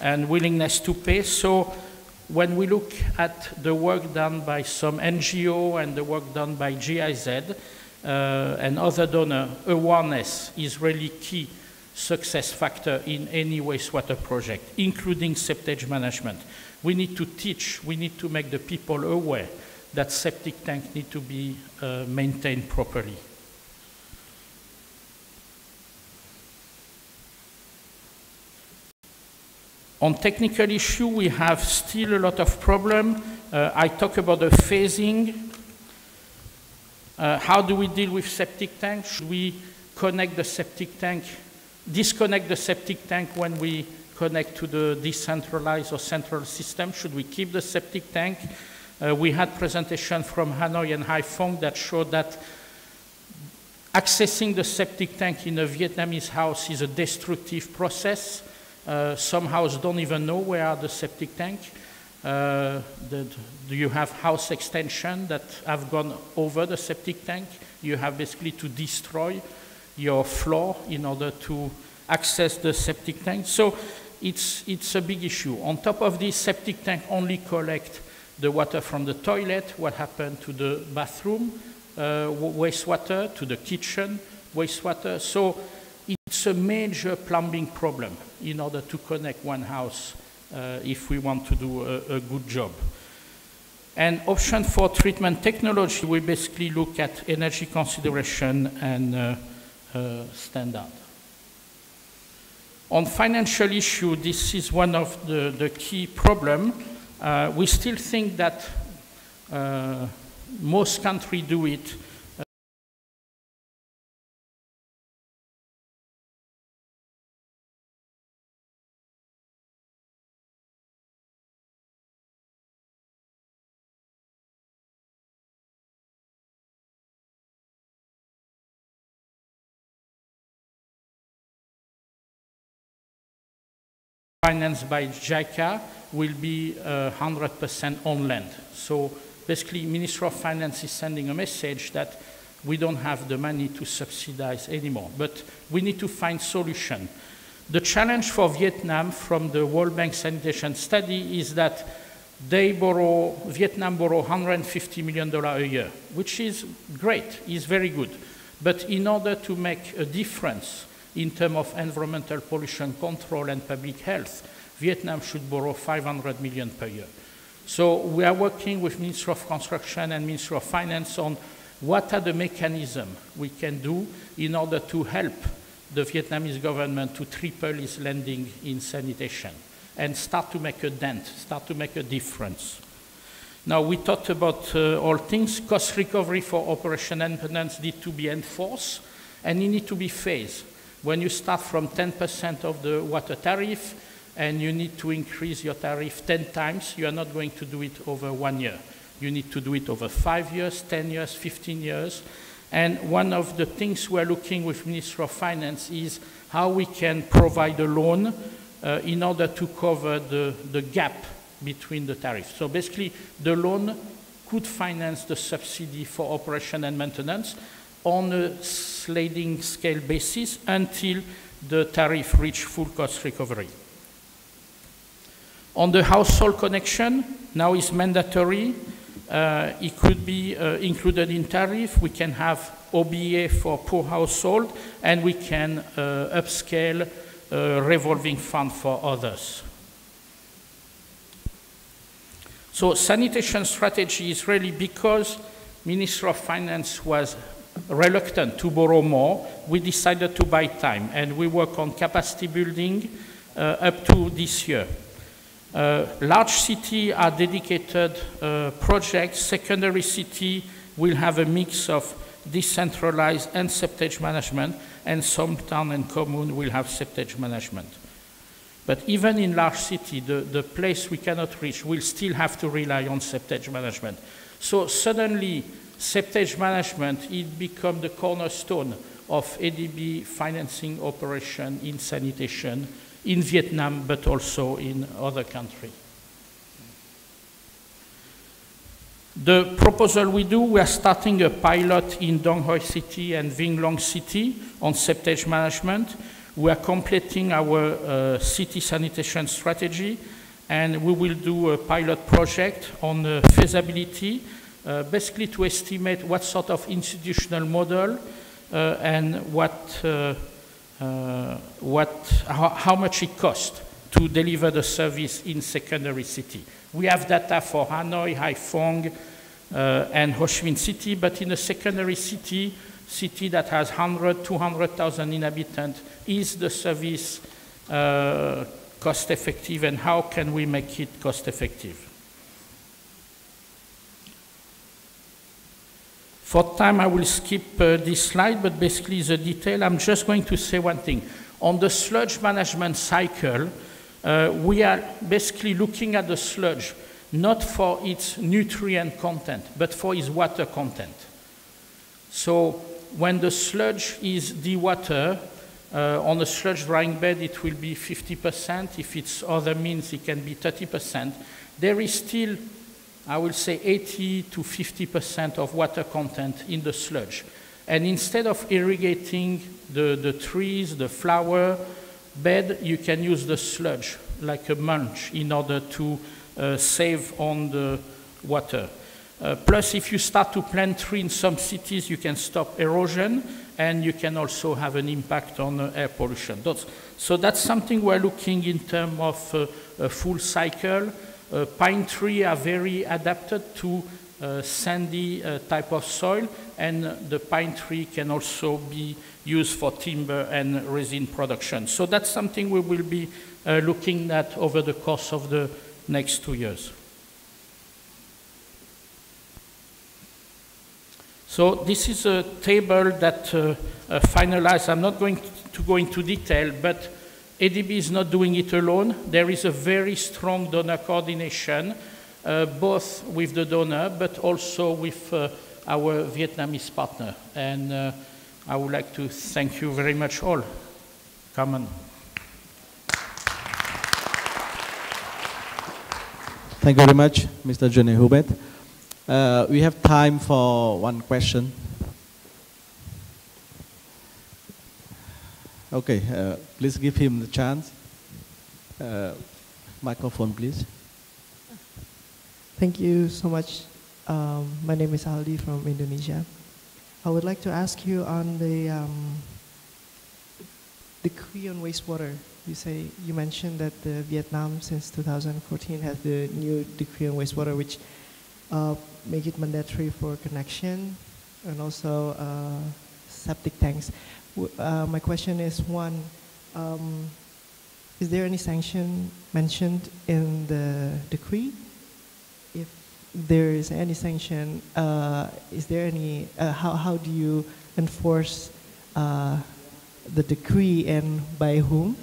and willingness to pay. So when we look at the work done by some NGO and the work done by GIZ, uh, and other donor, awareness is really key success factor in any wastewater project, including septage management. We need to teach, we need to make the people aware that septic tanks need to be uh, maintained properly. On technical issue, we have still a lot of problem. Uh, I talk about the phasing uh, how do we deal with septic tank? Should we connect the septic tank, disconnect the septic tank when we connect to the decentralized or central system? Should we keep the septic tank? Uh, we had presentation from Hanoi and Haiphong that showed that accessing the septic tank in a Vietnamese house is a destructive process. Uh, some houses don't even know where are the septic tank. Uh, do you have house extension that have gone over the septic tank? You have basically to destroy your floor in order to access the septic tank. So it's, it's a big issue. On top of this, septic tank only collect the water from the toilet, what happened to the bathroom, uh, wastewater, to the kitchen, wastewater. So it's a major plumbing problem in order to connect one house uh, if we want to do a, a, good job. And option for treatment technology, we basically look at energy consideration and uh, uh, standard. On financial issue, this is one of the, the key problem. Uh, we still think that uh, most countries do it financed by JICA will be 100% uh, on land. So basically, Minister of Finance is sending a message that we don't have the money to subsidize anymore, but we need to find solution. The challenge for Vietnam from the World Bank sanitation study is that they borrow, Vietnam borrow $150 million a year, which is great, is very good. But in order to make a difference in terms of environmental pollution control and public health, Vietnam should borrow 500 million per year. So we are working with Ministry of Construction and Ministry of Finance on what are the mechanisms we can do in order to help the Vietnamese government to triple its lending in sanitation and start to make a dent, start to make a difference. Now, we talked about uh, all things. Cost recovery for operation and maintenance need to be enforced, and it need to be phased. When you start from 10% of the water tariff, and you need to increase your tariff 10 times, you are not going to do it over one year. You need to do it over five years, 10 years, 15 years. And one of the things we're looking with Ministry of Finance is how we can provide a loan uh, in order to cover the, the gap between the tariffs. So basically, the loan could finance the subsidy for operation and maintenance on a sliding scale basis until the tariff reach full cost recovery. On the household connection, now it's mandatory. Uh, it could be uh, included in tariff. We can have OBA for poor household, and we can uh, upscale uh, revolving fund for others. So sanitation strategy is really because Minister of Finance was reluctant to borrow more, we decided to buy time and we work on capacity building uh, up to this year. Uh, large city are dedicated uh, projects, secondary city will have a mix of decentralized and septage management, and some town and commune will have septage management. But even in large city, the, the place we cannot reach will still have to rely on septage management. So suddenly, septage management, it become the cornerstone of ADB financing operation in sanitation in Vietnam, but also in other countries. The proposal we do, we are starting a pilot in Dong Hoi City and Vinh Long City on septage management. We are completing our uh, city sanitation strategy and we will do a pilot project on uh, feasibility, basically to estimate what sort of institutional model uh, and what, uh, uh, what, how, how much it costs to deliver the service in secondary city. We have data for Hanoi, Haiphong, uh, and Ho Chi Minh City, but in a secondary city, city that has 100, 200,000 inhabitants, is the service uh, cost effective and how can we make it cost effective? For time, I will skip uh, this slide, but basically the detail, I'm just going to say one thing. On the sludge management cycle, uh, we are basically looking at the sludge not for its nutrient content, but for its water content. So when the sludge is dewatered, uh, on a sludge drying bed it will be 50%, if it's other means it can be 30%. There is still, I will say 80 to 50% of water content in the sludge. And instead of irrigating the, the trees, the flower bed, you can use the sludge like a mulch in order to uh, save on the water. Uh, plus, if you start to plant trees in some cities, you can stop erosion and you can also have an impact on uh, air pollution. That's, so that's something we're looking in terms of uh, a full cycle. Uh, pine trees are very adapted to uh, sandy type of soil and the pine tree can also be used for timber and resin production. So that's something we will be looking at over the course of the next two years. So this is a table that uh, uh, finalized. I'm not going to go into detail, but ADB is not doing it alone. There is a very strong donor coordination, uh, both with the donor, but also with uh, our Vietnamese partner. And uh, I would like to thank you very much all. Come on. Thank you very much, Mr. Jenny Hubert. Uh, we have time for one question. Okay, uh, please give him the chance. Uh, microphone, please. Thank you so much. Um, my name is Aldi from Indonesia. I would like to ask you on the um, decree on wastewater you say you mentioned that the Vietnam since 2014 has the new decree on wastewater, which uh, make it mandatory for connection and also uh, septic tanks. Uh, my question is one, um, is there any sanction mentioned in the decree? If there is any sanction, uh, is there any, uh, how, how do you enforce uh, the decree and by whom?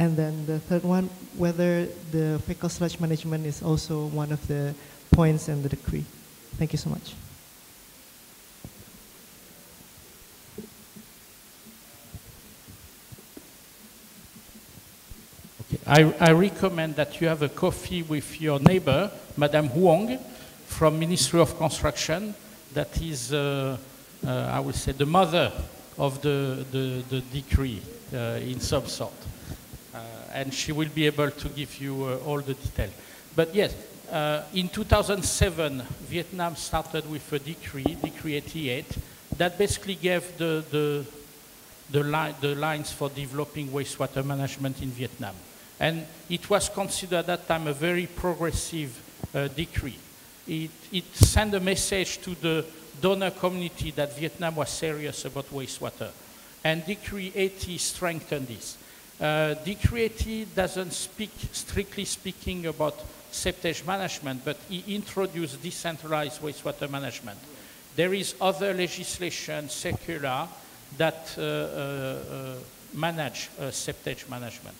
And then the third one, whether the fecal sludge management is also one of the points in the decree. Thank you so much. I, I recommend that you have a coffee with your neighbor, Madame Huang, from Ministry of Construction. That is, uh, uh, I would say, the mother of the, the, the decree uh, in some sort. Uh, and she will be able to give you uh, all the detail. But yes, uh, in 2007, Vietnam started with a decree, Decree 88, that basically gave the, the, the, li- the lines for developing wastewater management in Vietnam. And it was considered at that time a very progressive uh, decree. It, it sent a message to the donor community that Vietnam was serious about wastewater. And Decree 80 strengthened this. Uh, Decree 80 doesn't speak, strictly speaking, about septage management, but it introduced decentralized wastewater management. There is other legislation, secular, that uh, uh, uh, manage uh, septage management.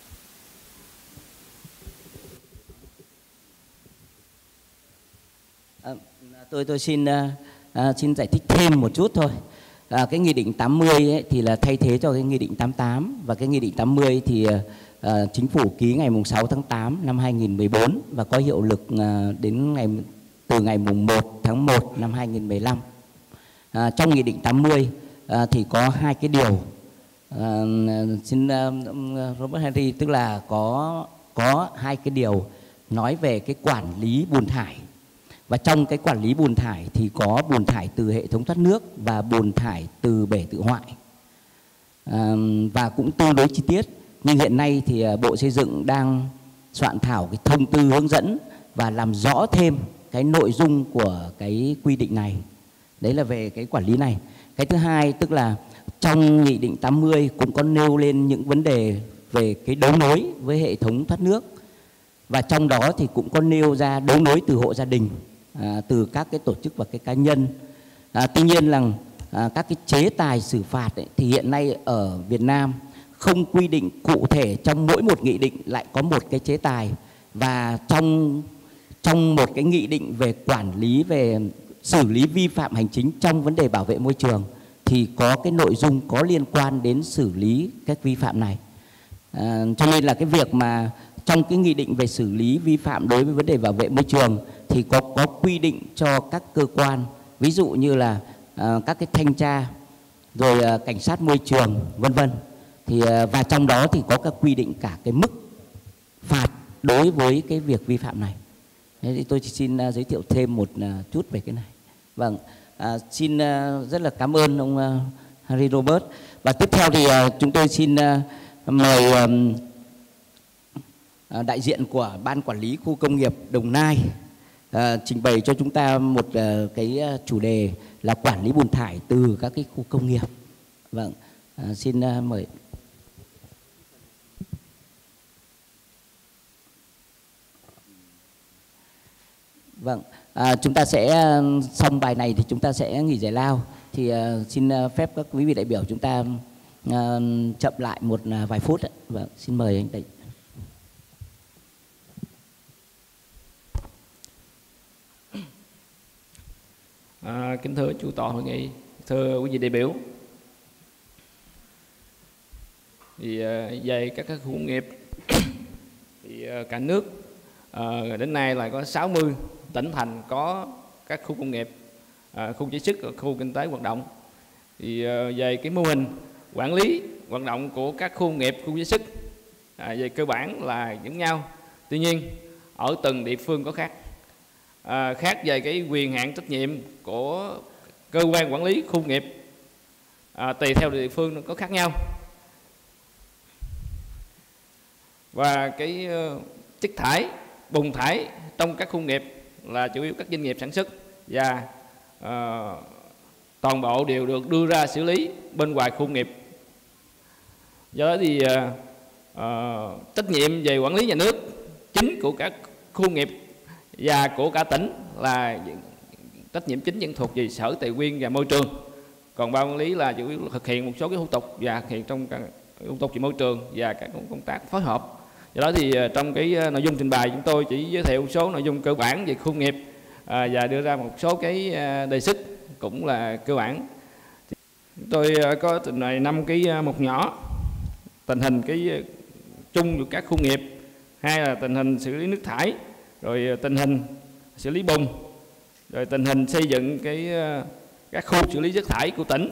Tôi tôi xin à, xin giải thích thêm một chút thôi. À, cái nghị định 80 ấy, thì là thay thế cho cái nghị định 88 và cái nghị định 80 thì à, chính phủ ký ngày mùng 6 tháng 8 năm 2014 và có hiệu lực à, đến ngày từ ngày mùng 1 tháng 1 năm 2015. À, trong nghị định 80 à, thì có hai cái điều à, xin à, Robert Henry tức là có có hai cái điều nói về cái quản lý bùn thải và trong cái quản lý bùn thải thì có bùn thải từ hệ thống thoát nước và bùn thải từ bể tự hoại. À, và cũng tương đối chi tiết nhưng hiện nay thì à, bộ xây dựng đang soạn thảo cái thông tư hướng dẫn và làm rõ thêm cái nội dung của cái quy định này. Đấy là về cái quản lý này. Cái thứ hai tức là trong nghị định 80 cũng có nêu lên những vấn đề về cái đấu nối với hệ thống thoát nước. Và trong đó thì cũng có nêu ra đấu nối từ hộ gia đình à, từ các cái tổ chức và cái cá nhân. À, tuy nhiên là à, các cái chế tài xử phạt ấy, thì hiện nay ở Việt Nam không quy định cụ thể trong mỗi một nghị định lại có một cái chế tài. Và trong trong một cái nghị định về quản lý về xử lý vi phạm hành chính trong vấn đề bảo vệ môi trường thì có cái nội dung có liên quan đến xử lý các vi phạm này. À, cho nên là cái việc mà trong cái nghị định về xử lý vi phạm đối với vấn đề bảo vệ môi trường thì có có quy định cho các cơ quan ví dụ như là uh, các cái thanh tra rồi uh, cảnh sát môi trường vân vân. Thì uh, và trong đó thì có các quy định cả cái mức phạt đối với cái việc vi phạm này. Thế thì tôi chỉ xin uh, giới thiệu thêm một uh, chút về cái này. Vâng uh, xin uh, rất là cảm ơn ông uh, Harry Robert. Và tiếp theo thì uh, chúng tôi xin uh, mời à, À, đại diện của ban quản lý khu công nghiệp Đồng Nai à, trình bày cho chúng ta một à, cái à, chủ đề là quản lý bùn thải từ các cái khu công nghiệp. Vâng, à, xin à, mời. Vâng, à, chúng ta sẽ à, xong bài này thì chúng ta sẽ nghỉ giải lao. Thì à, xin à, phép các quý vị đại biểu chúng ta à, chậm lại một à, vài phút. Ạ. Vâng, xin mời anh Tịnh. À, kính thưa chủ tọa hội nghị, thưa quý vị đại biểu. Thì à, về các khu công nghiệp [COUGHS] thì à, cả nước à, đến nay là có 60 tỉnh thành có các khu công nghiệp, khu chế xuất, khu kinh tế hoạt động. Thì về cái mô hình quản lý hoạt động của các khu công nghiệp, khu chế xuất về cơ bản là giống nhau. Tuy nhiên ở từng địa phương có khác à, khác về cái quyền hạn trách nhiệm của cơ quan quản lý khu nghiệp. À, tùy theo địa phương nó có khác nhau. Và cái uh, chất thải bùn thải trong các khu nghiệp là chủ yếu các doanh nghiệp sản xuất. Và uh, toàn bộ đều được đưa ra xử lý bên ngoài khu nghiệp. Do đó thì uh, uh, trách nhiệm về quản lý nhà nước chính của các khu nghiệp và của cả tỉnh là trách nhiệm chính vẫn thuộc về sở tài nguyên và môi trường. Còn ban quản lý là chủ yếu thực hiện một số cái thủ tục và thực hiện trong thủ tục về môi trường và các công tác phối hợp. Do đó thì ờ, trong cái ờ, nội dung trình bày chúng tôi chỉ giới thiệu một số nội dung cơ bản về khu nghiệp à, và đưa ra một số cái đề xuất cũng là cơ bản. Tôi có trình bày năm cái mục nhỏ tình hình cái chung của các khu nghiệp. Hai là tình hình xử lý nước thải rồi ờ, tình hình xử lý bùn rồi tình hình xây dựng cái ờ, các khu xử lý chất thải của tỉnh.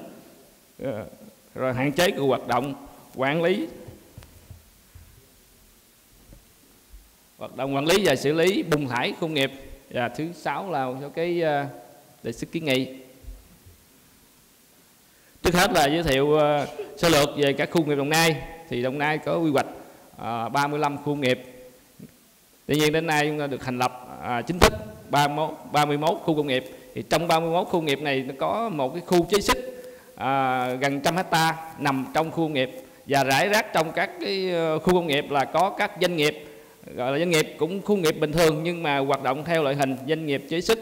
Ờ, rồi hạn chế của hoạt động quản lý. Hoạt động quản lý và xử lý bùn thải công nghiệp. Và thứ sáu là cho cái đề xuất kiến nghị. Trước hết là giới thiệu sơ lược về các khu nghiệp đồng nai. Thì đồng nai có quy hoạch 35 khu nghiệp tuy nhiên đến nay chúng ta được thành lập à, chính thức 31, 31 khu công nghiệp. Thì trong 31 khu công nghiệp này nó có một cái khu chế xuất à, gần trăm hecta nằm trong khu công nghiệp. Và rải rác trong các cái ờ, khu công nghiệp là có các doanh nghiệp gọi là doanh nghiệp cũng khu công nghiệp bình thường nhưng mà hoạt động theo loại hình doanh nghiệp chế xuất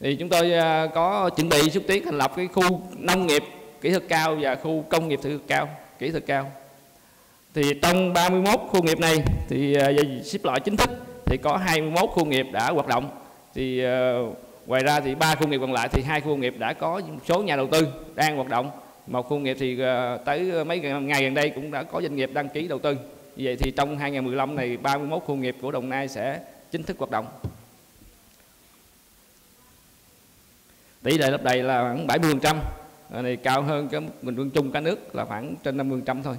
thì chúng tôi à, có chuẩn bị xúc tiến thành lập cái khu nông nghiệp kỹ thuật cao và khu công nghiệp kỹ thuật cao kỹ thuật cao thì trong 31 khu nghiệp này thì uh, xếp loại chính thức thì có 21 khu nghiệp đã hoạt động. Thì uh, ngoài ra thì ba khu nghiệp còn lại thì hai khu nghiệp đã có một số nhà đầu tư đang hoạt động. Một khu nghiệp thì uh, tới mấy ngày gần đây cũng đã có doanh nghiệp đăng ký đầu tư. Như vậy thì trong 2015 này 31 khu nghiệp của Đồng Nai sẽ chính thức hoạt động. Tỷ lệ lấp đầy là khoảng 70 phần trăm này cao hơn cái bình quân chung cả nước là khoảng trên 50 phần trăm thôi.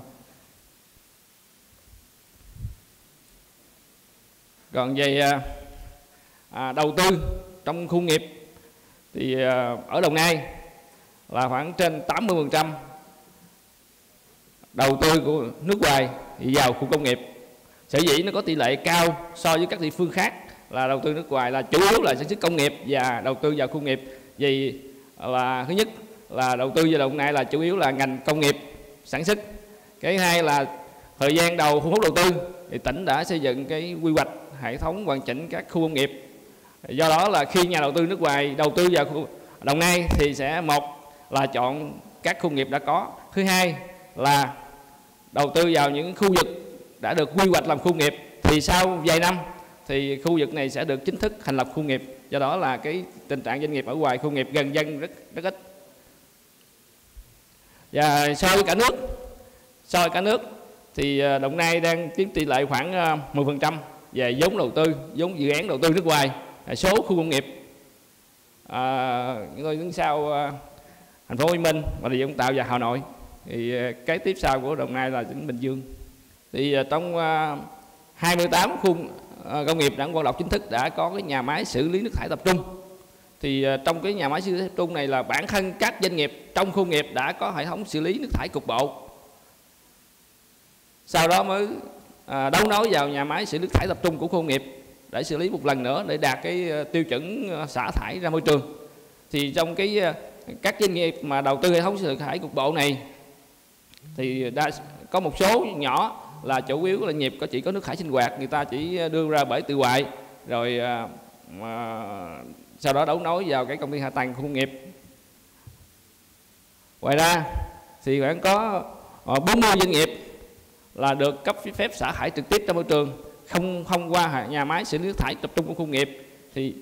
Còn về à, à, đầu tư trong khu nghiệp thì à, ở Đồng Nai là khoảng trên 80% đầu tư của nước ngoài thì vào khu công nghiệp. Sở dĩ nó có tỷ lệ cao so với các địa phương khác là đầu tư nước ngoài là chủ yếu là sản xuất công nghiệp và đầu tư vào khu nghiệp. Vì là thứ nhất là đầu tư vào Đồng Nai là chủ yếu là ngành công nghiệp sản xuất. Cái hai là thời gian đầu thu hút đầu tư thì tỉnh đã xây dựng cái quy hoạch hệ thống hoàn chỉnh các khu công nghiệp. Do đó là khi nhà đầu tư nước ngoài đầu tư vào khu Đồng Nai thì sẽ, một là chọn các khu nghiệp đã có, thứ hai là đầu tư vào những khu vực đã được quy hoạch làm khu nghiệp thì sau vài năm thì khu vực này sẽ được chính thức thành lập khu nghiệp. Do đó là cái tình trạng doanh nghiệp ở ngoài khu nghiệp gần dân rất rất ít. Và so với cả nước, so với cả nước thì ờ, Đồng Nai đang chiếm tỷ lệ khoảng ờ, 10% về vốn đầu tư, vốn dự án đầu tư nước ngoài, à, số khu công nghiệp. À, những người đứng sau à, thành phố Hồ Chí Minh, và Địa Vũng Tàu và Hà Nội. Thì à, cái tiếp sau của Đồng Nai là tỉnh Bình Dương. Thì à, trong à, 28 khu à, công nghiệp đã Quang Lộc chính thức đã có cái nhà máy xử lý nước thải tập trung. Thì à, trong cái nhà máy xử lý tập trung này là bản thân các doanh nghiệp trong khu nghiệp đã có hệ thống xử lý nước thải cục bộ sau đó mới à, đấu nối vào nhà máy xử lý nước thải tập trung của khu công nghiệp để xử lý một lần nữa để đạt cái ờ, tiêu chuẩn ờ, xả thải ra môi trường. Thì trong cái ờ, các doanh nghiệp mà đầu tư hệ thống xử lý thải cục bộ này thì đã có một số nhỏ là chủ yếu là nghiệp có chỉ có nước thải sinh hoạt người ta chỉ đưa ra bể tự hoại rồi à, mà sau đó đấu nối vào cái công ty hạ tầng khu công nghiệp. Ngoài ra thì khoảng có 40 doanh nghiệp là được cấp phép xả thải trực tiếp ra môi trường không không qua nhà máy xử lý nước thải tập trung của khu nghiệp. Thì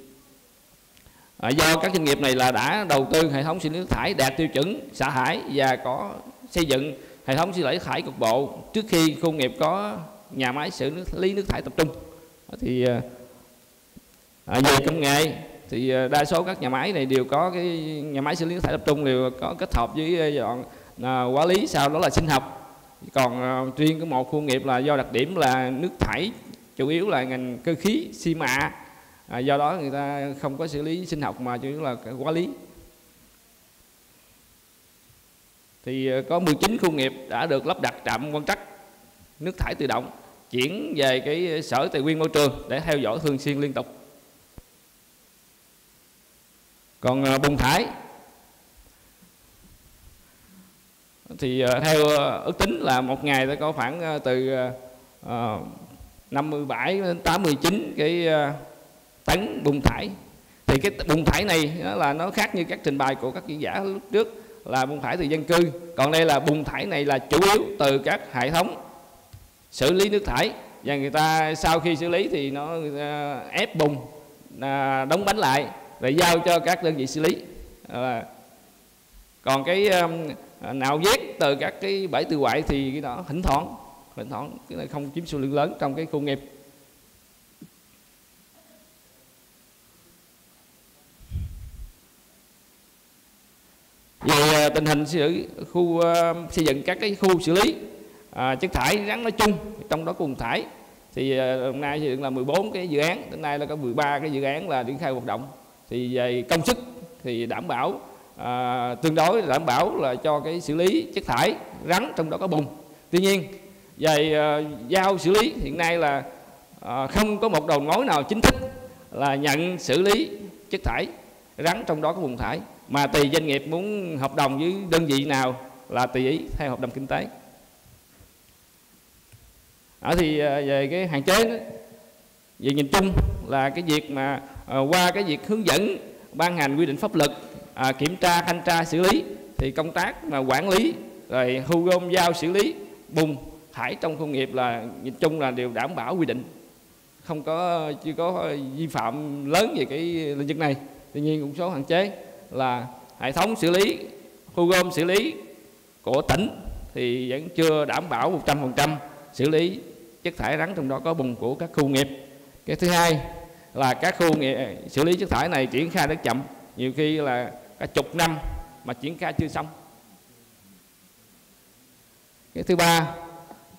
à, do các doanh nghiệp này là đã đầu tư hệ thống xử lý nước thải đạt tiêu chuẩn xả thải và có xây dựng hệ thống xử lý nước thải cục bộ trước khi khu nghiệp có nhà máy xử lý nước thải tập trung. Thì à, à về công nghệ thì à, đa số các nhà máy này đều có cái nhà máy xử lý nước thải tập trung đều có kết hợp với à, dọn à, quản lý sau đó là sinh học còn uh, riêng cái một khu nghiệp là do đặc điểm là nước thải chủ yếu là ngành cơ khí xi mạ. À, do đó người ta không có xử lý sinh học mà chủ yếu là quản lý. Thì uh, có 19 khu nghiệp đã được lắp đặt trạm quan trắc nước thải tự động chuyển về cái ờ, sở tài nguyên môi trường để theo dõi thường xuyên liên tục. Còn à, thải thì ờ, theo ờ, ước tính là một ngày sẽ có khoảng ờ, từ 57 đến 89 cái tấn bùn thải. Thì cái bùn thải này nó là nó khác như các trình bày của các diễn giả lúc trước, là bùn thải từ dân cư. Còn đây là bùn thải này là chủ yếu từ các hệ thống xử lý nước thải và người ta sau khi xử lý thì nó ép bùn à, đóng bánh lại rồi giao cho các đơn vị xử lý. Còn cái À, nạo vét từ các cái bãi tự ngoại thì cái đó thỉnh thoảng thỉnh thoảng cái này không chiếm số lượng lớn trong cái khu nghiệp. Về à, tình hình xử khu uh, xây dựng các cái khu xử lý uh, chất thải rắn nói chung trong đó cùng thải. Thì uh, hôm nay xây dựng là 14 cái dự án đến nay là có 13 cái dự án là triển khai hoạt động. Thì về công sức thì đảm bảo à, tương đối đảm bảo là cho cái xử lý chất thải rắn trong đó có bùn. Tuy nhiên về uh, giao xử lý hiện nay là à, không có một đầu mối nào chính thức là nhận xử lý chất thải rắn trong đó có bùn thải mà tùy doanh nghiệp muốn hợp đồng với đơn vị nào là tùy ý theo hợp đồng kinh tế. Ở thì à, về cái hạn chế đó, về nhìn chung là cái việc mà à, qua cái việc hướng dẫn ban hành quy định pháp luật à, kiểm tra thanh tra xử lý. Thì công tác mà quản lý rồi thu gom giao xử lý bùng thải trong công nghiệp là nhìn chung là đều đảm bảo quy định. Không có chưa có vi phạm lớn về cái lĩnh vực này. Tuy nhiên cũng số hạn chế là hệ thống xử lý thu gom xử lý của tỉnh thì vẫn chưa đảm bảo 100% xử lý chất thải rắn trong đó có bùn của các khu nghiệp. Cái thứ hai là các khu nghiệp xử lý chất thải này triển khai rất chậm. Nhiều khi là cả chục năm mà triển khai chưa xong. Cái thứ ba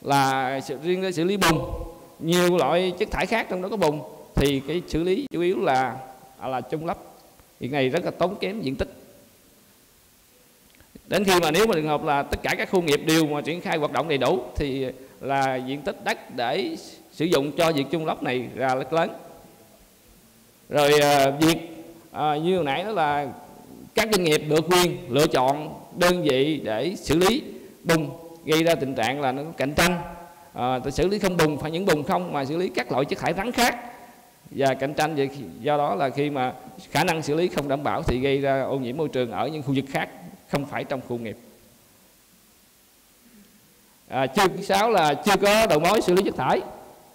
là riêng cái xử lý bùn. Nhiều loại chất thải khác trong đó có bùn. Thì cái xử lý chủ yếu là à, là chung lấp. Hiện nay rất là tốn kém diện tích. Đến khi mà nếu mà trường hợp là tất cả các khu nghiệp đều mà triển khai hoạt động đầy đủ thì là diện tích đất để sử dụng cho việc chung lấp này ra rất lớn. Rồi à, việc à, như hồi nãy đó là các doanh nghiệp được quyền lựa chọn đơn vị để xử lý bùng gây ra tình trạng là nó có cạnh tranh. À, xử lý không bùng phải những bùng không mà xử lý các loại chất thải rắn khác. Và cạnh tranh vậy do đó là khi mà khả năng xử lý không đảm bảo thì gây ra ô nhiễm môi trường ở những khu vực khác không phải trong khu nghiệp. À, chương thứ sáu là chưa có đầu mối xử lý chất thải.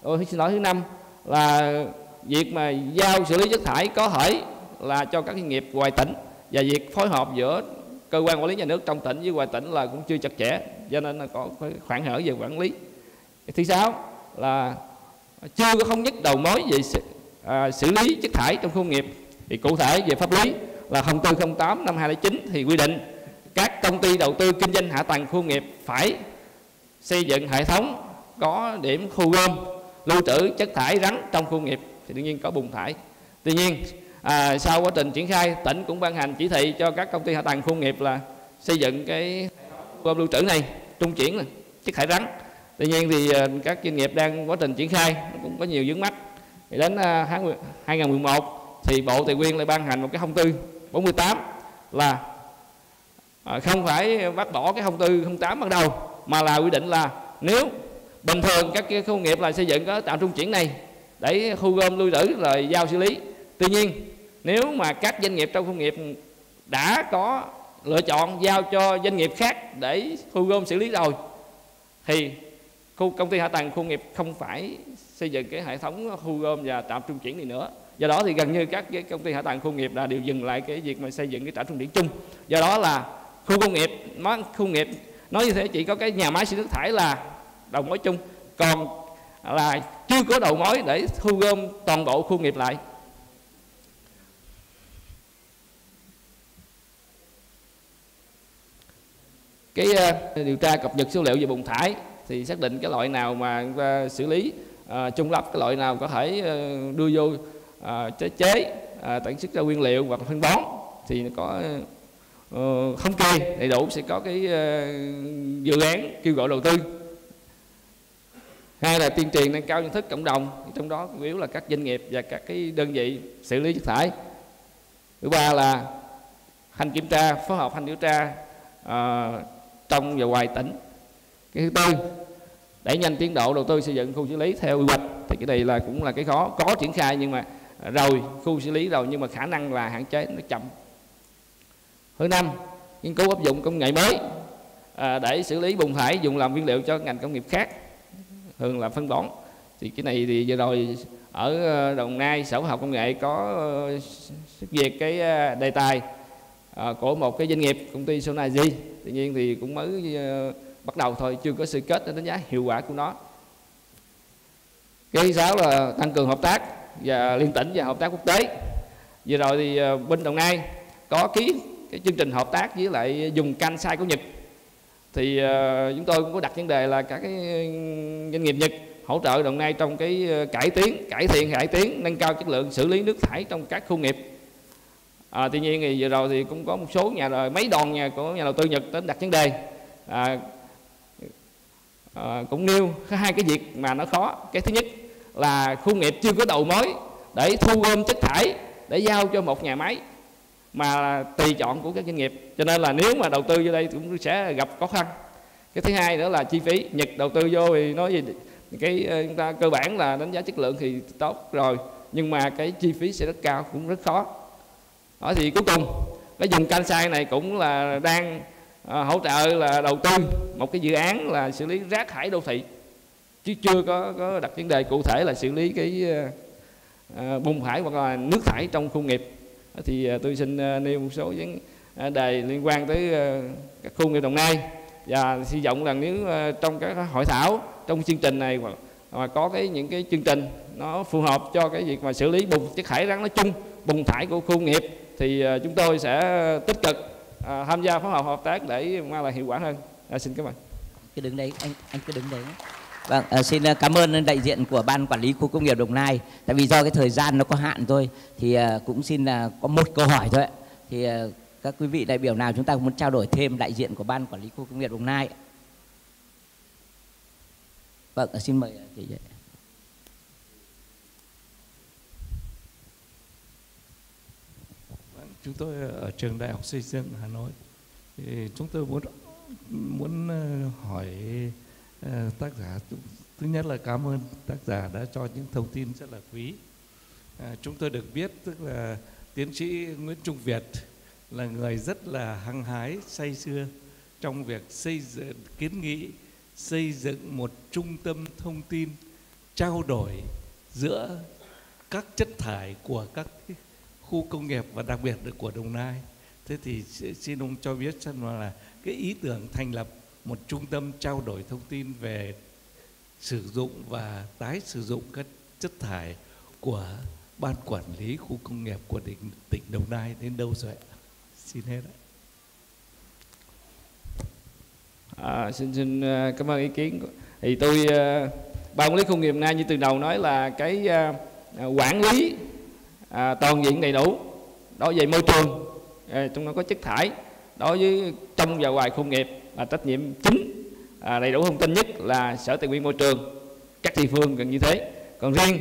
Ôi, xin lỗi thứ năm là việc mà giao xử lý chất thải có thể là cho các doanh nghiệp ngoài tỉnh và việc phối hợp giữa cơ quan quản lý nhà nước trong tỉnh với ngoài tỉnh là cũng chưa chặt chẽ cho nên là có khoảng hở về quản lý. Thứ sáu là chưa có không nhất đầu mối về à, xử lý chất thải trong khu nghiệp. Thì cụ thể về pháp lý là thông tư 08 năm 2009 thì quy định các công ty đầu tư kinh doanh hạ tầng khu nghiệp phải xây dựng hệ thống có điểm thu gom lưu trữ chất thải rắn trong khu nghiệp. Thì đương nhiên có bùn thải. Tuy nhiên à, sau quá trình triển khai tỉnh cũng ban hành chỉ thị cho các công ty hạ tầng khu nghiệp là xây dựng cái gom lưu trữ này trung chuyển này, chất thải rắn. Tuy nhiên thì à, các doanh nghiệp đang quá trình triển khai cũng có nhiều vướng mắt thì đến à, tháng 2011 thì Bộ Tài nguyên lại ban hành một cái thông tư 48 là à, không phải bắt bỏ cái thông tư 08 ban đầu mà là quy định là nếu bình thường các cái khu nghiệp là xây dựng có tạm trung chuyển này để thu gom lưu trữ rồi giao xử lý. Tuy nhiên nếu mà các doanh nghiệp trong khu nghiệp đã có lựa chọn giao cho doanh nghiệp khác để thu gom xử lý rồi, thì khu, công ty hạ tầng khu nghiệp không phải xây dựng cái hệ thống thu gom và trạm trung chuyển này nữa. Do đó thì gần như các cái công ty hạ tầng khu nghiệp là đều dừng lại cái việc mà xây dựng cái trạm trung chuyển chung. Do đó là khu công nghiệp, nó, khu nghiệp nói như thế chỉ có cái nhà máy xử nước thải là đầu mối chung, còn là chưa có đầu mối để thu gom toàn bộ khu nghiệp lại. Cái uh, điều tra cập nhật số liệu về bùn thải thì xác định cái loại nào mà uh, xử lý uh, trung lập cái loại nào có thể uh, đưa vô uh, chế chế uh, sản xuất ra nguyên liệu hoặc phân bón thì nó có uh, không kê đầy đủ sẽ có cái uh, dự án kêu gọi đầu tư. Hai là tuyên truyền nâng cao nhận thức cộng đồng trong đó chủ yếu là các doanh nghiệp và các cái đơn vị xử lý chất thải. Thứ ba là hành kiểm tra phối hợp hành điều tra uh, trong và ngoài tỉnh cái thứ tư đẩy nhanh tiến độ đầu tư xây dựng khu xử lý theo quy hoạch. Thì cái này là cũng là cái khó có triển khai nhưng mà à, rồi khu xử lý rồi nhưng mà khả năng là hạn chế nó chậm. Thứ năm nghiên cứu áp dụng công nghệ mới à, để xử lý bùn thải dùng làm nguyên liệu cho ngành công nghiệp khác. Thường là phân bón. Thì cái này thì vừa rồi ở à, đồng nai sở khoa học công nghệ có à, xuất duyệt cái đề tài của một cái doanh nghiệp công ty sonaji tuy nhiên thì cũng mới ờ, bắt đầu thôi, chưa có sự kết để đánh giá hiệu quả của nó. Cái thứ sáu là tăng cường hợp tác và liên tỉnh và hợp tác quốc tế. Vừa rồi thì ờ, bên đồng nai có ký cái chương trình hợp tác với lại dùng canh sai của nhật. Thì ờ, chúng tôi cũng có đặt vấn đề là các cái doanh nghiệp nhật hỗ trợ đồng nai trong cái cải tiến, cải thiện, cải tiến, nâng cao chất lượng xử lý nước thải trong các khu nghiệp à, tuy nhiên thì vừa rồi thì cũng có một số nhà rồi mấy đoàn nhà của nhà đầu tư nhật đến đặt vấn đề. À, à, cũng nêu hai cái việc mà nó khó. Cái thứ nhất là khu nghiệp chưa có đầu mối để thu gom chất thải để giao cho một nhà máy mà tùy chọn của các doanh nghiệp. Cho nên là nếu mà đầu tư vô đây cũng sẽ gặp khó khăn. Cái thứ hai nữa là chi phí. Nhật đầu tư vô thì nói gì cái ờ, chúng ta cơ bản là đánh giá chất lượng thì tốt rồi nhưng mà cái chi phí sẽ rất cao cũng rất khó đó thì cuối cùng cái dùng kansai này cũng là đang à, hỗ trợ là đầu tư một cái dự án là xử lý rác thải đô thị. Chứ chưa có có đặt vấn đề cụ thể là xử lý cái à, à bùn thải hoặc là nước thải trong khu nghiệp. Thì à, tôi xin à, nêu một số vấn à, đề liên quan tới à, các khu nghiệp đồng nai. Và hy vọng rằng nếu à, trong các hội thảo trong chương trình này mà, mà có cái những cái chương trình nó phù hợp cho cái việc mà xử lý bùn chất thải rắn nói chung bùn thải của khu nghiệp thì à, chúng tôi sẽ tích cực à, tham gia phối hợp hợp tác để mang lại hiệu quả hơn. À, xin cảm ơn. Cứ đứng đấy anh anh cứ đứng đấy vâng à, xin à, cảm ơn đại diện của ban quản lý khu công nghiệp đồng nai. Tại vì do cái thời gian nó có hạn thôi thì à, cũng xin là có một câu hỏi thôi thì à, các quý vị đại biểu nào chúng ta muốn trao đổi thêm đại diện của ban quản lý khu công nghiệp đồng nai vâng à, xin mời chị chúng tôi ở trường đại học xây dựng hà nội. Thì chúng tôi muốn muốn ờ, hỏi ờ, tác giả. Thứ nhất là cảm ơn tác giả đã cho những thông tin rất là quý. À, chúng tôi được biết tức là tiến sĩ nguyễn trung việt là người rất là hăng hái say sưa trong việc xây dựng kiến nghị xây dựng một trung tâm thông tin trao đổi giữa các chất thải của các khu công nghiệp và đặc biệt là của Đồng Nai. Thế thì xin ông cho biết xem là cái ý tưởng thành lập một trung tâm trao đổi thông tin về sử dụng và tái sử dụng các chất thải của ban quản lý khu công nghiệp của tỉnh, tỉnh Đồng Nai đến đâu rồi ạ? Xin hết ạ. À, xin xin à, cảm ơn ý kiến thì tôi à, ban quản lý khu công nghiệp Nai như từ đầu nói là cái à, quản lý à, toàn diện đầy đủ đối với môi trường. À, chúng nó có chất thải đối với trong và ngoài khu nghiệp là trách nhiệm chính. À, đầy đủ thông tin nhất là sở tài nguyên môi trường các địa phương gần như thế. Còn riêng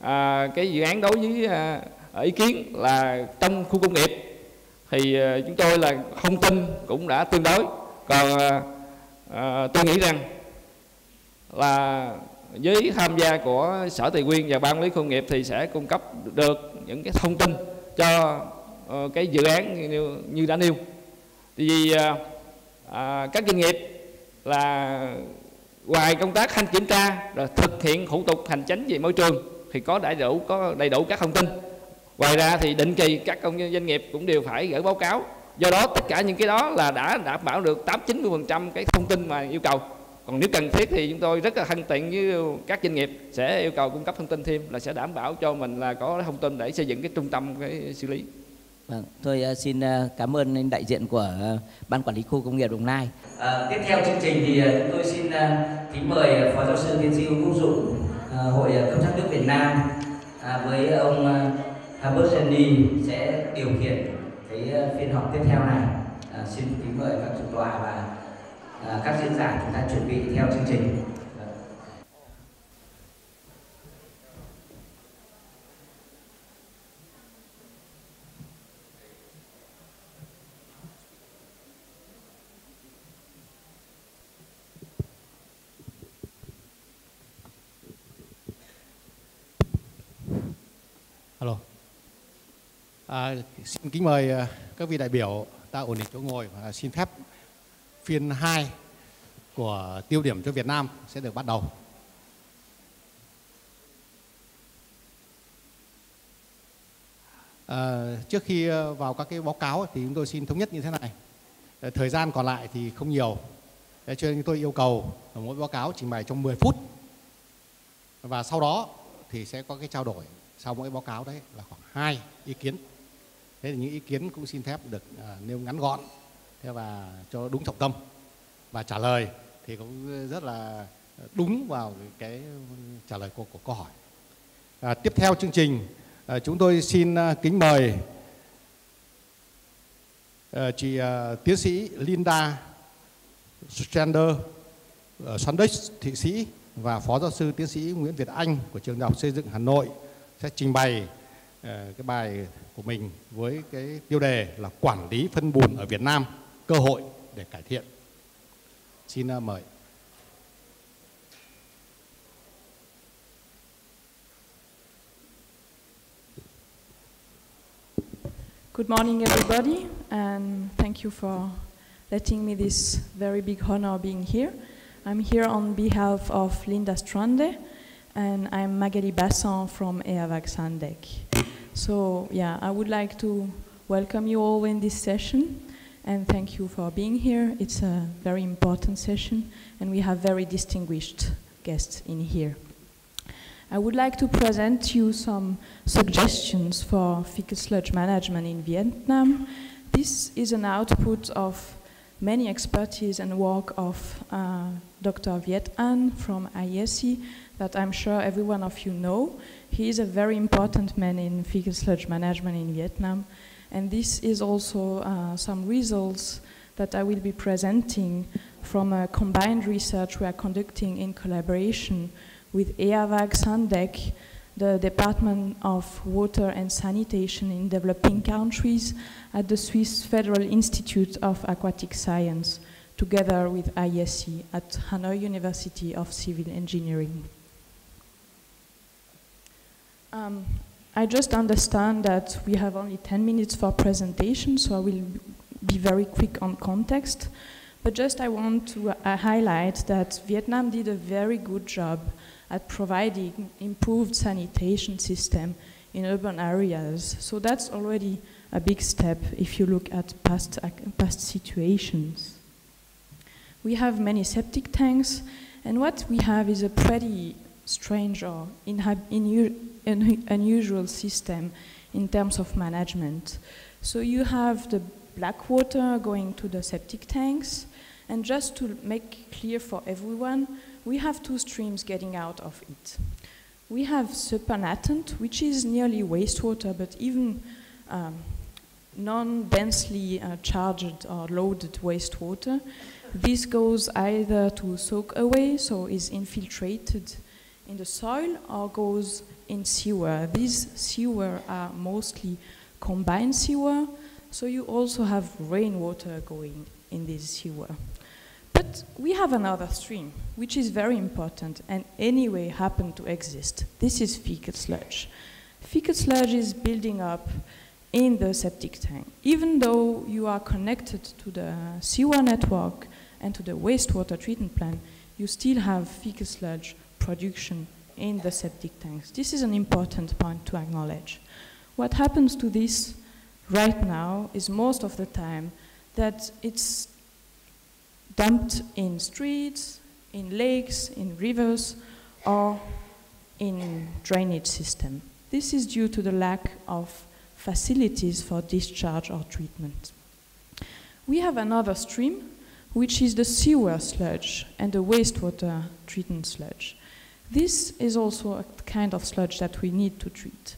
à, cái dự án đối với à, ý kiến là trong khu công nghiệp thì à, chúng tôi là thông tin cũng đã tương đối. Còn à, à, tôi nghĩ rằng là với tham gia của sở tài nguyên và ban quản lý khu nghiệp thì sẽ cung cấp được những cái thông tin cho uh, cái dự án như, như đã nêu. Vì uh, uh, các doanh nghiệp là ngoài công tác thanh kiểm tra rồi thực hiện thủ tục hành chính về môi trường thì có đầy đủ có đầy đủ các thông tin. Ngoài ra thì định kỳ các công nhân doanh nghiệp cũng đều phải gửi báo cáo. Do đó tất cả những cái đó là đã đảm bảo được tám chín mươi phần trăm cái thông tin mà yêu cầu còn nếu cần thiết thì chúng tôi rất là thân thiện với các doanh nghiệp sẽ yêu cầu cung cấp thông tin thêm là sẽ đảm bảo cho mình là có thông tin để xây dựng cái trung tâm cái xử lý Vâng, tôi uh, xin uh, cảm ơn đại diện của uh, ban quản lý khu công nghiệp Đồng Nai. À, tiếp theo chương trình thì chúng tôi xin kính mời phó giáo sư tiến sĩ Quốc Dụng hội cấp thoát nước Việt Nam à, với ông Herbert Sandy sẽ điều khiển cái phiên họp tiếp theo này. À, xin kính mời các chủ tọa và Ờ, các diễn giả chúng ta chuẩn bị theo chương trình Alo. À, xin kính mời à, các vị đại biểu ta ổn định chỗ ngồi và xin phép phiên 2 của tiêu điểm cho Việt Nam sẽ được bắt đầu. À, trước khi vào các cái báo cáo thì chúng tôi xin thống nhất như thế này. Ờ, thời gian còn lại thì không nhiều. Thế cho nên tôi yêu cầu mỗi báo cáo trình bày trong 10 phút. Và sau đó thì sẽ có cái trao đổi sau mỗi báo cáo đấy là khoảng 2 ý kiến. Thế thì những ý kiến cũng xin phép được à, nêu ngắn gọn thế và cho đúng trọng tâm và trả lời thì cũng rất là đúng vào cái trả lời của, của câu hỏi. À, tiếp theo chương trình à, chúng tôi xin à, kính mời à, chị à, tiến sĩ Linda Strander à, ở Sandex Thụy Sĩ và phó giáo sư tiến sĩ Nguyễn Việt Anh của trường đại học xây dựng Hà Nội sẽ trình bày à, cái bài của mình với cái tiêu đề là quản lý phân bùn ở Việt Nam cơ hội để cải thiện. Xin mời. Good morning, everybody, and thank you for letting me this very big honor being here. I'm here on behalf of Linda Strande, and I'm Magali Bassan from EAVAG Sandek. So, yeah, I would like to welcome you all in this session, and thank you for being here. It's a very important session, and we have very distinguished guests in here. I would like to present you some suggestions for fecal sludge management in Vietnam. This is an output of many expertise and work of uh, Dr. Viet An from IESI that I'm sure every one of you know. He is a very important man in fecal sludge management in Vietnam. And this is also uh, some results that I will be presenting from a combined research we are conducting in collaboration with EAVAG Sandec, the Department of Water and Sanitation in Developing Countries at the Swiss Federal Institute of Aquatic Science, together with ISC at Hanoi University of Civil Engineering. Um, I just understand that we have only 10 minutes for presentation, so I will be very quick on context. But just I want to uh, highlight that Vietnam did a very good job at providing improved sanitation system in urban areas. So that's already a big step if you look at past, past situations. We have many septic tanks, and what we have is a pretty strange or unusual system in terms of management. So you have the black water going to the septic tanks, and just to make clear for everyone, we have two streams getting out of it. We have supernatant, which is nearly wastewater, but even um, non-densely uh, charged or loaded wastewater. This goes either to soak away, so is infiltrated in the soil, or goes in sewer. These sewer are mostly combined sewer, so you also have rainwater going in this sewer. But we have another stream, which is very important and anyway happen to exist. This is fecal sludge. Fecal sludge is building up in the septic tank. Even though you are connected to the sewer network and to the wastewater treatment plant, you still have fecal sludge production in the septic tanks. This is an important point to acknowledge. What happens to this right now is most of the time that it's dumped in streets, in lakes, in rivers, or in drainage system. This is due to the lack of facilities for discharge or treatment. We have another stream, which is the sewer sludge and the wastewater treatment sludge. This is also a kind of sludge that we need to treat.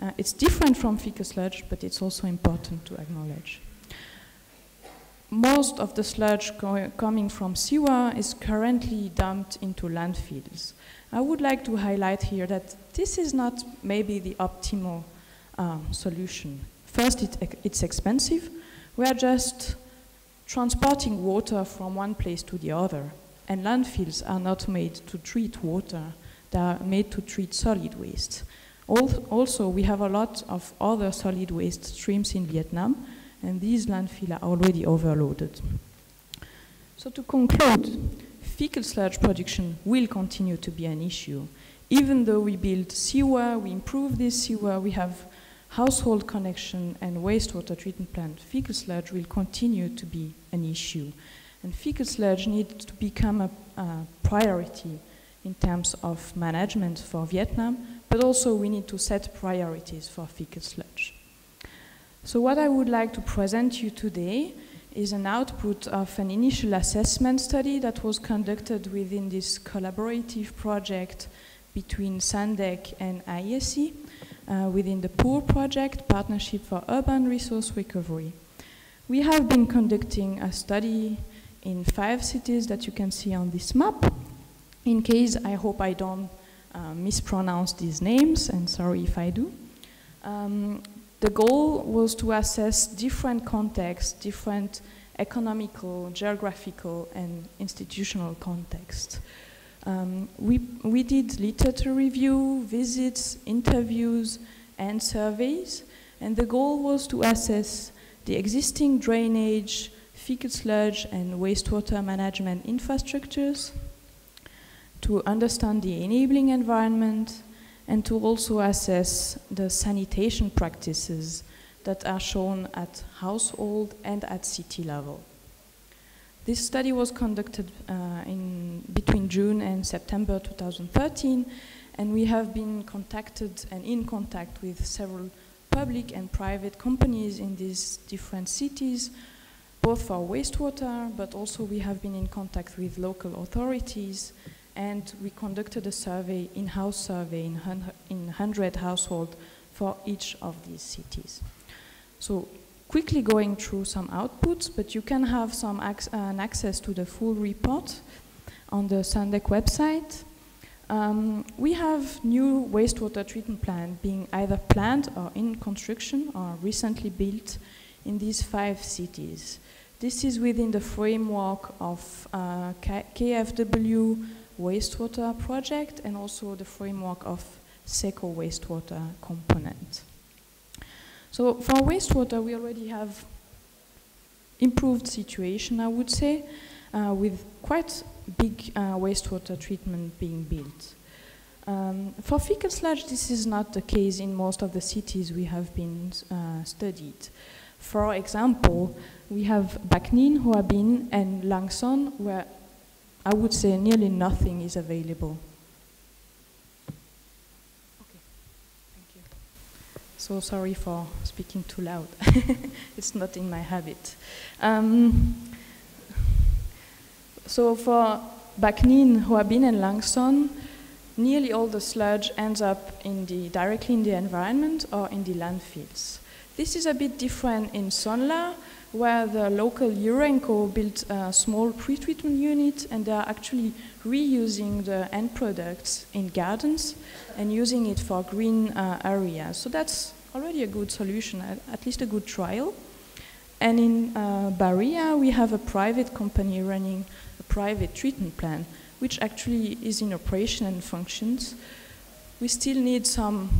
Uh, it's different from fecal sludge, but it's also important to acknowledge most of the sludge coming from sewer is currently dumped into landfills. I would like to highlight here that this is not maybe the optimal um, solution. First, it, it's expensive. We are just transporting water from one place to the other. And landfills are not made to treat water, they are made to treat solid waste. Also, we have a lot of other solid waste streams in Vietnam, and these landfills are already overloaded. So to conclude, fecal sludge production will continue to be an issue. Even though we build sewer, we improve this sewer, we have household connection and wastewater treatment plant, fecal sludge will continue to be an issue. And fecal sludge needs to become a, a priority in terms of management for Vietnam, but also we need to set priorities for fecal sludge. So what I would like to present you today is an output of an initial assessment study that was conducted within this collaborative project between SANDEC and IESE uh, within the POOR project, Partnership for Urban Resource Recovery. We have been conducting a study in five cities that you can see on this map. In case, I hope I don't uh, mispronounce these names, and sorry if I do. Um, the goal was to assess different contexts, different economical, geographical, and institutional contexts. Um, we, we did literature review, visits, interviews, and surveys, and the goal was to assess the existing drainage, fecal sludge, and wastewater management infrastructures, to understand the enabling environment, and to also assess the sanitation practices that are shown at household and at city level. This study was conducted uh, in between June and September 2013, and we have been contacted and in contact with several public and private companies in these different cities, both for wastewater, but also we have been in contact with local authorities and we conducted a survey, in-house survey in, in 100 households for each of these cities. So quickly going through some outputs, but you can have some ac uh, access to the full report on the SANDEC website. Um, we have new wastewater treatment plant being either planned or in construction or recently built in these five cities. This is within the framework of uh, KFW wastewater project and also the framework of SECO wastewater component. So for wastewater, we already have improved situation, I would say, uh, with quite big uh, wastewater treatment being built. Um, for fecal sludge, this is not the case in most of the cities we have been uh, studied. For example, we have Bac Ninh, Hoa Binh, and Langson, where I would say nearly nothing is available. Okay, thank you. So sorry for speaking too loud. [LAUGHS] it's not in my habit. Um, so for Bac Ninh, Hoa Binh, and Langson, nearly all the sludge ends up in the, directly in the environment or in the landfills. This is a bit different in Son La, where the local Urenco built a small pre-treatment unit and they are actually reusing the end products in gardens and using it for green uh, areas. So that's already a good solution, at least a good trial. And in uh, Baria, we have a private company running a private treatment plant, which actually is in operation and functions. We still need some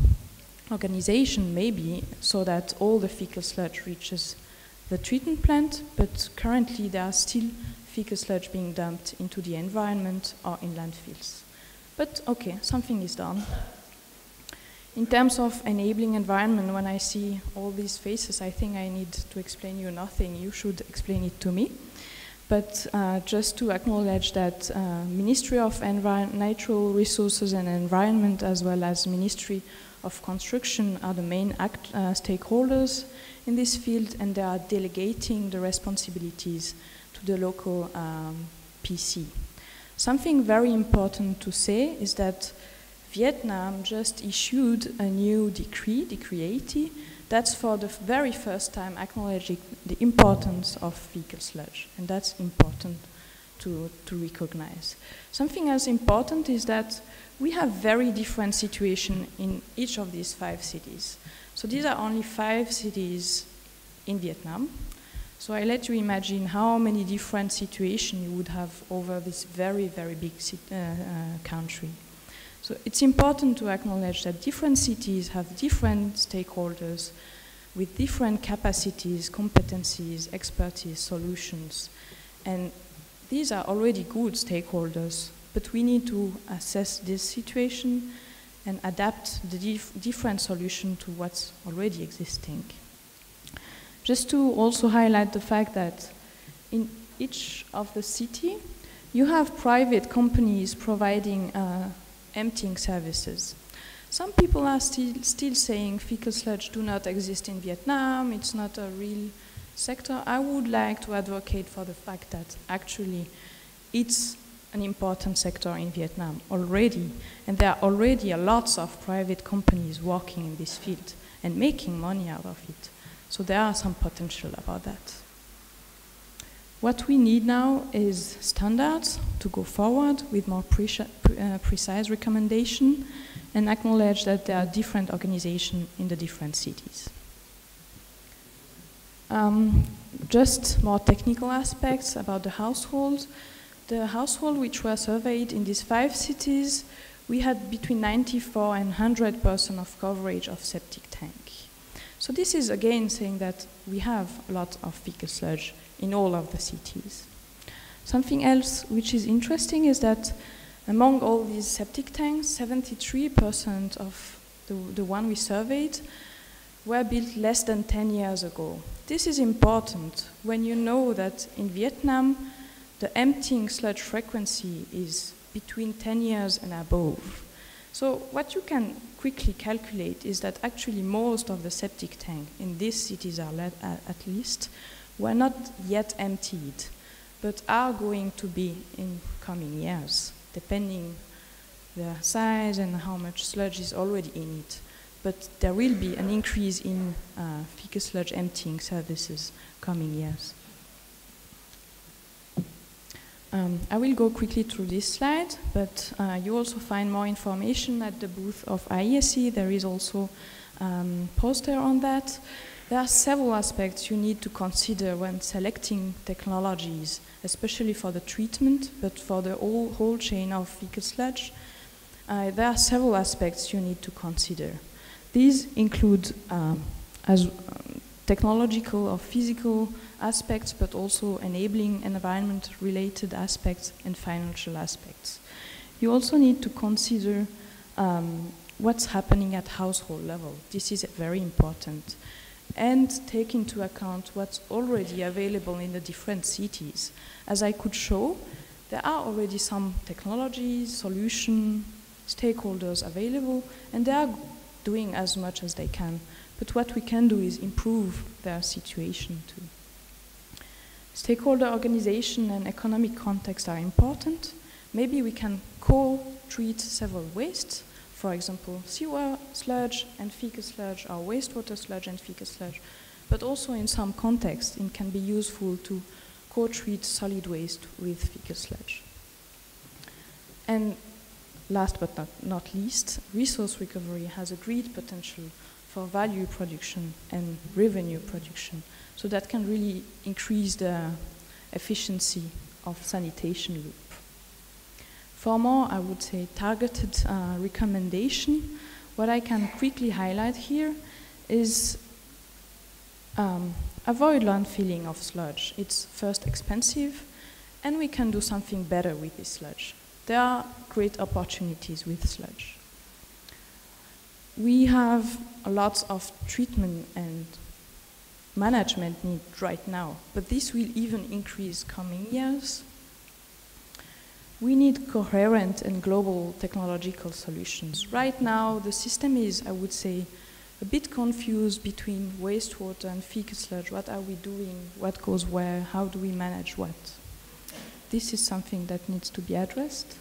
organization, maybe, so that all the fecal sludge reaches the treatment plant, but currently there are still fecal sludge being dumped into the environment or in landfills. But okay, something is done. In terms of enabling environment, when I see all these faces, I think I need to explain you nothing. You should explain it to me. But uh, just to acknowledge that uh, Ministry of Envi Natural Resources and Environment, as well as Ministry of Construction, are the main act, uh, stakeholders in this field and they are delegating the responsibilities to the local um, PC. Something very important to say is that Vietnam just issued a new decree, Decree 80, that's for the very first time acknowledging the importance of fecal sludge, and that's important to, to recognize. Something else important is that we have very different situation in each of these five cities. So these are only five cities in Vietnam. So I let you imagine how many different situations you would have over this very, very big uh, uh, country. So it's important to acknowledge that different cities have different stakeholders with different capacities, competencies, expertise, solutions. And these are already good stakeholders, but we need to assess this situation and adapt the dif different solution to what's already existing. Just to also highlight the fact that in each of the city, you have private companies providing uh, emptying services. Some people are still, still saying fecal sludge do not exist in Vietnam, it's not a real sector. I would like to advocate for the fact that actually it's an important sector in Vietnam already, and there are already a lots of private companies working in this field and making money out of it. So there are some potential about that. What we need now is standards to go forward with more pre uh, precise recommendation and acknowledge that there are different organizations in the different cities. Um, just more technical aspects about the households. The household which were surveyed in these five cities, we had between 94 and 100 percent of coverage of septic tank. So this is again saying that we have a lot of fecal sludge in all of the cities. Something else which is interesting is that among all these septic tanks, 73% of the, the one we surveyed were built less than 10 years ago. This is important when you know that in Vietnam, the emptying sludge frequency is between 10 years and above. So what you can quickly calculate is that actually most of the septic tank in these cities are at least were not yet emptied, but are going to be in coming years, depending the size and how much sludge is already in it. But there will be an increase in uh, fecal sludge emptying services coming years. Um, I will go quickly through this slide, but uh, you also find more information at the booth of IESE. There is also um, poster on that. There are several aspects you need to consider when selecting technologies, especially for the treatment, but for the whole, whole chain of fecal sludge. Uh, there are several aspects you need to consider. These include um, as um, technological or physical aspects, but also enabling environment-related aspects and financial aspects. You also need to consider um, what's happening at household level. This is very important. And take into account what's already available in the different cities. As I could show, there are already some technologies, solution, stakeholders available, and they are doing as much as they can. But what we can do is improve their situation too. Stakeholder organization and economic context are important. Maybe we can co-treat several wastes, for example, sewer sludge and fecal sludge, or wastewater sludge and fecal sludge. But also in some contexts, it can be useful to co-treat solid waste with fecal sludge. And last but not, not least, resource recovery has a great potential for value production and revenue production. So that can really increase the efficiency of sanitation loop. For more, I would say, targeted uh, recommendation, what I can quickly highlight here is um, avoid landfilling of sludge. It's first expensive, and we can do something better with this sludge. There are great opportunities with sludge. We have lots of treatment and management need right now, but this will even increase coming years. We need coherent and global technological solutions. Right now, the system is, I would say, a bit confused between wastewater and fecal sludge. What are we doing? What goes where? How do we manage what? This is something that needs to be addressed.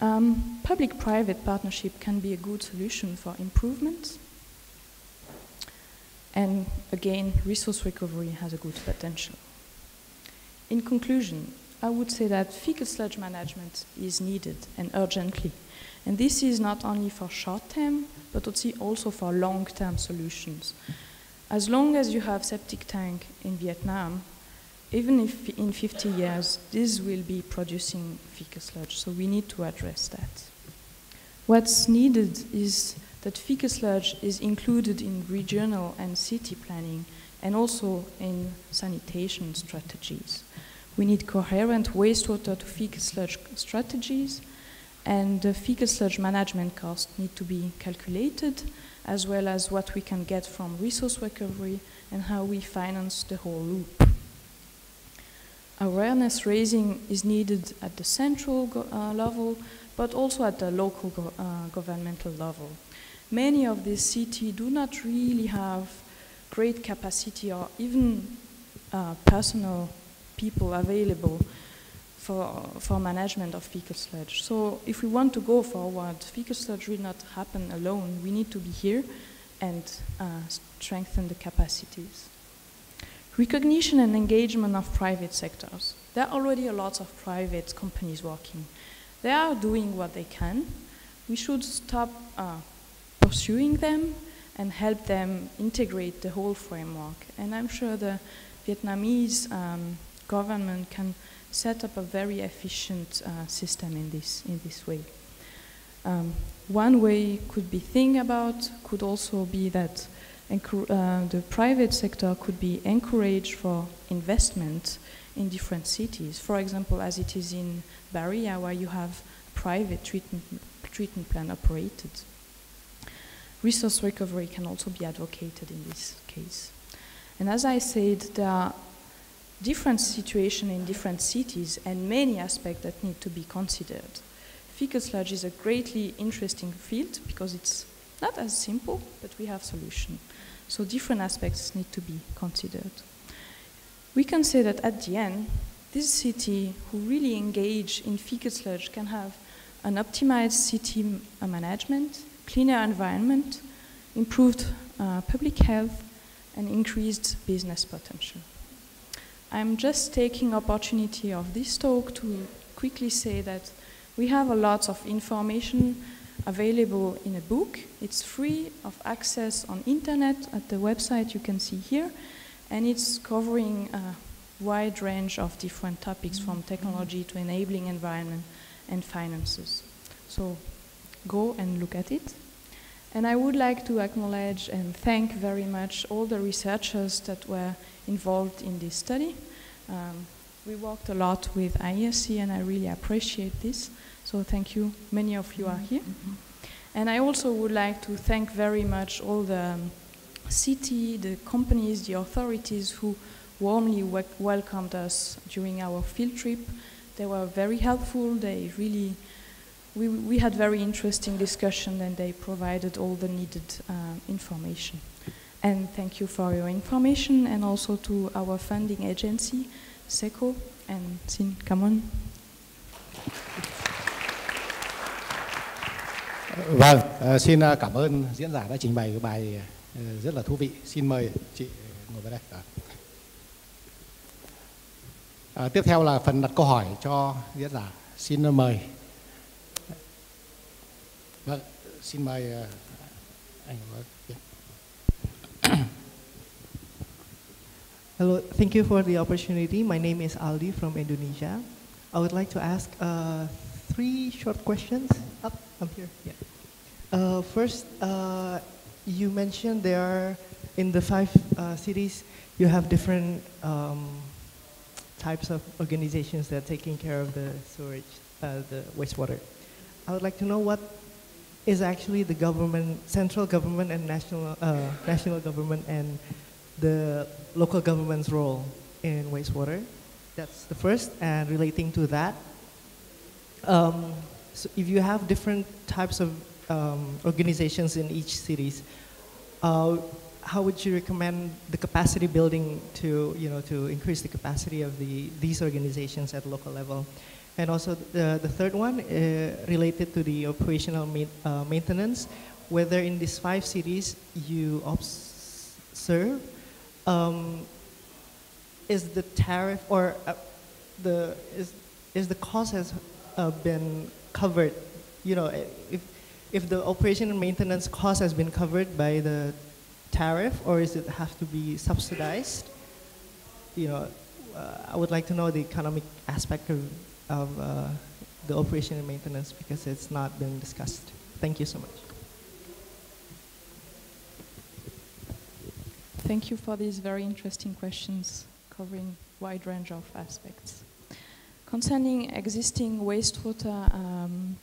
Um, Public-private partnership can be a good solution for improvements. And again, resource recovery has a good potential. In conclusion, I would say that fecal sludge management is needed and urgently. And this is not only for short term, but also for long term solutions. As long as you have septic tank in Vietnam, even if in 50 years, this will be producing fecal sludge. So we need to address that. What's needed is that fecal sludge is included in regional and city planning and also in sanitation strategies. We need coherent wastewater to fecal sludge strategies and the fecal sludge management costs need to be calculated as well as what we can get from resource recovery and how we finance the whole loop. Awareness raising is needed at the central uh, level, but also at the local go uh, governmental level. Many of these cities do not really have great capacity or even uh, personal people available for, for management of fecal sludge. So if we want to go forward, fecal sludge will not happen alone. We need to be here and uh, strengthen the capacities. Recognition and engagement of private sectors. There are already a lot of private companies working. They are doing what they can. We should stop uh, pursuing them and help them integrate the whole framework. And I'm sure the Vietnamese um, government can set up a very efficient uh, system in this, in this way. Um, one way could be think about could also be that uh, the private sector could be encouraged for investment in different cities. For example, as it is in Bahia, where you have private treatment, treatment plant operated. Resource recovery can also be advocated in this case. And as I said, there are different situations in different cities and many aspects that need to be considered. Fecal sludge is a greatly interesting field because it's not as simple, but we have solutions. So different aspects need to be considered. We can say that at the end, this city who really engage in fecal sludge can have an optimized city management, cleaner environment, improved uh, public health, and increased business potential. I'm just taking opportunity of this talk to quickly say that we have a lot of information available in a book. It's free of access on internet at the website you can see here, and it's covering a wide range of different topics from technology to enabling environment and finances. So go and look at it. And I would like to acknowledge and thank very much all the researchers that were involved in this study. Um, we worked a lot with IESC and I really appreciate this. So thank you. Many of you are here. Mm-hmm. And I also would like to thank very much all the um, city, the companies, the authorities who warmly we welcomed us during our field trip. They were very helpful. They really, we, we had very interesting discussion and they provided all the needed uh, information. And thank you for your information and also to our funding agency, SECO, and Sin Kamon. Vâng, uh, xin ờ, cảm ơn diễn giả đã trình bày cái bài uh, rất là thú vị. Xin mời chị ngồi vào đây. À, tiếp theo là phần đặt câu hỏi cho diễn giả. Xin mời. Xin mời uh, anh. [CLEARS THROAT] Hello, thank you for the opportunity. My name is Aldi from Indonesia. I would like to ask uh, three short questions. Up, I'm here. Yeah. Uh, first, uh, you mentioned there are in the five uh, cities you have different um, types of organizations that are taking care of the sewage, uh, the wastewater. I would like to know what is actually the government, central government and national uh, national government and the local government's role in wastewater. That's the first, and relating to that, um, so if you have different types of um, organizations in each cities, uh, how would you recommend the capacity building to, you know, to increase the capacity of the, these organizations at local level? And also the, the third one uh, related to the operational ma uh, maintenance, whether in these five cities you observe um, is the tariff or uh, the is is the cost has uh, been covered? You know, if if the operation and maintenance cost has been covered by the tariff, or is it have to be subsidized? You know, uh, I would like to know the economic aspect of, of uh, the operation and maintenance because it's not been discussed. Thank you so much. Thank you for these very interesting questions covering wide range of aspects. Concerning existing wastewater um,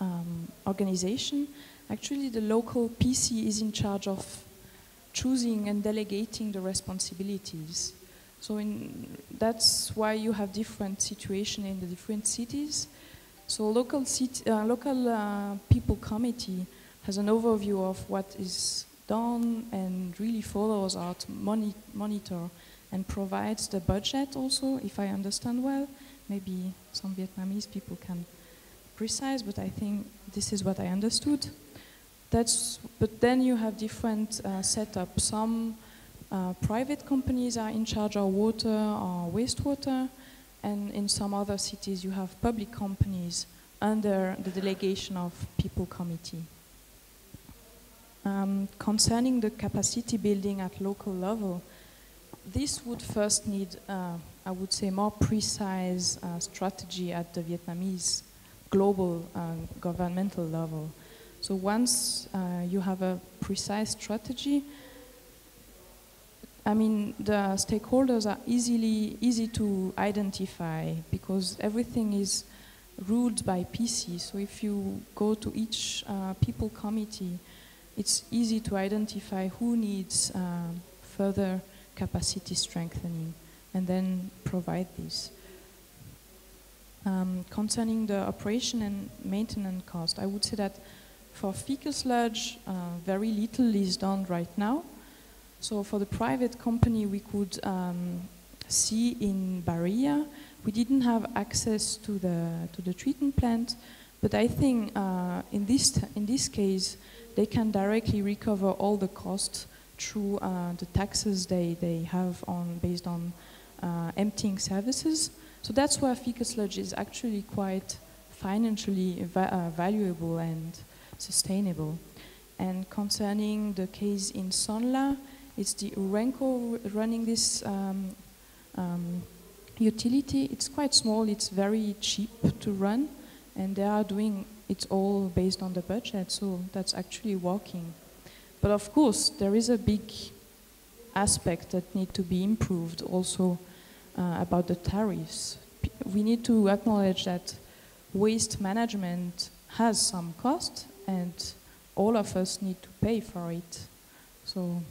um, organization, actually the local PC is in charge of choosing and delegating the responsibilities. So in, that's why you have different situation in the different cities. So local, city, uh, local uh, people committee has an overview of what is done and really follows out, moni monitor and provides the budget also, if I understand well. Maybe some Vietnamese people can precise, but I think this is what I understood. That's, but then you have different uh, setups. Some uh, private companies are in charge of water or wastewater, and in some other cities you have public companies under the delegation of people committee. Um, concerning the capacity building at local level, this would first need, uh, I would say, more precise uh, strategy at the Vietnamese global uh, governmental level. So once uh, you have a precise strategy, I mean, the stakeholders are easily easy to identify because everything is ruled by PC. So if you go to each uh, people committee, it's easy to identify who needs uh, further capacity strengthening and then provide this. Um, concerning the operation and maintenance cost, I would say that for fecal sludge, uh, very little is done right now. So for the private company, we could um, see in Barilla, we didn't have access to the to the treatment plant, but I think uh, in this in this case, they can directly recover all the costs through uh, the taxes they, they have on based on uh, emptying services. So that's where fecal sludge is actually quite financially va uh, valuable and sustainable. And concerning the case in Sonla, it's the Urenco running this um, um, utility. It's quite small, it's very cheap to run, and they are doing it all based on the budget, so that's actually working. But of course, there is a big aspect that need to be improved also uh, about the tariffs. P we need to acknowledge that waste management has some cost and all of us need to pay for it. So,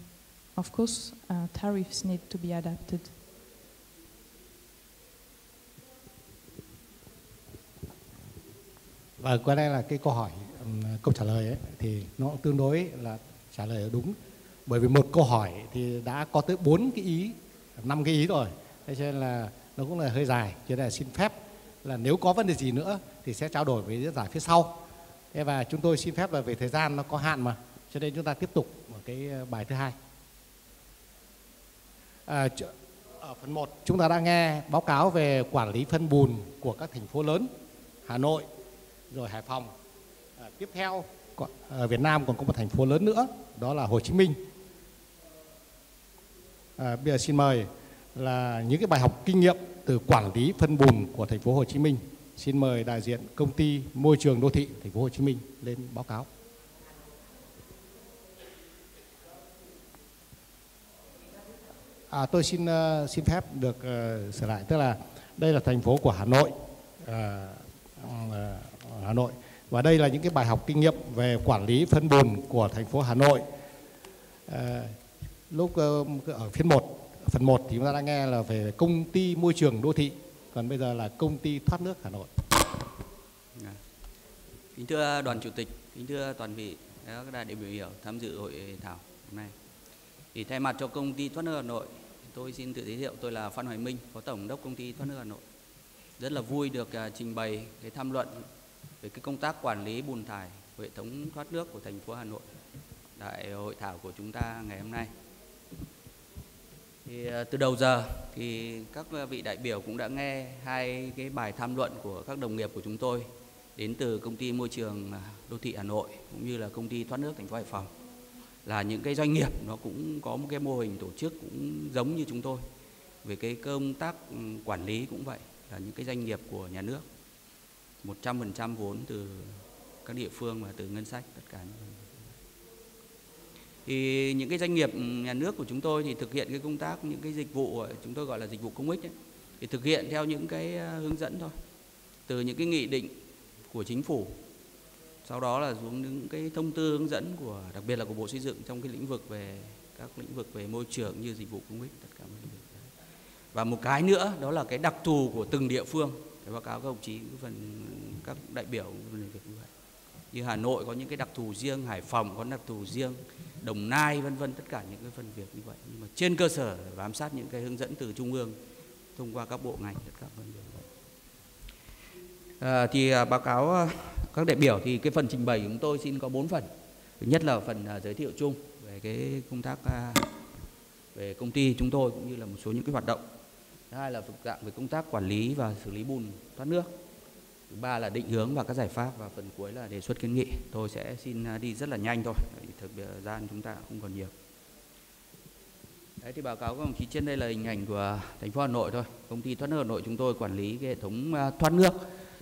of course, uh, tariffs need to be adapted. Và qua đây là cái câu hỏi, câu trả lời ấy, thì nó tương đối là trả lời đúng. Bởi vì một câu hỏi thì đã có tới bốn cái ý, năm cái ý rồi. Thế cho nên là nó cũng là hơi dài. Cho nên là xin phép là nếu có vấn đề gì nữa thì sẽ trao đổi với diễn giải phía sau. Thế và chúng tôi xin phép là về thời gian nó có hạn mà. Cho nên chúng ta tiếp tục ở cái ờ, bài thứ hai. À, ở phần 1 chúng ta đã nghe báo cáo về quản lý phân bùn của các thành phố lớn Hà Nội, rồi Hải Phòng. À, tiếp theo ở à, Việt Nam còn có một thành phố lớn nữa đó là Hồ Chí Minh. À, bây giờ xin mời là những cái bài học kinh nghiệm từ quản lý phân bùn của thành phố Hồ Chí Minh. Xin mời đại diện công ty môi trường đô thị thành phố Hồ Chí Minh lên báo cáo. À, tôi xin uh, xin phép được uh, sửa lại tức là đây là thành phố của Hà Nội. à, Hà Nội và đây là những cái bài học kinh nghiệm về quản lý phân bùn của thành phố Hà Nội. À, lúc ở phiên 1, phần 1 thì chúng ta đã nghe là về công ty môi trường đô thị, còn bây giờ là công ty thoát nước Hà Nội. Dạ. Kính thưa đoàn chủ tịch, kính thưa toàn vị các đại biểu hiểu tham dự hội thảo hôm nay. Thì thay mặt cho công ty thoát nước Hà Nội, tôi xin tự giới thiệu tôi là Phan Hoài Minh, phó tổng đốc công ty thoát nước Hà Nội. Rất là vui được uh, trình bày cái tham luận về cái công tác quản lý bùn thải hệ thống thoát nước của thành phố Hà Nội tại hội thảo của chúng ta ngày hôm nay. Thì à, từ đầu giờ thì các vị đại biểu cũng đã nghe hai cái bài tham luận của các đồng nghiệp của chúng tôi đến từ công ty môi trường đô thị Hà Nội cũng như là công ty thoát nước thành phố Hải Phòng là những cái doanh nghiệp nó cũng có một cái mô hình tổ chức cũng giống như chúng tôi. Về cái công tác ừ, quản lý cũng vậy là những cái doanh nghiệp của nhà nước. 100% vốn từ các địa phương và từ ngân sách tất cả những thì những cái doanh nghiệp ừ, nhà nước của chúng tôi thì thực hiện cái công tác những cái dịch vụ ờ, chúng tôi gọi là dịch vụ công ích ấy, thì thực hiện theo những cái ờ, hướng dẫn thôi. Từ những cái nghị định của chính phủ sau đó là xuống những cái thông tư hướng dẫn của đặc biệt là của bộ xây dựng trong cái lĩnh vực về các lĩnh vực về môi trường như dịch vụ công ích tất cả mọi lĩnh vực và một cái nữa đó là cái đặc thù của từng địa phương. Để báo cáo các đồng chí phần các đại biểu về việc như vậy. Như Hà Nội có những cái đặc thù riêng Hải Phòng có đặc thù riêng Đồng Nai vân vân tất cả những cái phần việc như vậy. Nhưng mà trên cơ sở bám sát những cái hướng dẫn từ trung ương thông qua các bộ ngành tất cả phần việc. À, thì à, báo cáo à, các đại biểu thì cái phần trình bày của chúng tôi xin có 4 phần. Thứ nhất là phần à, giới thiệu chung về cái công tác à, về công ty chúng tôi cũng như là một số những cái hoạt động. Thứ hai là thực dạng về công tác quản lý và xử lý bùn thoát nước. Thứ ba là định hướng và các giải pháp và phần cuối là đề xuất kiến nghị. Tôi sẽ xin à, đi rất là nhanh thôi thực thời gian chúng ta không còn nhiều. Đấy, thì báo cáo các đồng chí trên đây là hình ảnh của thành phố Hà Nội thôi. Công ty thoát nước Hà Nội chúng tôi quản lý cái hệ thống thoát nước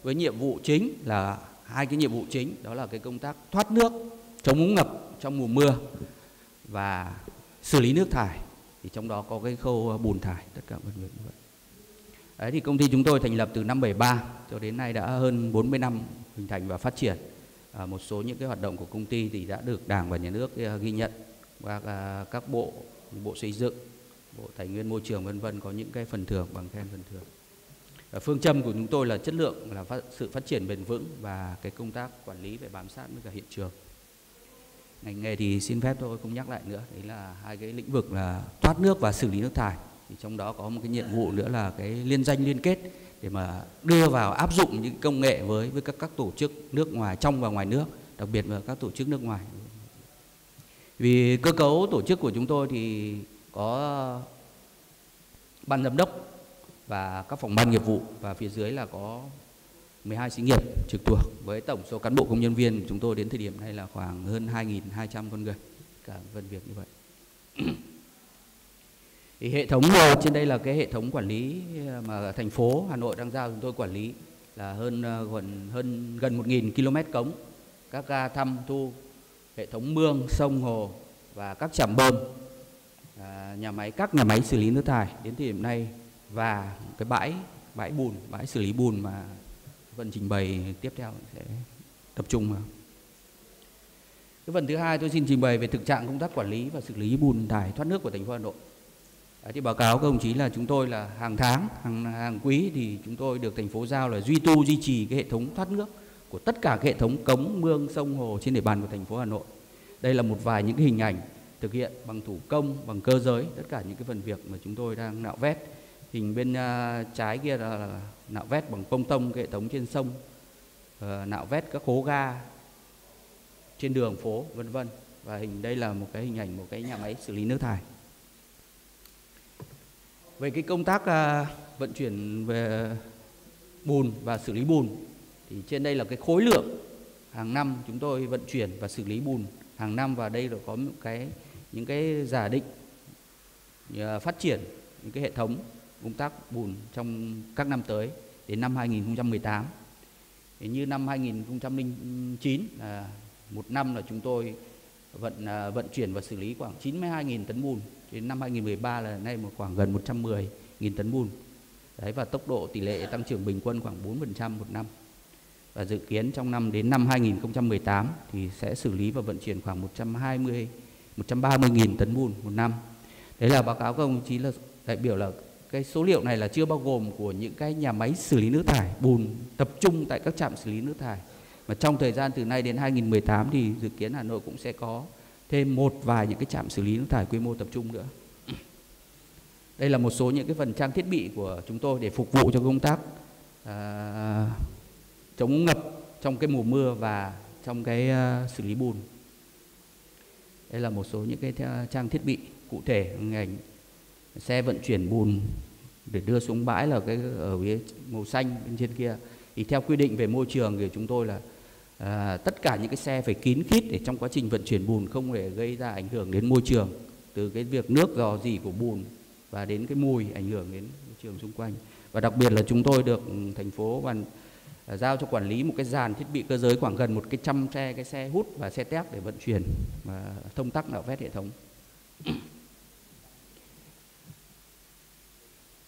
với nhiệm vụ chính là hai cái nhiệm vụ chính đó là cái công tác thoát nước chống úng ngập trong mùa mưa và xử lý nước thải thì trong đó có cái khâu bùn thải tất cả mọi việc như vậy. Đấy thì công ty chúng tôi thành lập từ năm 73 cho đến nay đã hơn 40 năm hình thành và phát triển. À, một số những cái hoạt động của công ty thì đã được Đảng và Nhà nước à, ghi nhận và các bộ bộ xây dựng, bộ tài nguyên môi trường vân vân có những cái phần thưởng bằng khen phần thưởng. Ờ, phương châm của chúng tôi là chất lượng là phát, sự phát triển bền vững và cái công tác quản lý về bám sát với cả hiện trường. Ngành nghề thì xin phép tôi không nhắc lại nữa, đấy là hai cái lĩnh vực là thoát nước và xử lý nước thải. Thì trong đó có một cái nhiệm vụ nữa là cái liên danh liên kết để mà đưa vào áp dụng những công nghệ với với các các tổ chức nước ngoài trong và ngoài nước đặc biệt là các tổ chức nước ngoài. Vì cơ cấu tổ chức của chúng tôi thì có ban giám đốc và các phòng ban nghiệp vụ. Và phía dưới là có 12 xí nghiệp trực thuộc với tổng số cán bộ công nhân viên của chúng tôi đến thời điểm này là khoảng hơn 2.200 con người. Cả phần việc như vậy. [CLEARS THROAT] Thì hệ thống trên đây là cái hệ thống quản lý à, mà thành phố Hà Nội đang giao chúng tôi quản lý là hơn à, gần hơn gần 1.000 km cống. Các ga thăm thu hệ thống mương sông hồ và các trạm bơm à, nhà máy các nhà máy xử lý nước thải. Đến thời điểm này và cái bãi bãi bùn bãi xử lý bùn mà phần trình bày tiếp theo sẽ tập trung vào cái phần thứ hai tôi xin trình bày về thực trạng công tác quản lý và xử lý bùn thải thoát nước của thành phố Hà Nội Đấy, thì báo cáo các đồng chí là chúng tôi là hàng tháng, hàng, hàng quý thì chúng tôi được thành phố giao là duy tu duy trì cái hệ thống thoát nước của tất cả hệ thống cống, mương, sông, hồ trên địa bàn của thành phố Hà Nội. Đây là một vài những cái hình ảnh thực hiện bằng thủ công, bằng cơ giới, tất cả những cái phần việc mà chúng tôi đang nạo vét. Hình bên uh, trái kia là, là nạo vét bằng công tông hệ thống trên sông, uh, nạo vét các hố ga trên đường phố, vân vân. Và hình đây là một cái hình ảnh một cái nhà máy xử lý nước thải về cái công tác uh, vận chuyển về bùn và xử lý bùn thì trên đây là cái khối lượng hàng năm chúng tôi vận chuyển và xử lý bùn hàng năm và đây là có một cái những cái giả định à, phát triển những cái hệ thống công tác bùn trong các năm tới, đến năm 2018 thì như năm 2009 là một năm là chúng tôi vận à, vận chuyển và xử lý khoảng 92.000 tấn bùn Đến năm 2013 là nay một khoảng gần 110.000 tấn bùn. Đấy, và tốc độ tỷ lệ tăng trưởng bình quân khoảng 4% một năm. Và dự kiến trong năm, đến năm 2018 thì sẽ xử lý và vận chuyển khoảng 120 130.000 tấn bùn một năm. Đấy là báo cáo các ông chí là đại biểu là cái số liệu này là chưa bao gồm của những cái nhà máy xử lý nước thải bùn tập trung tại các trạm xử lý nước thải. Mà trong thời gian từ nay đến 2018 thì dự kiến Hà Nội cũng sẽ có thêm một vài những cái trạm xử lý nước thải quy mô tập trung nữa. Đây là một số những cái phần trang thiết bị của chúng tôi để phục vụ cho công tác à, chống ngập trong cái mùa mưa và trong cái uh, xử lý bùn. Đây là một số những cái trang thiết bị cụ thể ngành xe vận chuyển bùn để đưa xuống bãi là cái ở phía màu xanh bên trên kia thì theo quy định về môi trường thì chúng tôi là à, tất cả những cái xe phải kín khít để trong quá trình vận chuyển bùn không để gây ra ảnh hưởng đến môi trường từ cái việc nước dò dỉ của bùn và đến cái mùi ảnh hưởng đến môi trường xung quanh và đặc biệt là chúng tôi được thành phố bàn à, giao cho quản lý một cái dàn thiết bị cơ giới khoảng gần một cái trăm xe cái xe hút và xe tép để vận chuyển và thông tắc nạo vét hệ thống.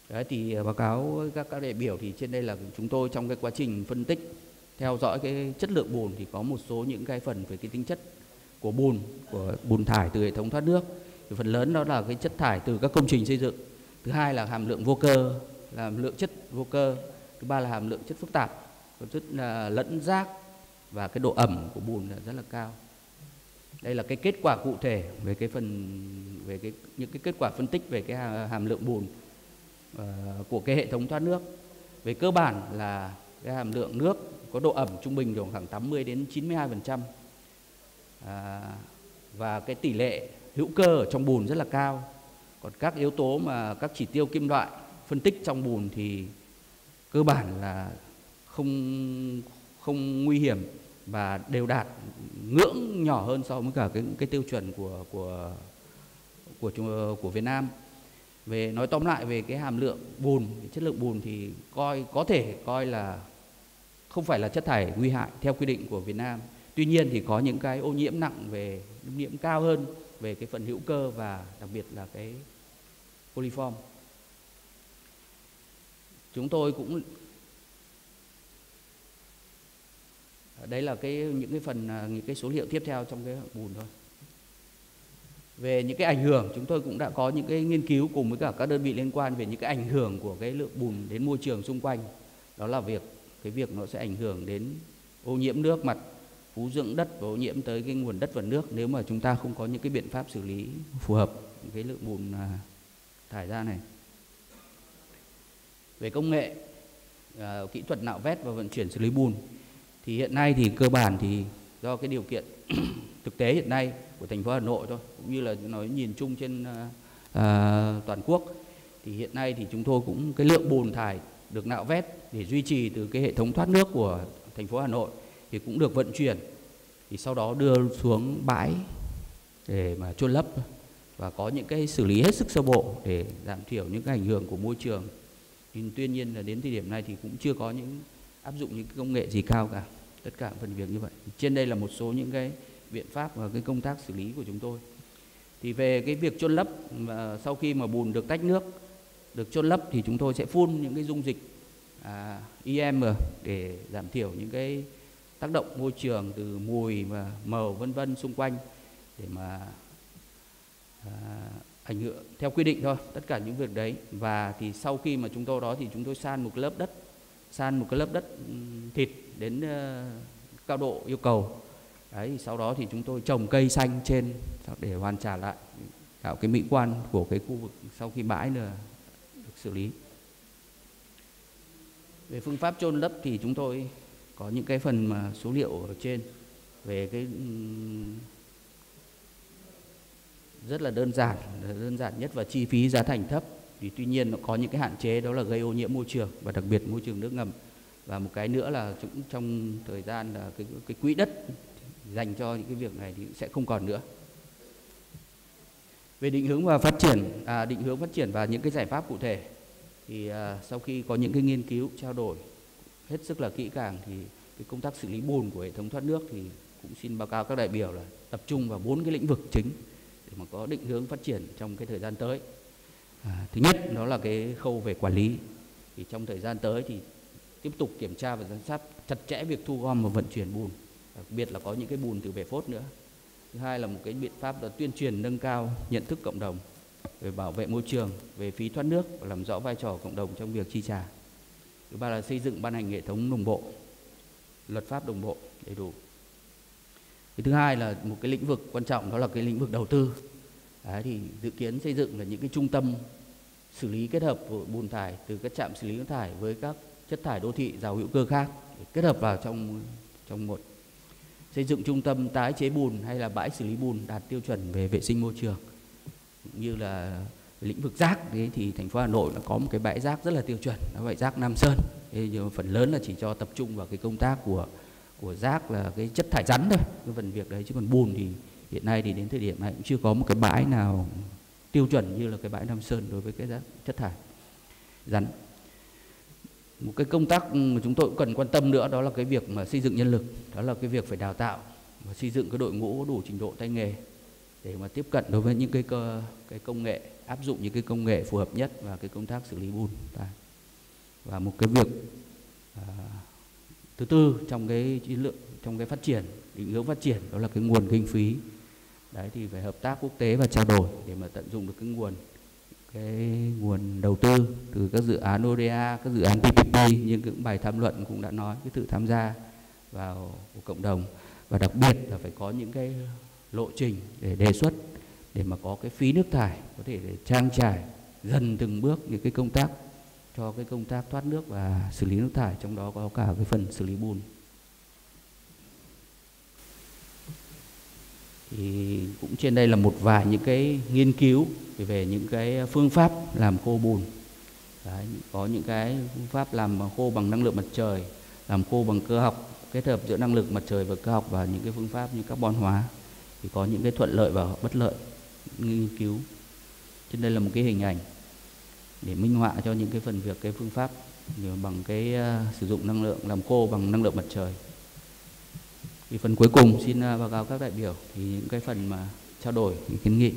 Đấy, thì ờ, báo cáo các các đại biểu thì trên đây là chúng tôi trong cái quá trình phân tích, theo dõi cái chất lượng bùn thì có một số những cái phần về cái tính chất của bùn của bùn thải từ hệ thống thoát nước. Thì phần lớn đó là cái chất thải từ các công trình xây dựng. Thứ hai là hàm lượng vô cơ, là hàm lượng chất vô cơ. Thứ ba là hàm lượng chất phức tạp chất là lẫn rác và cái độ ẩm của bùn là rất là cao. Đây là cái kết quả cụ thể về cái phần, về cái, những cái kết quả phân tích về cái hàm lượng bùn. Ờ, của cái hệ thống thoát nước. Về cơ bản là cái hàm lượng nước có độ ẩm trung bình khoảng 80 đến 92 phần trăm. À, và cái tỷ lệ hữu cơ ở trong bùn rất là cao. Còn các yếu tố mà các chỉ tiêu kim loại phân tích trong bùn thì cơ bản là không không nguy hiểm và đều đạt ngưỡng nhỏ hơn so với cả cái cái tiêu chuẩn của của của của Việt Nam. Về nói tóm lại về cái hàm lượng bùn, chất lượng bùn thì coi có thể coi là không phải là chất thải nguy hại theo quy định của Việt Nam. Tuy nhiên thì có những cái ô nhiễm nặng về ô nhiễm cao hơn về cái phần hữu cơ và đặc biệt là cái polyform. Chúng tôi cũng đấy là cái những cái phần à, những cái số liệu tiếp theo trong cái bùn thôi về những cái ảnh hưởng chúng tôi cũng đã có những cái nghiên cứu cùng với cả các đơn vị liên quan về những cái ảnh hưởng của cái lượng bùn đến môi trường xung quanh. Đó là việc cái việc nó sẽ ảnh hưởng đến ô nhiễm nước mặt phú dưỡng đất và ô nhiễm tới cái nguồn đất và nước nếu mà chúng ta không có những cái biện pháp xử lý phù hợp cái lượng bùn à, thải ra này. Về công nghệ à, kỹ thuật nạo vét và vận chuyển xử lý bùn thì hiện nay thì cơ bản thì do cái điều kiện [CLEARS THROAT] thực tế hiện nay của thành phố Hà Nội thôi cũng như là nói nhìn chung trên uh, toàn quốc. Thì hiện nay thì chúng tôi cũng cái lượng bùn thải được nạo vét để duy trì từ cái hệ thống thoát nước của thành phố Hà Nội thì cũng được vận chuyển. Thì sau đó đưa xuống bãi để mà chôn lấp và có những cái xử lý hết sức sơ bộ để giảm thiểu những cái ảnh hưởng của môi trường. Nhưng tuy nhiên là đến thời điểm này thì cũng chưa có những áp dụng những công nghệ gì cao cả tất cả phần việc như vậy. Trên đây là một số những cái biện pháp và cái công tác xử lý của chúng tôi. Thì về cái việc chôn lấp và sau khi mà bùn được tách nước được chôn lấp thì chúng tôi sẽ phun những cái dung dịch à, IM để giảm thiểu những cái tác động môi trường từ mùi và màu vân vân xung quanh để mà à, ảnh hưởng theo quy định thôi tất cả những việc đấy. Và thì sau khi mà chúng tôi đó thì chúng tôi san một lớp đất san một cái lớp đất thịt đến uh, cao độ yêu cầu đấy, sau đó thì chúng tôi trồng cây xanh trên để hoàn trả lại tạo cái mỹ quan của cái khu vực sau khi bãi là được xử lý. Về phương pháp chôn lấp thì chúng tôi có những cái phần mà số liệu ở trên về cái rất là đơn giản đơn giản nhất và chi phí giá thành thấp. Thì tuy nhiên nó có những cái hạn chế, đó là gây ô nhiễm môi trường và đặc biệt môi trường nước ngầm. Và một cái nữa là cũng trong thời gian là cái cái quỹ đất dành cho những cái việc này thì sẽ không còn nữa. Về định hướng và phát triển à, định hướng phát triển và những cái giải pháp cụ thể thì à, sau khi có những cái nghiên cứu trao đổi hết sức là kỹ càng thì cái công tác xử lý bùn của hệ thống thoát nước thì cũng xin báo cáo các đại biểu là tập trung vào bốn cái lĩnh vực chính để mà có định hướng phát triển trong cái thời gian tới. À, thứ nhất đó là cái khâu về quản lý. Thì trong thời gian tới thì tiếp tục kiểm tra và giám sát chặt chẽ việc thu gom và vận chuyển bùn đặc biệt là có những cái bùn từ bể phốt nữa. Thứ hai là một cái biện pháp là tuyên truyền nâng cao nhận thức cộng đồng về bảo vệ môi trường về phí thoát nước và làm rõ vai trò cộng đồng trong việc chi trả. Thứ ba là xây dựng ban hành hệ thống đồng bộ luật pháp đồng bộ đầy đủ. Cái thứ hai là một cái lĩnh vực quan trọng đó là cái lĩnh vực đầu tư. Đấy, thì dự kiến xây dựng là những cái trung tâm xử lý kết hợp của bùn thải từ các trạm xử lý nước thải với các chất thải đô thị giàu hữu cơ khác để kết hợp vào trong trong một xây dựng trung tâm tái chế bùn hay là bãi xử lý bùn đạt tiêu chuẩn về vệ sinh môi trường. Như là lĩnh vực rác đấy thì thành phố Hà Nội đã có một cái bãi rác rất là tiêu chuẩn, đó bãi rác Nam Sơn. Thế nhưng phần lớn là chỉ cho tập trung vào cái công tác của của rác là cái chất thải rắn thôi, cái phần việc đấy. Chứ còn bùn thì hiện nay thì đến thời điểm này cũng chưa có một cái bãi nào tiêu chuẩn như là cái bãi Nam Sơn đối với cái rác chất thải rắn một cái công tác mà chúng tôi cũng cần quan tâm nữa đó là cái việc mà xây dựng nhân lực đó là cái việc phải đào tạo và xây dựng cái đội ngũ đủ trình độ tay nghề để mà tiếp cận đối với những cái cơ, cái công nghệ áp dụng những cái công nghệ phù hợp nhất và cái công tác xử lý bùn và một cái việc à, thứ tư trong cái chiến lược trong cái phát triển định hướng phát triển đó là cái nguồn kinh phí. Đấy thì phải hợp tác quốc tế và trao đổi để mà tận dụng được cái nguồn cái nguồn đầu tư từ các dự án ODA, các dự án PPP nhưng những bài tham luận cũng đã nói cái sự tham gia vào của cộng đồng. Và đặc biệt là phải có những cái lộ trình để đề xuất để mà có cái phí nước thải có thể để trang trải dần từng bước những cái công tác cho cái công tác thoát nước và xử lý nước thải trong đó có cả cái phần xử lý bùn. Thì cũng trên đây là một vài những cái nghiên cứu về những cái phương pháp làm khô bùn. Đấy, có những cái phương pháp làm khô bằng năng lượng mặt trời làm khô bằng cơ học kết hợp giữa năng lượng mặt trời và cơ học và những cái phương pháp như carbon hóa. Thì có những cái thuận lợi và bất lợi nghiên cứu. Trên đây là một cái hình ảnh để minh họa cho những cái phần việc cái phương pháp bằng cái uh, sử dụng năng lượng làm khô bằng năng lượng mặt trời thì phần cuối cùng xin à, báo cáo các đại biểu thì những cái phần mà trao đổi, những kiến nghị.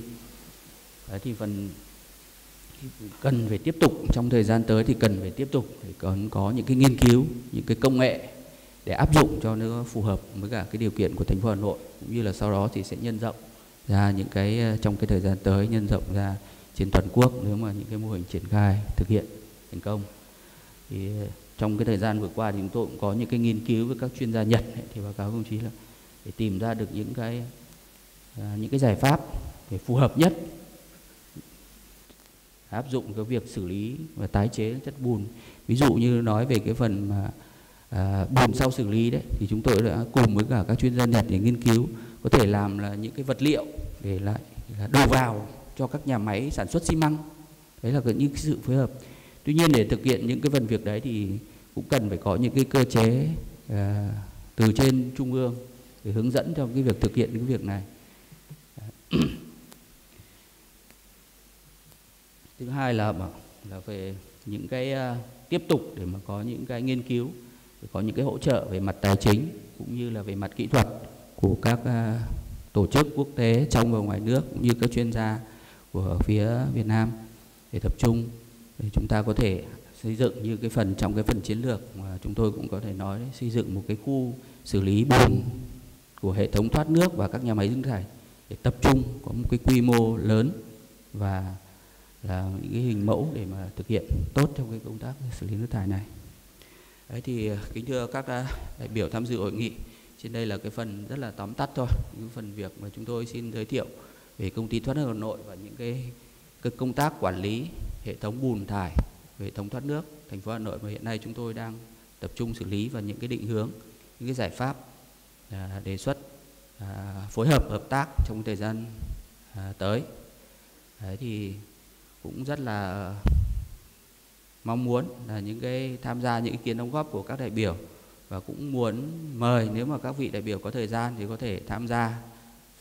Đấy, thì phần cần phải tiếp tục, trong thời gian tới thì cần phải tiếp tục để còn có những cái nghiên cứu, những cái công nghệ để áp dụng cho nó phù hợp với cả cái điều kiện của thành phố Hà Nội. Cũng như là sau đó thì sẽ nhân rộng ra những cái à, trong cái thời gian tới, nhân rộng ra trên toàn quốc nếu mà những cái mô hình triển khai thực hiện thành công. Thì à, trong cái thời gian vừa qua thì chúng tôi cũng có những cái nghiên cứu với các chuyên gia Nhật ấy, thì báo cáo công chí là để tìm ra được những cái à, những cái giải pháp để phù hợp nhất áp dụng cái việc xử lý và tái chế chất bùn. Ví dụ như nói về cái phần mà à, bùn sau xử lý đấy thì chúng tôi đã cùng với cả các chuyên gia Nhật để nghiên cứu có thể làm là những cái vật liệu để lại là đầu vào cho các nhà máy sản xuất xi măng. Đấy là những sự phối hợp. Tuy nhiên để thực hiện những cái phần việc đấy thì cũng cần phải có những cái cơ chế à, từ trên trung ương để hướng dẫn trong cái việc thực hiện cái việc này. [CLEARS THROAT] Thứ hai là là về những cái uh, tiếp tục để mà có những cái nghiên cứu để có những cái hỗ trợ về mặt tài chính cũng như là về mặt kỹ thuật của các uh, tổ chức quốc tế trong và ngoài nước cũng như các chuyên gia của phía Việt Nam để tập trung để chúng ta có thể xây dựng như cái phần trong cái phần chiến lược mà chúng tôi cũng có thể nói xây dựng một cái khu xử lý bùn của hệ thống thoát nước và các nhà máy nước thải để tập trung có một cái quy mô lớn và là những cái hình mẫu để mà thực hiện tốt trong cái công tác xử lý nước thải này. Đấy thì ờ, kính thưa các ờ, đại biểu tham dự hội nghị, trên đây là cái phần rất là tóm tắt thôi, những phần việc mà chúng tôi xin giới thiệu về công ty thoát nước Hà Nội và những cái, cái công tác quản lý hệ thống bùn thải, hệ thống thoát nước thành phố Hà Nội mà hiện nay chúng tôi đang tập trung xử lý và những cái định hướng, những cái giải pháp à, đề xuất à, phối hợp hợp tác trong thời gian à, tới. Đấy thì cũng rất là mong muốn là những cái tham gia những ý kiến đóng góp của các đại biểu và cũng muốn mời nếu mà các vị đại biểu có thời gian thì có thể tham gia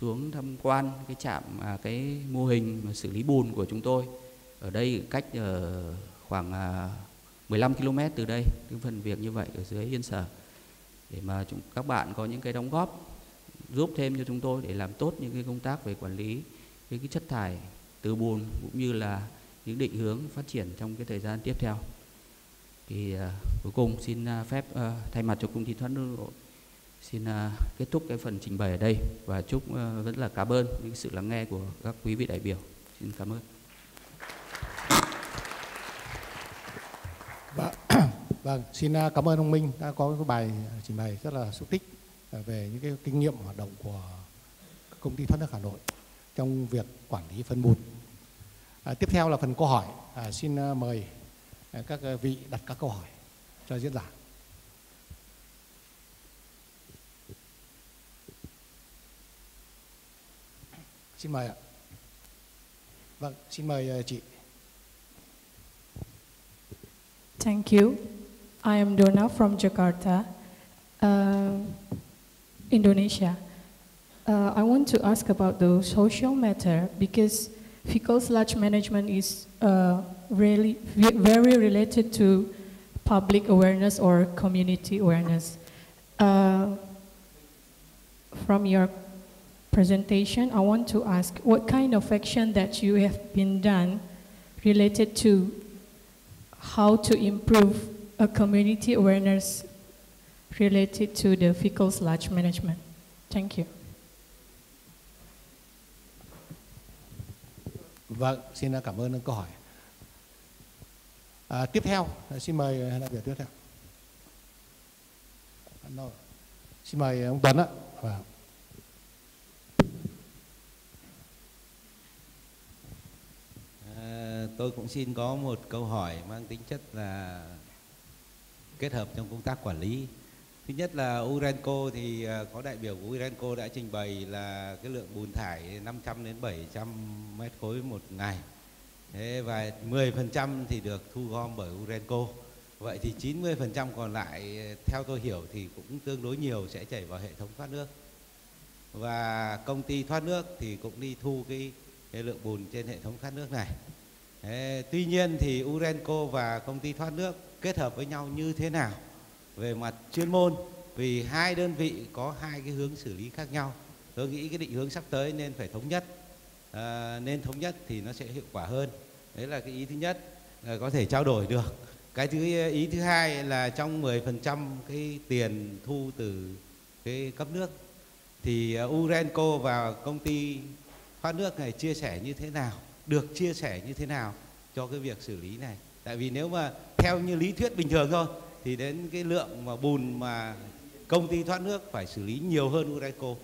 xuống tham quan cái trạm à, cái mô hình xử lý bùn của chúng tôi ở đây cách ở khoảng à, 15 km từ đây cái phần việc như vậy ở dưới Yên Sở để mà chúng các bạn có những cái đóng góp giúp thêm cho chúng tôi để làm tốt những cái công tác về quản lý cái, cái chất thải từ bùn cũng như là những định hướng phát triển trong cái thời gian tiếp theo. Thì uh, cuối cùng xin uh, phép uh, thay mặt cho công ty thoát nước xin uh, kết thúc cái phần trình bày ở đây và chúc uh, vẫn là cảm ơn những sự lắng nghe của các quý vị đại biểu. Xin cảm ơn. [CLEARS THROAT] vâng xin à, cảm ơn ông Minh đã có cái bài à, trình bày rất là xúc tích à, về những cái kinh nghiệm hoạt động của công ty thoát nước Hà Nội trong việc quản lý phân bùn À, tiếp theo là phần câu hỏi. À, xin mời các vị đặt các câu hỏi cho diễn giả. Xin mời ạ. Vâng, xin mời chị. Thank you. I am Dona from Jakarta, uh, Indonesia. Uh, I want to ask about the social matter because fecal sludge management is uh, really very related to public awareness or community awareness. Uh, from your presentation, I want to ask what kind of action that you have been done related to how to improve a community awareness related to the fecal sludge management. Thank you. Vâng, xin cảm ơn câu hỏi. À, tiếp theo, xin mời đại biểu tiếp theo. No. Xin mời ông Tuấn ạ. Vâng. Tôi cũng xin có một câu hỏi mang tính chất là kết hợp trong công tác quản lý. Thứ nhất là Urenco thì à, có đại biểu của Urenco đã trình bày là cái lượng bùn thải 500 đến 700 mét khối một ngày. Thế và 10% thì được thu gom bởi Urenco. Vậy thì 90% còn lại à, theo tôi hiểu thì cũng tương đối nhiều sẽ chảy vào hệ thống thoát nước. Và công ty thoát nước thì cũng đi thu cái, cái lượng bùn trên hệ thống thoát nước này. Thế, tuy nhiên thì Urenco và công ty thoát nước kết hợp với nhau như thế nào về mặt chuyên môn? Vì hai đơn vị có hai cái hướng xử lý khác nhau. Tôi nghĩ cái định hướng sắp tới nên phải thống nhất. À, nên thống nhất thì nó sẽ hiệu quả hơn. Đấy là cái ý thứ nhất là có thể trao đổi được. Cái thứ à, ý thứ hai là trong 10% cái tiền thu từ cái cấp nước thì à, Urenco và công ty thoát nước này chia sẻ như thế nào? Được chia sẻ như thế nào cho cái việc xử lý này. Tại vì nếu mà theo như lý thuyết bình thường thôi thì đến cái lượng mà bùn mà công ty thoát nước phải xử lý nhiều hơn Urenco.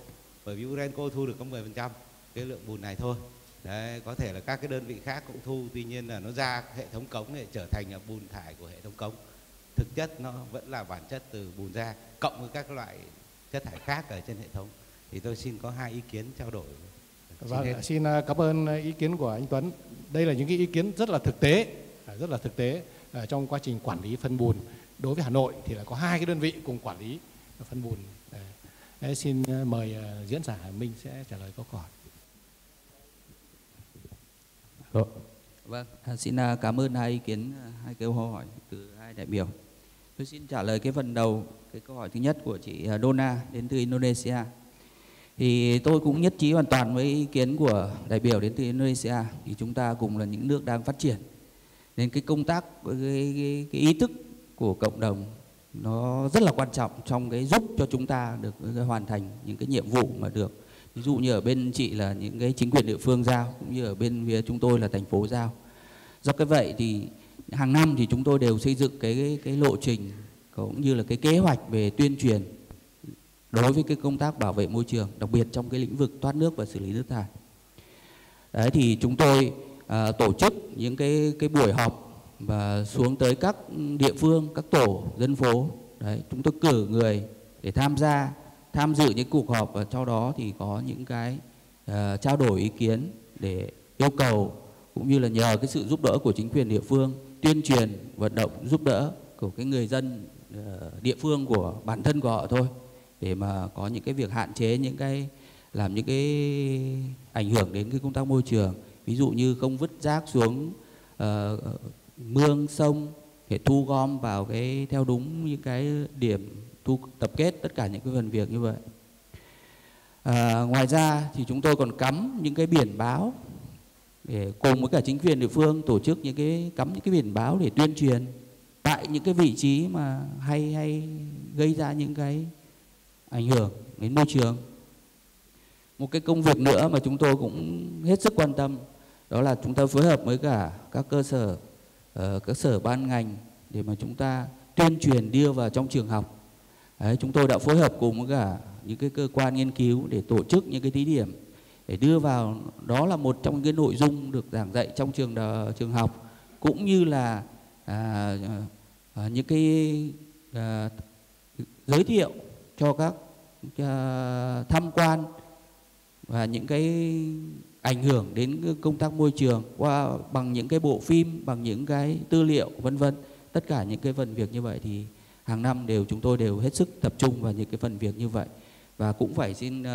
Bởi vì Urenco thu được có 10% cái lượng bùn này thôi. Đấy, có thể là các cái đơn vị khác cũng thu tuy nhiên là nó ra hệ thống cống để trở thành là bùn thải của hệ thống cống. Thực chất nó vẫn là bản chất từ bùn ra cộng với các loại chất thải khác ở trên hệ thống. Thì tôi xin có hai ý kiến trao đổi. Vâng, xin, à, cảm ơn ý kiến của anh Tuấn. Đây là những cái ý kiến rất là thực tế, à, rất là thực tế trong quá trình quản lý phân bùn đối với Hà Nội thì là có hai cái đơn vị cùng quản lý phân bùn. Đấy, xin ờ, mời ờ, diễn giả Minh sẽ trả lời câu hỏi. Vâng, à, xin à, cảm ơn hai ý kiến, à, hai câu hỏi từ hai đại biểu. Tôi xin trả lời cái phần đầu, cái câu hỏi thứ nhất của chị Dona đến từ Indonesia. Thì tôi cũng nhất trí hoàn toàn với ý kiến của đại biểu đến từ Indonesia. Thì chúng ta cùng là những nước đang phát triển. Nên cái công tác, cái, cái, cái ý thức của cộng đồng nó rất là quan trọng trong cái giúp cho chúng ta được hoàn thành những cái nhiệm vụ mà được ví dụ như ở bên chị là những cái chính quyền địa phương giao cũng như ở bên phía chúng tôi là thành phố giao do cái vậy thì hàng năm thì chúng tôi đều xây dựng cái cái lộ trình cũng như là cái kế hoạch về tuyên truyền đối với cái công tác bảo vệ môi trường đặc biệt trong cái lĩnh vực thoát nước và xử lý nước thải đấy thì chúng tôi à, tổ chức những cái cái buổi họp và xuống tới các địa phương, các tổ dân phố. Đấy, chúng tôi cử người để tham gia, tham dự những cuộc họp và sau đó thì có những cái uh, trao đổi ý kiến để yêu cầu cũng như là nhờ cái sự giúp đỡ của chính quyền địa phương tuyên truyền vận động giúp đỡ của cái người dân uh, địa phương của bản thân của họ thôi để mà có những cái việc hạn chế những cái làm những cái ảnh hưởng đến cái công tác môi trường. Ví dụ như không vứt rác xuống uh, mương sông để thu gom vào cái theo đúng những cái điểm thu tập kết tất cả những cái phần việc như vậy. À, ngoài ra thì chúng tôi còn cắm những cái biển báo để cùng với cả chính quyền địa phương tổ chức những cái cắm những cái biển báo để tuyên truyền tại những cái vị trí mà hay hay gây ra những cái ảnh hưởng đến môi trường một cái công việc nữa mà chúng tôi cũng hết sức quan tâm đó là chúng ta phối hợp với cả các cơ sở ờ, uh, các sở ban ngành để mà chúng ta tuyên truyền đưa vào trong trường học. Đấy, chúng tôi đã phối hợp cùng với cả những cái cơ quan nghiên cứu để tổ chức những cái thí điểm để đưa vào đó là một trong những cái nội dung được giảng dạy trong trường đờ, trường học cũng như là à, à, những cái à, giới thiệu cho các Ờ, tham quan và những cái ảnh hưởng đến công tác môi trường qua bằng những cái bộ phim bằng những cái tư liệu vân vân. Tất cả những cái phần việc như vậy thì hàng năm đều chúng tôi đều hết sức tập trung vào những cái phần việc như vậy. Và cũng phải xin uh,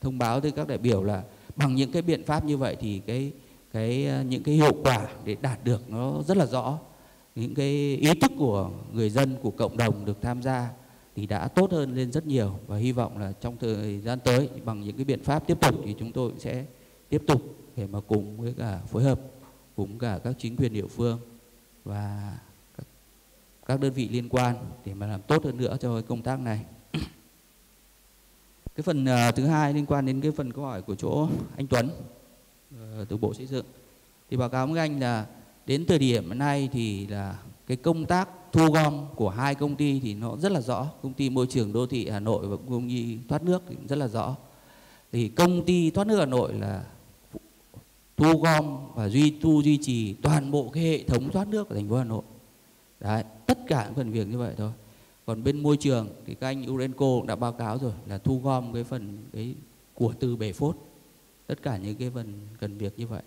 thông báo tới các đại biểu là bằng những cái biện pháp như vậy thì cái cái uh, những cái hiệu quả để đạt được nó rất là rõ. Những cái ý thức của người dân của cộng đồng được tham gia thì đã tốt hơn lên rất nhiều và hy vọng là trong thời gian tới bằng những cái biện pháp tiếp tục thì chúng tôi sẽ tiếp tục để mà cùng với cả phối hợp cùng cả các chính quyền địa phương và các, các đơn vị liên quan để mà làm tốt hơn nữa cho cái công tác này. Cái phần uh, thứ hai liên quan đến cái phần câu hỏi của chỗ anh Tuấn uh, từ Bộ Xây dựng thì báo cáo với anh là đến thời điểm này thì là cái công tác thu gom của hai công ty thì nó rất là rõ. Công ty môi trường đô thị Hà Nội và công ty thoát nước thì rất là rõ. Thì công ty thoát nước Hà Nội là thu gom và duy tu duy trì toàn bộ cái hệ thống thoát nước của thành phố Hà Nội. Đấy, tất cả những phần việc như vậy thôi. Còn bên môi trường thì các anh Urenco cũng đã báo cáo rồi là thu gom cái phần cái của từ bể phốt. Tất cả những cái phần cần việc như vậy.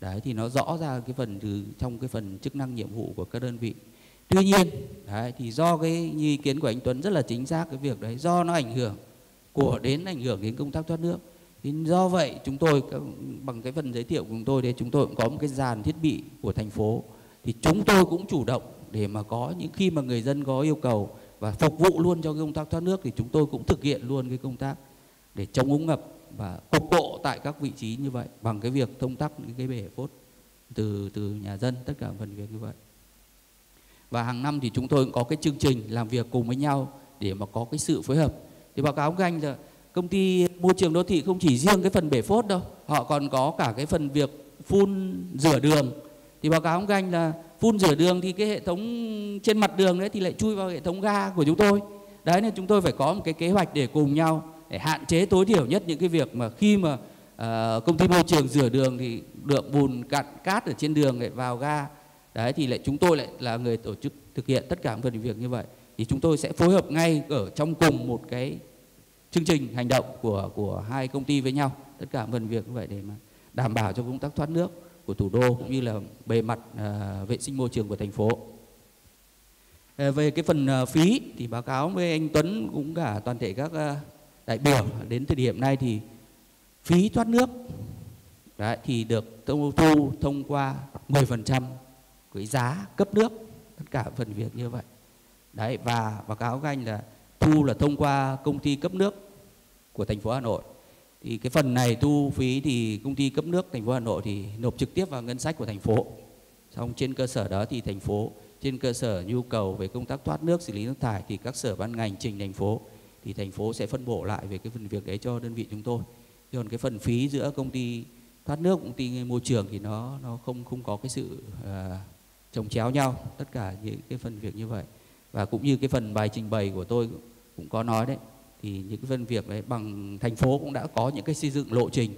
Đấy, thì nó rõ ra cái phần từ, trong cái phần chức năng nhiệm vụ của các đơn vị tuy nhiên, đấy, thì do cái như ý kiến của anh Tuấn rất là chính xác cái việc đấy, do nó ảnh hưởng, của đến ảnh hưởng đến công tác thoát nước. Thì do vậy chúng tôi bằng cái phần giới thiệu của chúng tôi đấy chúng tôi cũng có một cái dàn thiết bị của thành phố. Thì chúng tôi cũng chủ động để mà có những khi mà người dân có yêu cầu và phục vụ luôn cho công tác thoát nước thì chúng tôi cũng thực hiện luôn cái công tác để chống úng ngập và cục bộ tại các vị trí như vậy, bằng cái việc thông tắc những cái bể phốt từ từ nhà dân tất cả phần việc như vậy và hàng năm thì chúng tôi cũng có cái chương trình làm việc cùng với nhau để mà có cái sự phối hợp. Thì báo cáo ông anh là công ty môi trường đô thị không chỉ riêng cái phần bể phốt đâu họ còn có cả cái phần việc phun rửa đường. Thì báo cáo ông anh là phun rửa đường thì cái hệ thống trên mặt đường đấy thì lại chui vào hệ thống ga của chúng tôi. Đấy nên chúng tôi phải có một cái kế hoạch để cùng nhau để hạn chế tối thiểu nhất những cái việc mà khi mà uh, công ty môi trường rửa đường thì lượng bùn cặn cát ở trên đường lại vào ga đấy thì lại chúng tôi lại là người tổ chức thực hiện tất cả phần việc như vậy. Thì chúng tôi sẽ phối hợp ngay ở trong cùng một cái chương trình hành động của của hai công ty với nhau tất cả phần việc như vậy để mà đảm bảo cho công tác thoát nước của thủ đô cũng như là bề mặt uh, vệ sinh môi trường của thành phố. À, về cái phần à, phí thì báo cáo với anh Tuấn cũng cả toàn thể các đại biểu. Đến thời điểm này thì phí thoát nước đấy, thì được thu thông qua 10% cái giá cấp nước tất cả phần việc như vậy. Đấy và báo cáo các anh là thu là thông qua công ty cấp nước của thành phố Hà Nội. Thì cái phần này thu phí thì công ty cấp nước thành phố Hà Nội thì nộp trực tiếp vào ngân sách của thành phố. Xong trên cơ sở đó thì thành phố trên cơ sở nhu cầu về công tác thoát nước xử lý nước thải thì các sở ban ngành trình thành phố thì thành phố sẽ phân bổ lại về cái phần việc đấy cho đơn vị chúng tôi. Còn cái phần phí giữa công ty thoát nước công ty môi trường thì nó nó không không có cái sự uh, trồng chéo nhau tất cả những cái phần việc như vậy. Và cũng như cái phần bài trình bày của tôi cũng có nói đấy thì những cái phần việc đấy bằng thành phố cũng đã có những cái xây dựng lộ trình.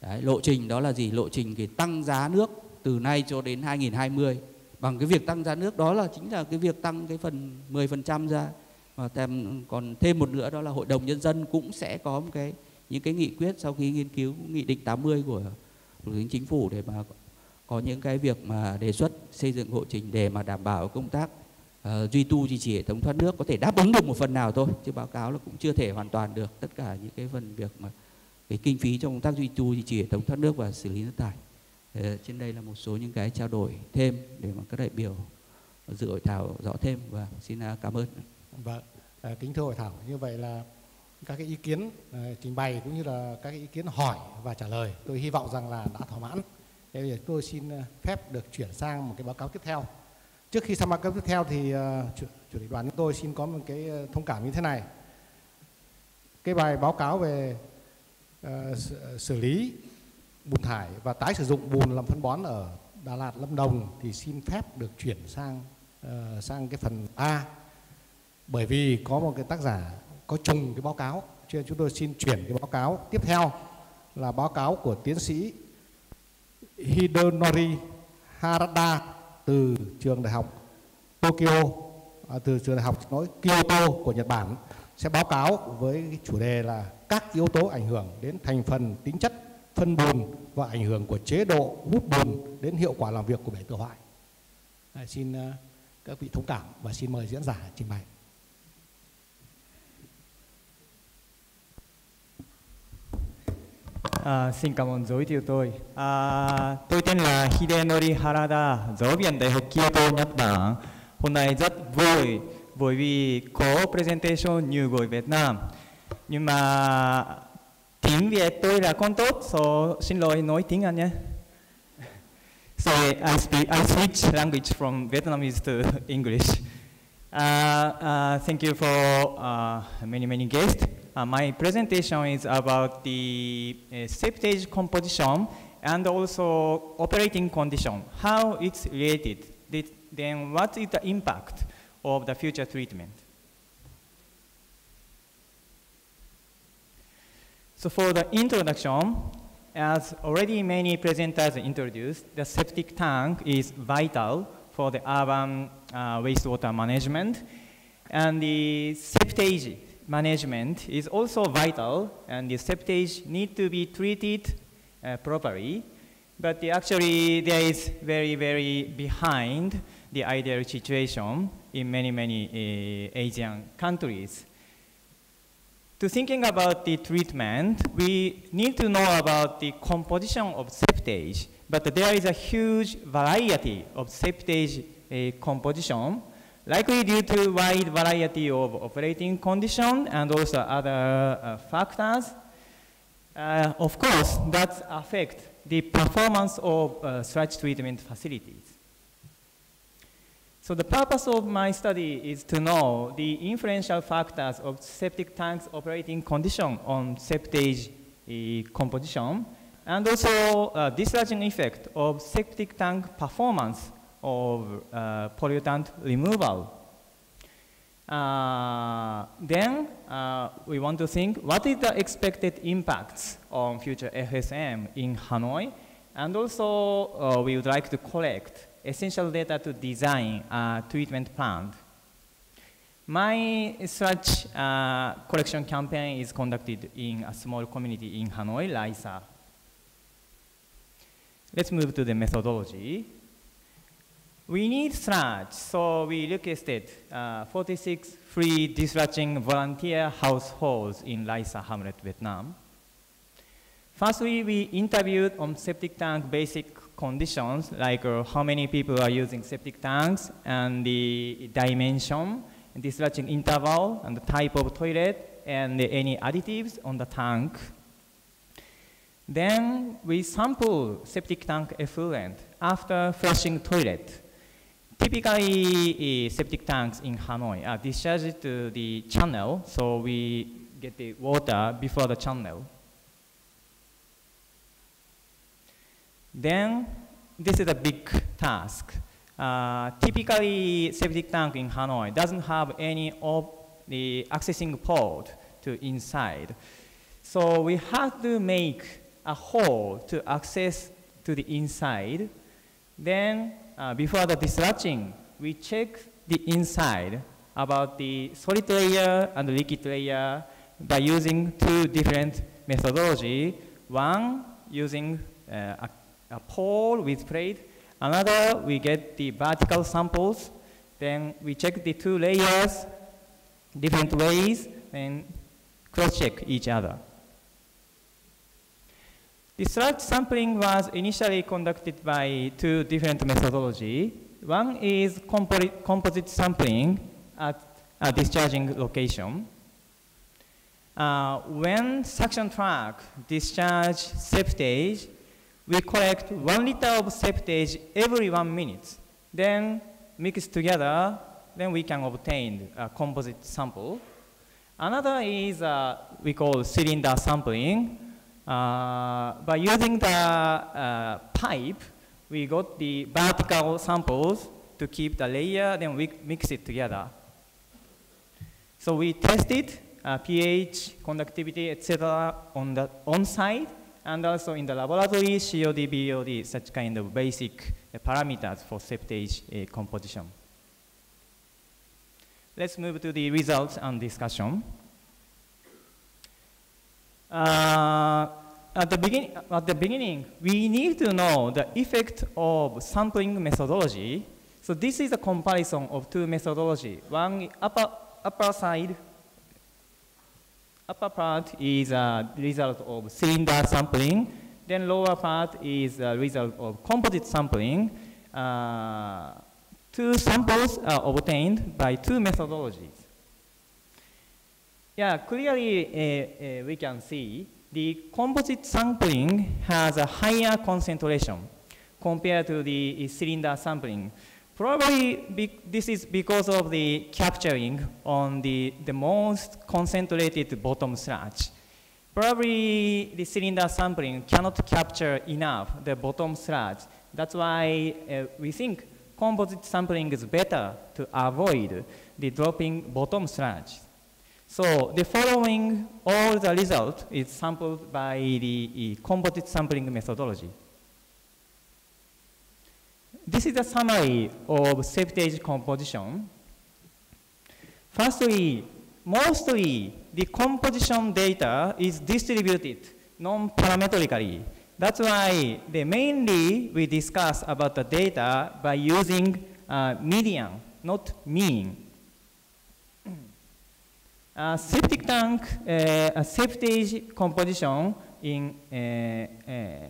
Đấy, lộ trình đó là gì? Lộ trình thì tăng giá nước từ nay cho đến 2020 bằng cái việc tăng giá nước đó là chính là cái việc tăng cái phần 10% ra. Và thêm còn thêm một nữa đó là hội đồng nhân dân cũng sẽ có một cái những cái nghị quyết sau khi nghiên cứu nghị định 80 của thủ tướng chính phủ để mà có những cái việc mà đề xuất xây dựng hộ trình để mà đảm bảo công tác uh, duy tu duy trì hệ thống thoát nước có thể đáp ứng được một phần nào thôi chứ báo cáo là cũng chưa thể hoàn toàn được tất cả những cái phần việc mà cái kinh phí trong công tác duy tu duy trì hệ thống thoát nước và xử lý nước thải. Uh, trên đây là một số những cái trao đổi thêm để mà các đại biểu dự hội thảo rõ thêm và xin uh, cảm ơn. Vâng à, kính thưa hội thảo như vậy là các cái ý kiến uh, trình bày cũng như là các cái ý kiến hỏi và trả lời tôi hy vọng rằng là đã thỏa mãn. Thế bây giờ tôi xin ờ, phép được chuyển sang một cái báo cáo tiếp theo Trước khi sang báo cáo tiếp theo thì uh, chủ, chủ tịch đoàn chúng tôi xin có một cái ờ, thông cảm như thế này. Cái bài báo cáo về uh, xử lý bùn thải và tái sử dụng bùn làm phân bón ở Đà Lạt, Lâm Đồng thì xin phép được chuyển sang uh, sang cái phần A bởi vì có một cái tác giả có trùng cái báo cáo cho nên chúng tôi xin chuyển cái báo cáo tiếp theo là báo cáo của tiến sĩ Hidonori Harada từ trường đại học Tokyo à, từ trường đại học nói Kyoto của Nhật Bản sẽ báo cáo với cái chủ đề là các yếu tố ảnh hưởng đến thành phần tính chất phân bùn và ảnh hưởng của chế độ hút bùn đến hiệu quả làm việc của bể tự hoại. À, xin uh, các vị thông cảm và xin mời diễn giả trình bày. À, xin cảm ơn giới thiệu tôi. À, tôi tên là Hidenori Harada, giáo viên Đại học Kyoto, Nhật Bản. Hôm nay rất vui bởi vì có presentation nhiều người Việt Nam. Nhưng mà tiếng Việt tôi là con tốt, so xin lỗi nói tiếng Anh nhé. So I speak, I switch language from Vietnamese to English. Uh, uh, thank you for uh, many, many guests. Uh, my presentation is about the uh, stage composition and also operating condition, how it's related, then what is the impact of the future treatment. So for the introduction, as already many presenters introduced, the septic tank is vital for the urban uh, wastewater management. And the septage management is also vital, and the septage need to be treated uh, properly. But the actually, there is very, very behind the ideal situation in many, many uh, Asian countries. To thinking about the treatment, we need to know about the composition of septage, but there is a huge variety of septage uh, composition likely due to wide variety of operating conditions and also other uh, factors. Uh, of course, that affect the performance of uh, sludge treatment facilities. So the purpose of my study is to know the influential factors of septic tanks operating condition on septage uh, composition and also uh, discharging effect of septic tank performance of uh, pollutant removal. Uh, then uh, we want to think what is the expected impacts on future FSM in Hanoi and also uh, we would like to collect essential data to design a treatment plant. My such uh, collection campaign is conducted in a small community in Hanoi, Laisa. Let's move to the methodology. We need sludge, so we requested uh, 46 free dispatching volunteer households in Laisa Hamlet, Vietnam. Firstly, we interviewed on septic tank basic conditions, like uh, how many people are using septic tanks, and the dimension, discharging interval, and the type of toilet, and any additives on the tank. Then we sample septic tank effluent after flushing toilet. Typically, uh, septic tanks in Hanoi are discharged to the channel, so we get the water before the channel. Then, this is a big task. Uh, typically, septic tank in Hanoi doesn't have any of the accessing port to inside. So we have to make a hole to access to the inside. Then uh, before the discharging, we check the inside about the solid layer and the liquid layer by using two different methodology. One using uh, a, a pole with plate. Another, we get the vertical samples. Then we check the two layers different ways and cross-check each other. The sludge sampling was initially conducted by two different methodology. One is compo composite sampling at a discharging location. Uh, when suction truck discharge septage, we collect one liter of septage every one minute. Then mix together, then we can obtain a composite sample. Another is uh, we call cylinder sampling. Uh, by using the uh, pipe, we got the vertical samples to keep the layer, then we mix it together. So we tested uh, pH, conductivity, etc. on the on-site, and also in the laboratory, COD, BOD, such kind of basic parameters for septage composition. Let's move to the results and discussion. Uh, at, the begin at the beginning, we need to know the effect of sampling methodology. So this is a comparison of two methodology. One upper, upper side, upper part is a result of cylinder sampling, then lower part is a result of composite sampling. Uh, two samples are obtained by two methodologies. Yeah, clearly uh, uh, we can see the composite sampling has a higher concentration compared to the cylinder sampling. Probably this is because of the capturing on the, the most concentrated bottom sludge. Probably the cylinder sampling cannot capture enough the bottom sludge. That's why uh, we think composite sampling is better to avoid the dropping bottom sludge. So the following all the result is sampled by the composite sampling methodology. This is a summary of septage composition. Firstly, mostly the composition data is distributed non-parametrically. That's why the mainly we discuss about the data by using uh, median, not mean. Uh, septic tank uh, septage composition in, uh, uh,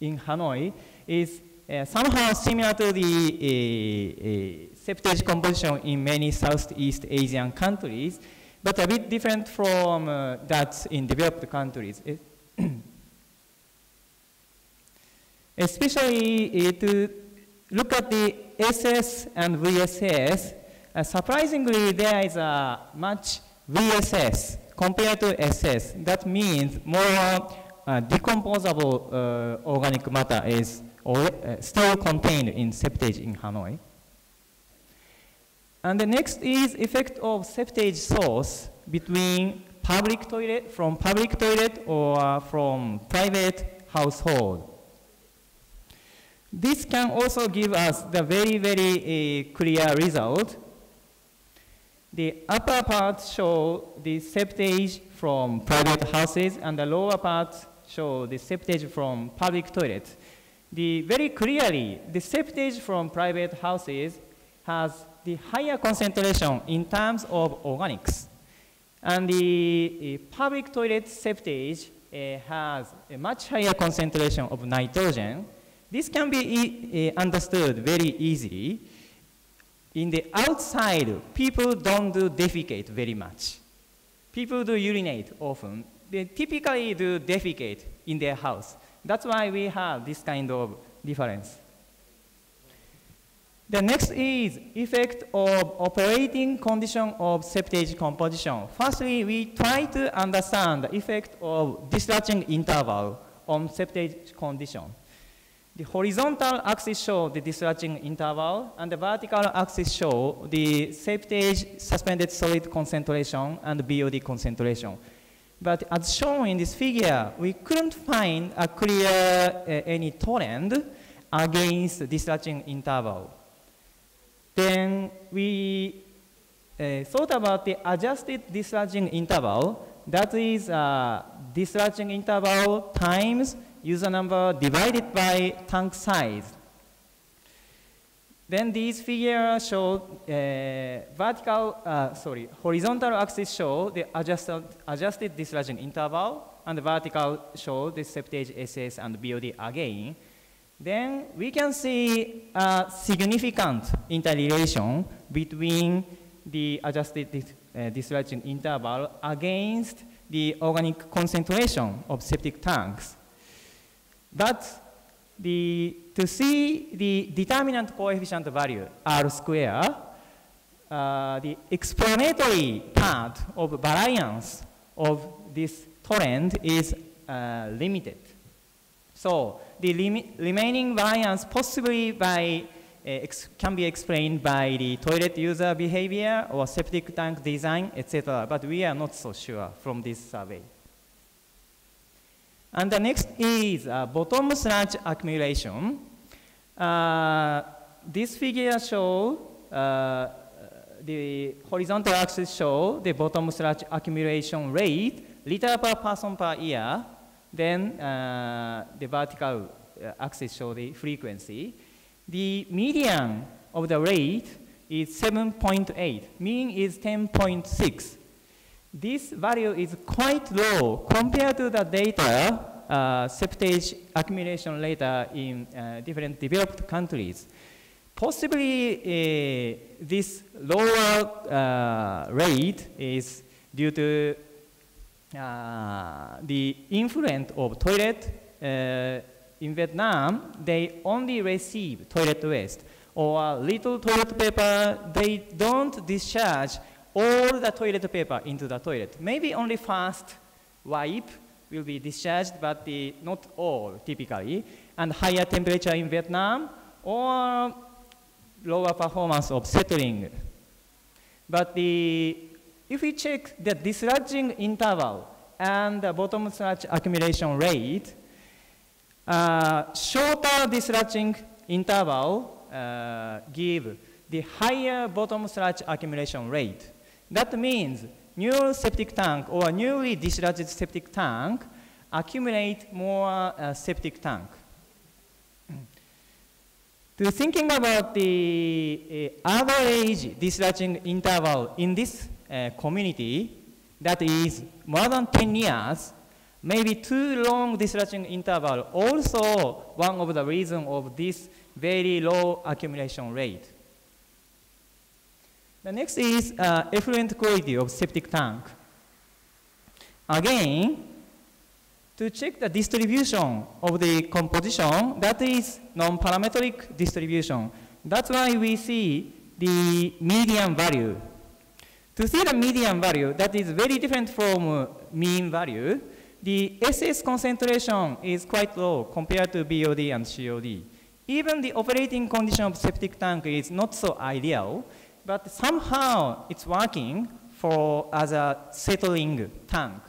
in Hanoi is somehow similar to the septage composition in many Southeast Asian countries, but a bit different from that in developed countries. [CLEARS THROAT] Especially to look at the SS and VSS, surprisingly there is a much VSS compared to SS. That means more uh, decomposable uh, organic matter is uh, still contained in septage in Hanoi. And the next is effect of septage source between public toilet, from public toilet or from private household. This can also give us the very, very uh, clear result. The upper part show the septage from private houses and the lower part show the septage from public toilets. the, very clearly, the septage from private houses has the higher concentration in terms of organics. And the uh, public toilet septage uh, has a much higher concentration of nitrogen. This can be e uh, understood very easily. In the outside, people don't do defecate very much. People do urinate often. They typically do defecate in their house. That's why we have this kind of difference. The next is effect of operating condition of septage composition. Firstly, we try to understand the effect of discharging interval on septage condition. The horizontal axis show the discharging interval, and the vertical axis show the septage suspended solid concentration and BOD concentration. But as shown in this figure, we couldn't find a clear uh, any trend against discharging interval. Then we uh, thought about the adjusted discharging interval. That is uh, discharging interval times user number divided by tank size. Then these figures show uh, vertical, uh, sorry, horizontal axis show the adjusted, adjusted discharging interval, and the vertical show the septage SS and BOD again. Then we can see a significant interrelation between the adjusted uh, discharging interval against the organic concentration of septic tanks. But the, to see the determinant coefficient value, R square, uh, the explanatory part of variance of this trend is uh, limited. So the remaining variance possibly by, uh, can be explained by the toilet user behavior or septic tank design, etc. But we are not so sure from this survey. And the next is uh, bottom sludge accumulation. Uh, this figure show uh, the horizontal axis show the bottom sludge accumulation rate, liter per person per year. Then uh, the vertical uh, axis show the frequency. The median of the rate is 7.8, mean is 10.6. this value is quite low compared to the data, uh, septage accumulation data in uh, different developed countries. Possibly uh, this lower uh, rate is due to uh, the influence of toilet uh, in Vietnam, they only receive toilet waste or little toilet paper, they don't discharge all the toilet paper into the toilet. Maybe only fast wipe will be discharged, but the, not all typically. And higher temperature in Vietnam or lower performance of settling. But the, if we check the dislodging interval and the bottom sludge accumulation rate, uh, shorter dislodging interval uh, give the higher bottom sludge accumulation rate. That means new septic tank or newly discharged septic tank accumulate more uh, septic tank. to thinking about the uh, average discharging interval in this uh, community, that is more than 10 years, maybe too long discharging interval also one of the reasons of this very low accumulation rate. The next is uh, effluent quality of septic tank. Again, to check the distribution of the composition, that is non-parametric distribution. That's why we see the median value. To see the median value, that is very different from uh, mean value, the SS concentration is quite low compared to BOD and COD. Even the operating condition of septic tank is not so ideal, but somehow it's working for as a settling tank.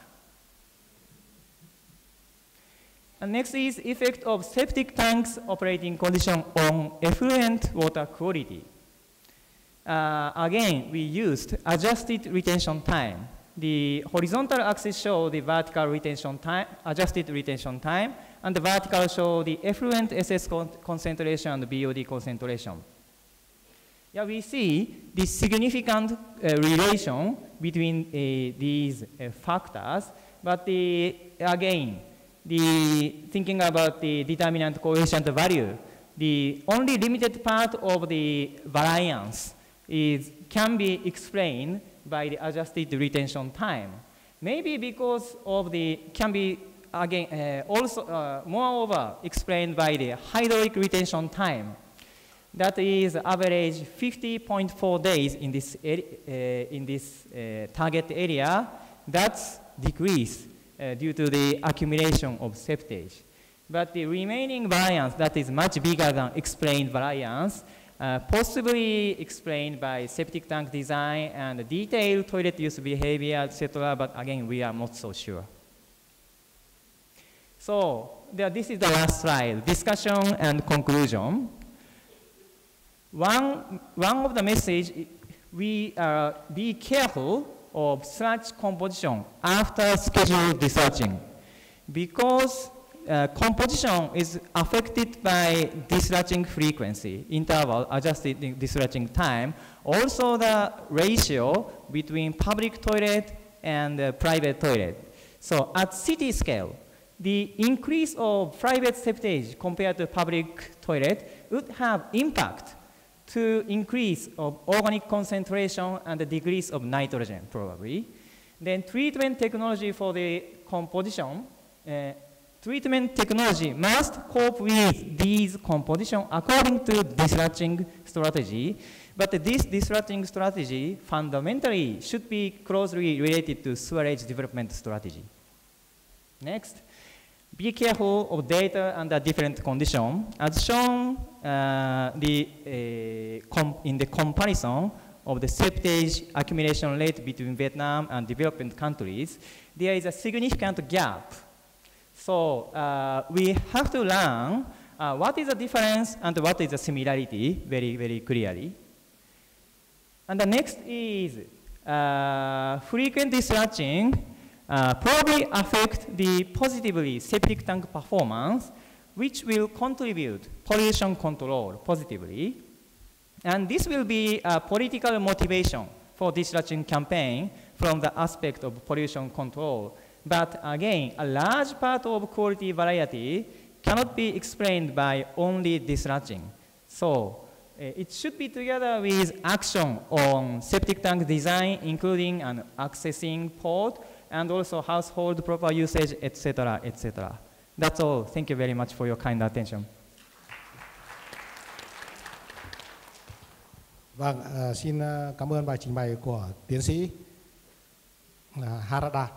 And next is effect of septic tanks operating condition on effluent water quality. Uh, again, we used adjusted retention time. The horizontal axis show the vertical retention time, adjusted retention time, and the vertical show the effluent SS con concentration and BOD concentration. Yeah, we see the significant uh, relation between uh, these uh, factors, but the, again, the thinking about the determinant coefficient value, the only limited part of the variance is, can be explained by the adjusted retention time. Maybe because of the, can be again, uh, also, uh, moreover, explained by the hydraulic retention time. That is average 50.4 days in this, uh, in this uh, target area. That's decreased uh, due to the accumulation of septage. But the remaining variance that is much bigger than explained variance, uh, possibly explained by septic tank design and detailed toilet use behavior, etc. But again, we are not so sure. So this is the last slide, discussion and conclusion. One, one of the message, we uh, be careful of sludge composition after scheduled discharging because uh, composition is affected by discharging frequency, interval, adjusted discharging time, also the ratio between public toilet and uh, private toilet. So at city scale, the increase of private septage compared to public toilet would have impact to increase of organic concentration and the decrease of nitrogen, probably. Then treatment technology for the composition, uh, treatment technology must cope with these composition according to dislodging strategy. But this dislodging strategy fundamentally should be closely related to sewerage development strategy. Next, be careful of data under different conditions. As shown uh, the, uh, in the comparison of the septage accumulation rate between Vietnam and developing countries, there is a significant gap. So uh, we have to learn uh, what is the difference and what is the similarity very, very clearly. And the next is uh, frequent discharging uh, probably affect the positively septic tank performance, which will contribute pollution control positively. And this will be a political motivation for discharging campaign from the aspect of pollution control. But again, a large part of quality variety cannot be explained by only dislodging. So uh, it should be together with action on septic tank design, including an accessing port and also household proper usage, etc., etc. That's all. Thank you very much for your kind attention. Vâng, uh, xin uh, cảm ơn bài trình bày của tiến sĩ uh, Harada.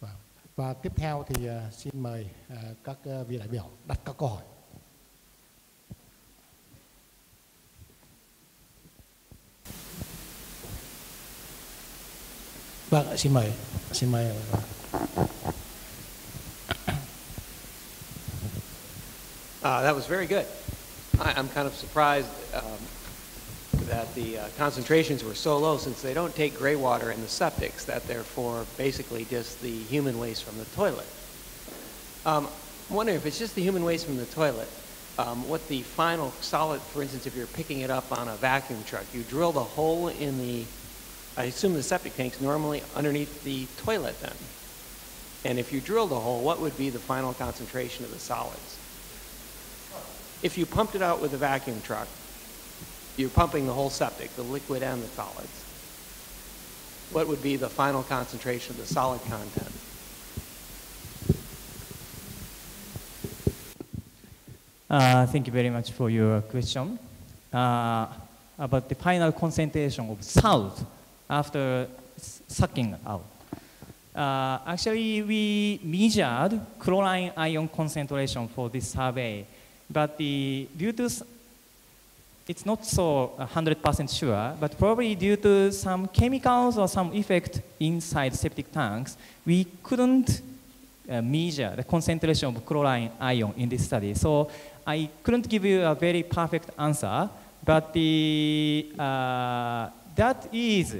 Và, và tiếp theo thì uh, xin mời uh, các uh, vị đại biểu đặt các câu hỏi. Xin mời. Uh, that was very good. I, am kind of surprised um, that the uh, concentrations were so low since they don't take gray water in the septics, that therefore basically just the human waste from the toilet. Um, I'm wondering if it's just the human waste from the toilet, um, what the final solid, for instance, if you're picking it up on a vacuum truck, you drill the hole in the, I assume the septic tank's normally underneath the toilet then. And if you drilled a hole, what would be the final concentration of the solids? If you pumped it out with a vacuum truck, you're pumping the whole septic, the liquid and the solids. What would be the final concentration of the solid content? Uh, thank you very much for your question. Uh, about the final concentration of salt after sucking out. Uh, actually, we measured chlorine ion concentration for this survey, but the, due to it's not so 100% sure, but probably due to some chemicals or some effect inside septic tanks, we couldn't uh, measure the concentration of chlorine ion in this study. So I couldn't give you a very perfect answer, but the, uh, that is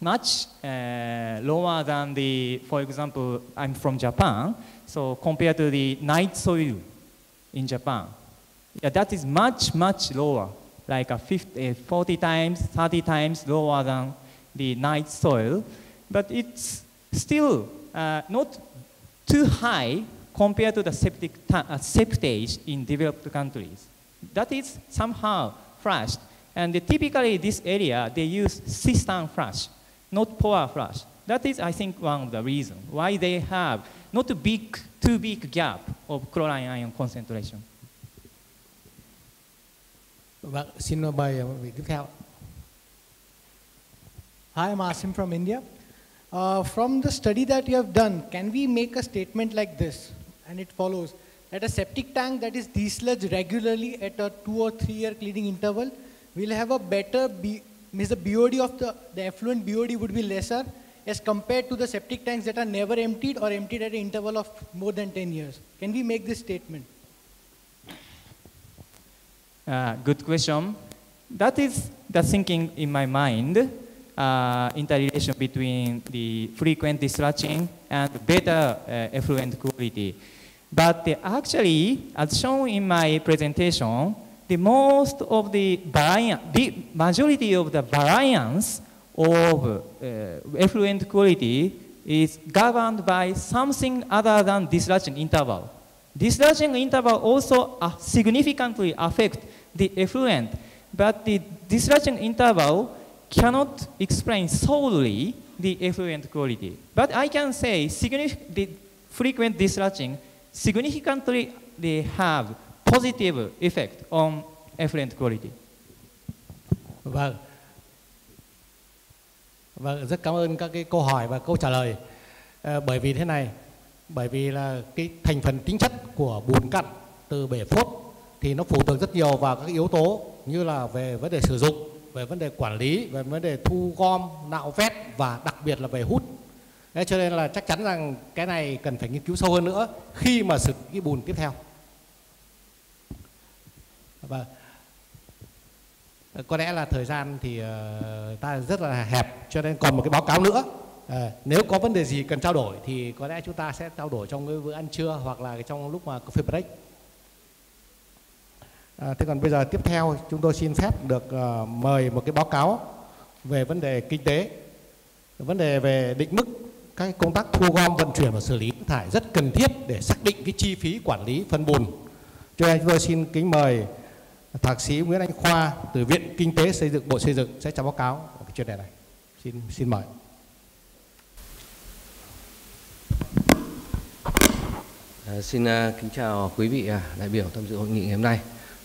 much uh, lower than the, for example, I'm from Japan, so compared to the night soil in Japan. Yeah, that is much, much lower, like a 50, uh, 40 times, 30 times lower than the night soil, but it's still uh, not too high compared to the septic uh, septage in developed countries. That is somehow flushed. And typically this area, they use cistern flush, not power flush. That is, I think, one of the reasons why they have not a big, too big gap of chlorine ion concentration. Xin mời vị tiếp theo. Hi, I'm Asim from India. Uh, from the study that you have done, can we make a statement like this? And it follows that a septic tank that is desludged regularly at a two or three year cleaning interval will have a better, B, means the BOD of the, the effluent BOD would be lesser as compared to the septic tanks that are never emptied or emptied at an interval of more than 10 years. Can we make this statement? Uh, good question. That is the thinking in my mind, uh, interrelation between the frequent discharging and better uh, effluent quality. But uh, actually, as shown in my presentation, the most of the variance, the majority of the variance of uh, effluent quality is governed by something other than discharging interval. Discharging interval also uh, significantly affect the effluent, but the discharging interval cannot explain solely the effluent quality. But I can say the frequent discharging significantly they have positive effect on effluent quality. Vâng. Vâng, rất cảm ơn các cái câu hỏi và câu trả lời. À, bởi vì thế này, bởi vì là cái thành phần tính chất của bùn cặn từ bể phốt thì nó phụ thuộc rất nhiều vào các yếu tố như là về vấn đề sử dụng, về vấn đề quản lý, về vấn đề thu gom, nạo vét và đặc biệt là về hút. Thế cho nên là chắc chắn rằng cái này cần phải nghiên cứu sâu hơn nữa khi mà xử cái bùn tiếp theo. Vâng. Có lẽ là thời gian thì uh, ta rất là hẹp cho nên còn một cái báo cáo nữa. À, nếu có vấn đề gì cần trao đổi thì có lẽ chúng ta sẽ trao đổi trong cái bữa ăn trưa hoặc là trong lúc mà coffee break. À, thế còn bây giờ tiếp theo chúng tôi xin phép được uh, mời một cái báo cáo về vấn đề kinh tế, vấn đề về định mức các công tác thu gom vận chuyển và xử lý thải rất cần thiết để xác định cái chi phí quản lý phân bùn. Cho nên chúng tôi xin kính mời thạc sĩ Nguyễn Anh Khoa từ Viện Kinh tế Xây dựng Bộ Xây dựng sẽ cho báo cáo cái chuyên đề này. Xin xin mời. À, xin uh, kính chào quý vị uh, đại biểu tham dự hội nghị ngày hôm nay.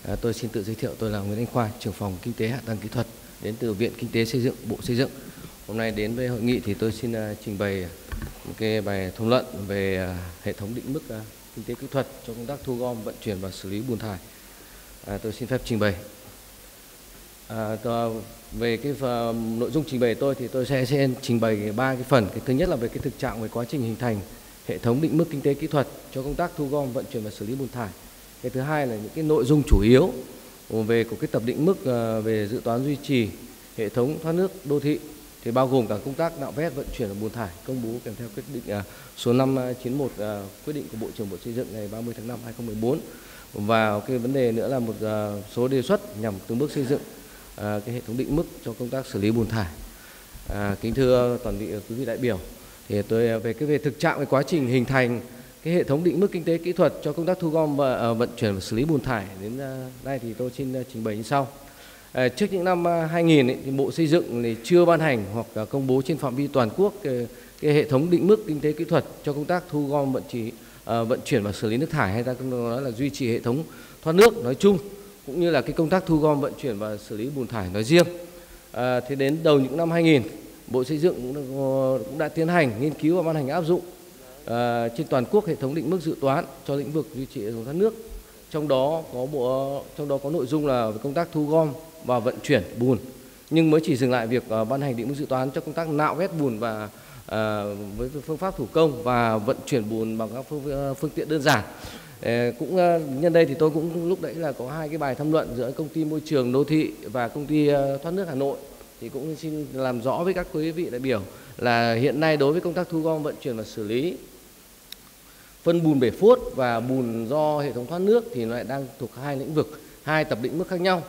À, tôi xin tự giới thiệu tôi là Nguyễn Anh Khoa, trưởng phòng kinh tế hạ tầng kỹ thuật đến từ Viện Kinh tế Xây dựng Bộ Xây dựng. Hôm nay đến với hội nghị thì tôi xin uh, trình bày một cái bài thông luận về uh, hệ thống định mức uh, kinh tế kỹ thuật cho công tác thu gom, vận chuyển và xử lý bùn thải. À, tôi xin phép trình bày. À, tôi, về cái uh, nội dung trình bày tôi thì tôi sẽ, sẽ trình bày ba cái phần. Cái thứ nhất là về cái thực trạng về quá trình hình thành hệ thống định mức kinh tế kỹ thuật cho công tác thu gom, vận chuyển và xử lý bùn thải. Cái thứ hai là những cái nội dung chủ yếu về của cái tập định mức uh, về dự toán duy trì hệ thống thoát nước đô thị thì bao gồm cả công tác nạo vét vận chuyển và bùn thải công bố kèm theo quyết định uh, số 591 uh, quyết định của Bộ trưởng Bộ Xây dựng ngày 30 tháng 5 2014 và cái vấn đề nữa là một ờ, số đề xuất nhằm từng bước xây dựng ờ, cái hệ thống định mức cho công tác xử lý bùn thải. À, kính thưa toàn vị quý vị đại biểu, thì tôi về cái về thực trạng về quá trình hình thành cái hệ thống định mức kinh tế kỹ thuật cho công tác thu gom và vận chuyển và xử lý bùn thải đến nay thì tôi xin trình bày như sau. À, trước những năm 2000 ấy, thì Bộ Xây dựng thì chưa ban hành hoặc là công bố trên phạm vi toàn quốc cái, cái hệ thống định mức kinh tế kỹ thuật cho công tác thu gom vận chuyển uh, vận chuyển và xử lý nước thải hay ta nói là duy trì hệ thống thoát nước nói chung cũng như là cái công tác thu gom vận chuyển và xử lý bùn thải nói riêng. À, thế đến đầu những năm 2000 Bộ Xây dựng cũng đã, cũng đã tiến hành nghiên cứu và ban hành áp dụng à, trên toàn quốc hệ thống định mức dự toán cho lĩnh vực duy trì hệ thống thoát nước. Trong đó có bộ trong đó có nội dung là về công tác thu gom và vận chuyển bùn nhưng mới chỉ dừng lại việc uh, ban hành định mức dự toán cho công tác nạo vét bùn và uh, Ờ, với phương pháp thủ công và vận chuyển bùn bằng các phương, ờ, phương tiện đơn giản. Ờ, cũng nhân đây thì tôi cũng lúc đấy là có hai cái bài tham luận giữa công ty môi trường đô thị và công ty thoát nước Hà Nội thì cũng xin làm rõ với các quý vị đại biểu là hiện nay đối với công tác thu gom vận chuyển và xử lý phân bùn bể phốt và bùn do hệ thống thoát nước thì nó lại đang thuộc hai lĩnh vực hai tập định mức khác nhau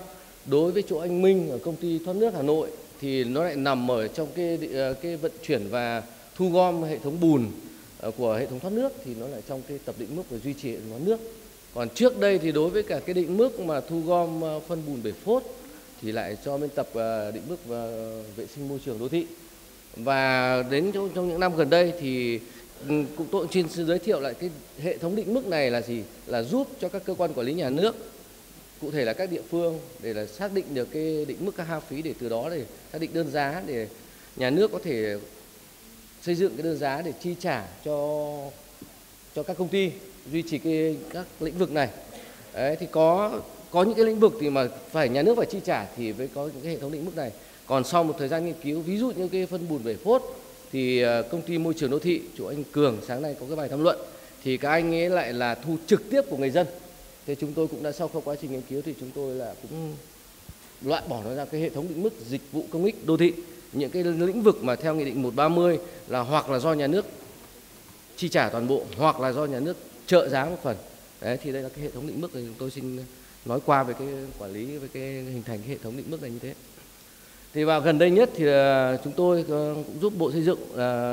đối với chỗ anh Minh ở công ty thoát nước Hà Nội thì nó lại nằm ở trong cái ờ, cái vận chuyển và thu gom hệ thống bùn ờ, của hệ thống thoát nước thì nó lại trong cái tập định mức về duy trì hệ thống thoát nước. Còn trước đây thì đối với cả cái định mức mà thu gom ờ, phân bùn bể phốt thì lại cho bên tập định mức và vệ sinh môi trường đô thị. Và đến trong, trong những năm gần đây thì ừ, cũng tôi xin giới thiệu lại cái hệ thống định mức này là gì? Là giúp cho các cơ quan quản lý nhà nước cụ thể là các địa phương để là xác định được cái định mức các hao phí để từ đó để xác định đơn giá để nhà nước có thể xây dựng cái đơn giá để chi trả cho cho các công ty duy trì cái các lĩnh vực này. Đấy, thì có có những cái lĩnh vực thì mà phải nhà nước phải chi trả thì mới có những cái hệ thống định mức này. Còn sau một thời gian nghiên cứu ví dụ như cái phân bùn bể phốt thì ờ, công ty môi trường đô thị chủ anh Cường sáng nay có cái bài tham luận thì các anh ấy lại là thu trực tiếp của người dân thế chúng tôi cũng đã sau quá trình nghiên cứu thì chúng tôi là cũng loại bỏ nó ra cái hệ thống định mức dịch vụ công ích đô thị. Những cái lĩnh vực mà theo nghị định 130 là hoặc là do nhà nước chi trả toàn bộ hoặc là do nhà nước trợ giá một phần. Đấy thì đây là cái hệ thống định mức thì chúng tôi xin nói qua về cái quản lý về cái hình thành cái hệ thống định mức này như thế. Thì vào gần đây nhất thì chúng tôi cũng giúp bộ xây dựng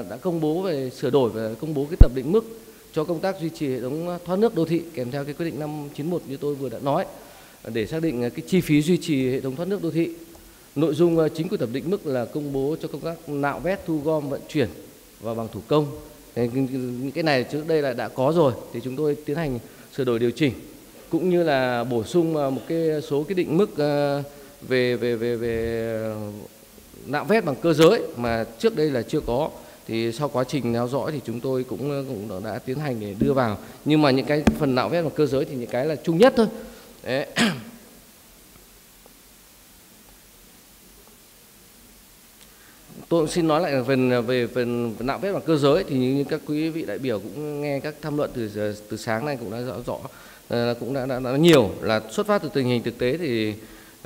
đã công bố về sửa đổi và công bố cái tập định mức cho công tác duy trì hệ thống thoát nước đô thị kèm theo cái quyết định 591 như tôi vừa đã nói, để xác định cái chi phí duy trì hệ thống thoát nước đô thị. Nội dung ờ, chính của thẩm định mức là công bố cho công tác nạo vét, thu gom, vận chuyển và bằng thủ công. Những cái này trước đây là đã có rồi, thì chúng tôi tiến hành sửa đổi điều chỉnh, cũng như là bổ sung ờ, một cái số cái định mức ờ, về về về về nạo vét bằng cơ giới mà trước đây là chưa có thì sau quá trình theo dõi thì chúng tôi cũng ờ, cũng đã tiến hành để đưa vào. Nhưng mà những cái phần nạo vét và cơ giới thì những cái là chung nhất thôi. Đấy. [CLEARS THROAT] tôi xin nói lại về ờ, về phần nạo vét bằng cơ giới thì như các quý vị đại biểu cũng nghe các tham luận từ ờ, từ sáng nay cũng đã rõ rõ cũng đã, đã, đã nhiều. Là xuất phát từ tình hình thực tế thì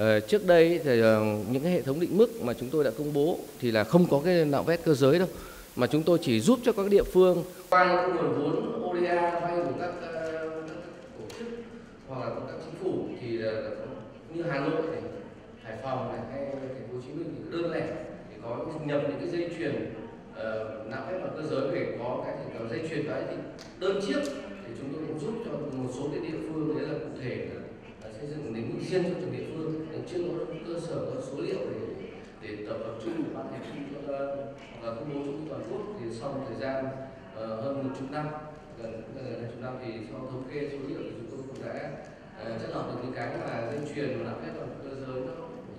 uh, trước đây thì uh, những cái hệ thống định mức mà chúng tôi đã công bố thì là không có cái nạo vét cơ giới đâu mà chúng tôi chỉ giúp cho các địa phương. Qua những nguồn vốn ODA vay của các, ờ, các tổ chức hoặc là các chính phủ thì ờ, như Hà Nội này, Hải Phòng này hay thành phố Hồ Chí Minh thì đơn lẻ thì có nhập những cái dây chuyền uh, nạo vét bằng cơ giới để có cái thì có dây chuyền đấy thì đơn chiếc thì chúng tôi cũng giúp cho một số cái địa phương đấy là cụ thể là, xây dựng định mức riêng cho từng địa phương để chưa có cơ sở có số liệu để để tập hợp chung để ban hành chung cho hoặc là công bố chung toàn quốc thì sau một thời gian uh, hơn một chục năm gần gần hai chục năm thì sau thống kê số liệu thì chúng tôi cũng đã ờ, uh, chất lọc được những cái mà dây chuyền và nạo vét toàn cơ giới nó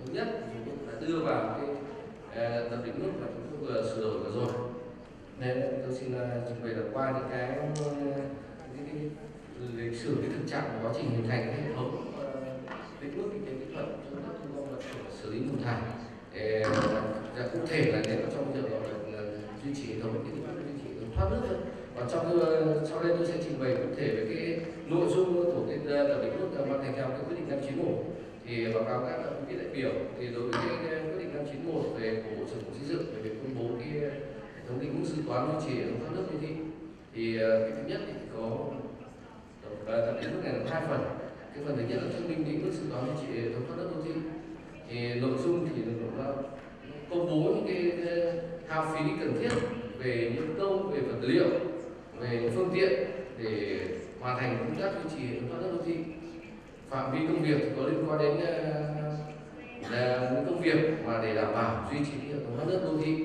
thống nhất chúng tôi đã đưa vào cái ờ, uh, tập định mức mà chúng tôi vừa sửa đổi vừa rồi. Nên tôi xin uh, trình bày là qua những cái, cái, cái lịch sử cái thực trạng của quá trình hình thành cái hệ thống định mức kinh tế kỹ thuật cho các thu gom vật xử lý nguồn thải để dạ, cụ thể là nếu trong trường hợp là duy trì hệ thống cái duy trì thoát nước thôi. Còn trong ờ, sau đây tôi sẽ trình bày cụ thể về cái nội dung của cái tờ định mức ban hành theo cái quyết định 591 thì báo cáo các quý vị đại biểu, thì đối với cái ờ, quyết định 591 về của bộ trưởng bộ xây dựng về việc công bố cái ờ, hệ thống định mức dự toán duy trì hệ thống thoát nước đô thị, thì cái thứ nhất thì có tập định mức này là hai phần. Cái phần thứ nhất là chứng minh định mức dự toán duy trì hệ thống thoát nước đô thị thì nội dung thì nó công bố những cái, cái hao phí cần thiết về nhân công về vật liệu về phương tiện để hoàn thành công tác duy trì thoát nước đô thị. Phạm vi công việc có liên quan đến ờ, là những công việc mà để đảm bảo duy trì hệ thống thoát nước đô thị.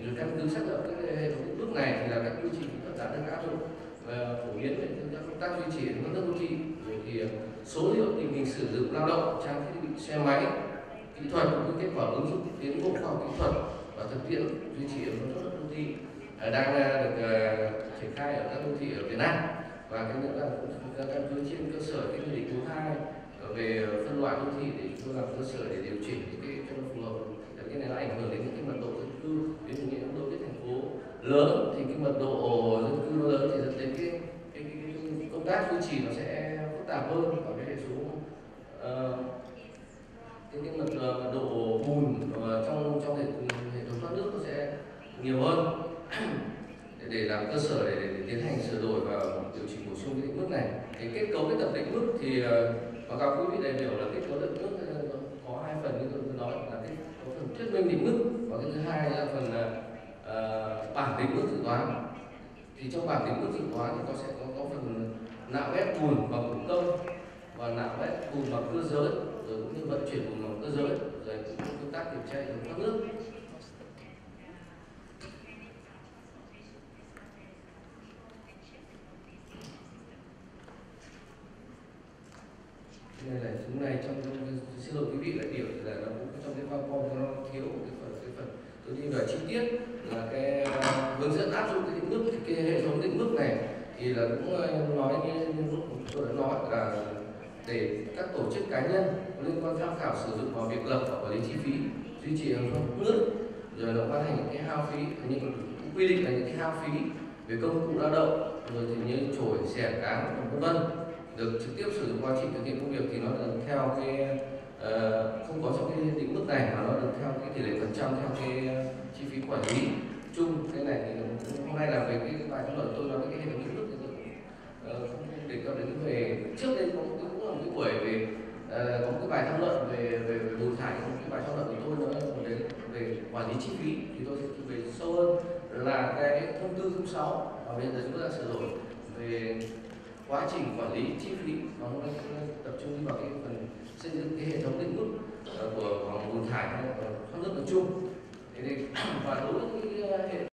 Rồi căn cứ xác lập các hệ thống bước này thì là các quy trình kỹ thuật đang áp dụng và phổ biến về công tác duy trì hệ thoát nước đô thị. Rồi thì số liệu tình hình sử dụng lao động trang thiết bị xe máy kỹ thuật cũng kết quả ứng dụng tiến bộ khoa học kỹ thuật và thực tiễn duy trì ở thống đô thị đang à, được à, triển khai ở các đô thị ở Việt Nam. Và cái nữa là cũng căn cứ trên cơ sở cái nghị định 42 về phân loại đô thị để chúng tôi làm cơ sở để điều chỉnh những cái cho nó phù hợp. Cái này nó ảnh hưởng đến những cái mật độ dân cư ví dụ như đối với thành phố lớn. Thì cái mật độ dân cư nó lớn thì dẫn đến cái, cái, cái, cái công tác duy trì nó sẽ phức tạp hơn và cái hệ số uh, nhưng mà mật, mật độ bùn trong trong hệ, hệ thống thoát nước nó sẽ nhiều hơn. [CLEARS THROAT] Để, để làm cơ sở để, để, để tiến hành sửa đổi và điều chỉnh bổ sung cái định mức này. Cái kết cấu cái tập định mức thì ờ, báo cáo quý vị đại biểu là kết cấu định mức ờ, có hai phần như tôi nói là cái có phần thuyết minh định mức và cái thứ hai là phần ờ, uh, bản định mức dự toán. Thì trong bản định mức dự toán thì nó sẽ có, có phần nạo vét bùn bằng thủ công và nạo vét bùn bằng cơ giới rồi cũng như vận chuyển bùn lòng cơ giới rồi công tác kiểm tra hệ thống thoát nước. Nên là chúng này trong, xin lỗi quý vị đại biểu là nó cũng trong cái PowerPoint nó thiếu cái phần cái phần tôi đi vào chi tiết là cái ờ, hướng dẫn áp dụng cái định mức cái hệ thống định mức này thì là cũng ờ, nói như, như tôi đã nói là để các tổ chức cá nhân liên quan tham khảo sử dụng vào việc lập và quản lý chi phí duy trì hàng không nước rồi nó ban hành những cái hao phí những quy định là những cái hao phí về công cụ lao động rồi thì như chổi xẻ cán vân vân được trực tiếp sử dụng quá trình thực hiện công việc thì nó được theo cái uh, không có trong cái định mức này mà nó được theo cái tỷ lệ phần trăm theo cái chi phí quản lý. Chung cái này thì hôm nay là về cái, bài tham luận tôi nói cái hệ thống định mức thì tôi uh, không đề cập đến về trước đây có một cái cũng buổi về uh, có một cái bài tham luận về về, về bùn thải một cái bài tham luận của tôi nói về về quản lý chi phí thì tôi sẽ về sâu hơn là cái thông tư 06 và bây giờ chúng ta sửa đổi về quá trình quản lý chi phí. Và hôm nay tập trung vào cái phần xây dựng cái hệ thống định mức ờ, của, của nguồn thải ờ, thoát nước nói chung. Thế nên [CLEARS THROAT] và đối với cái hệ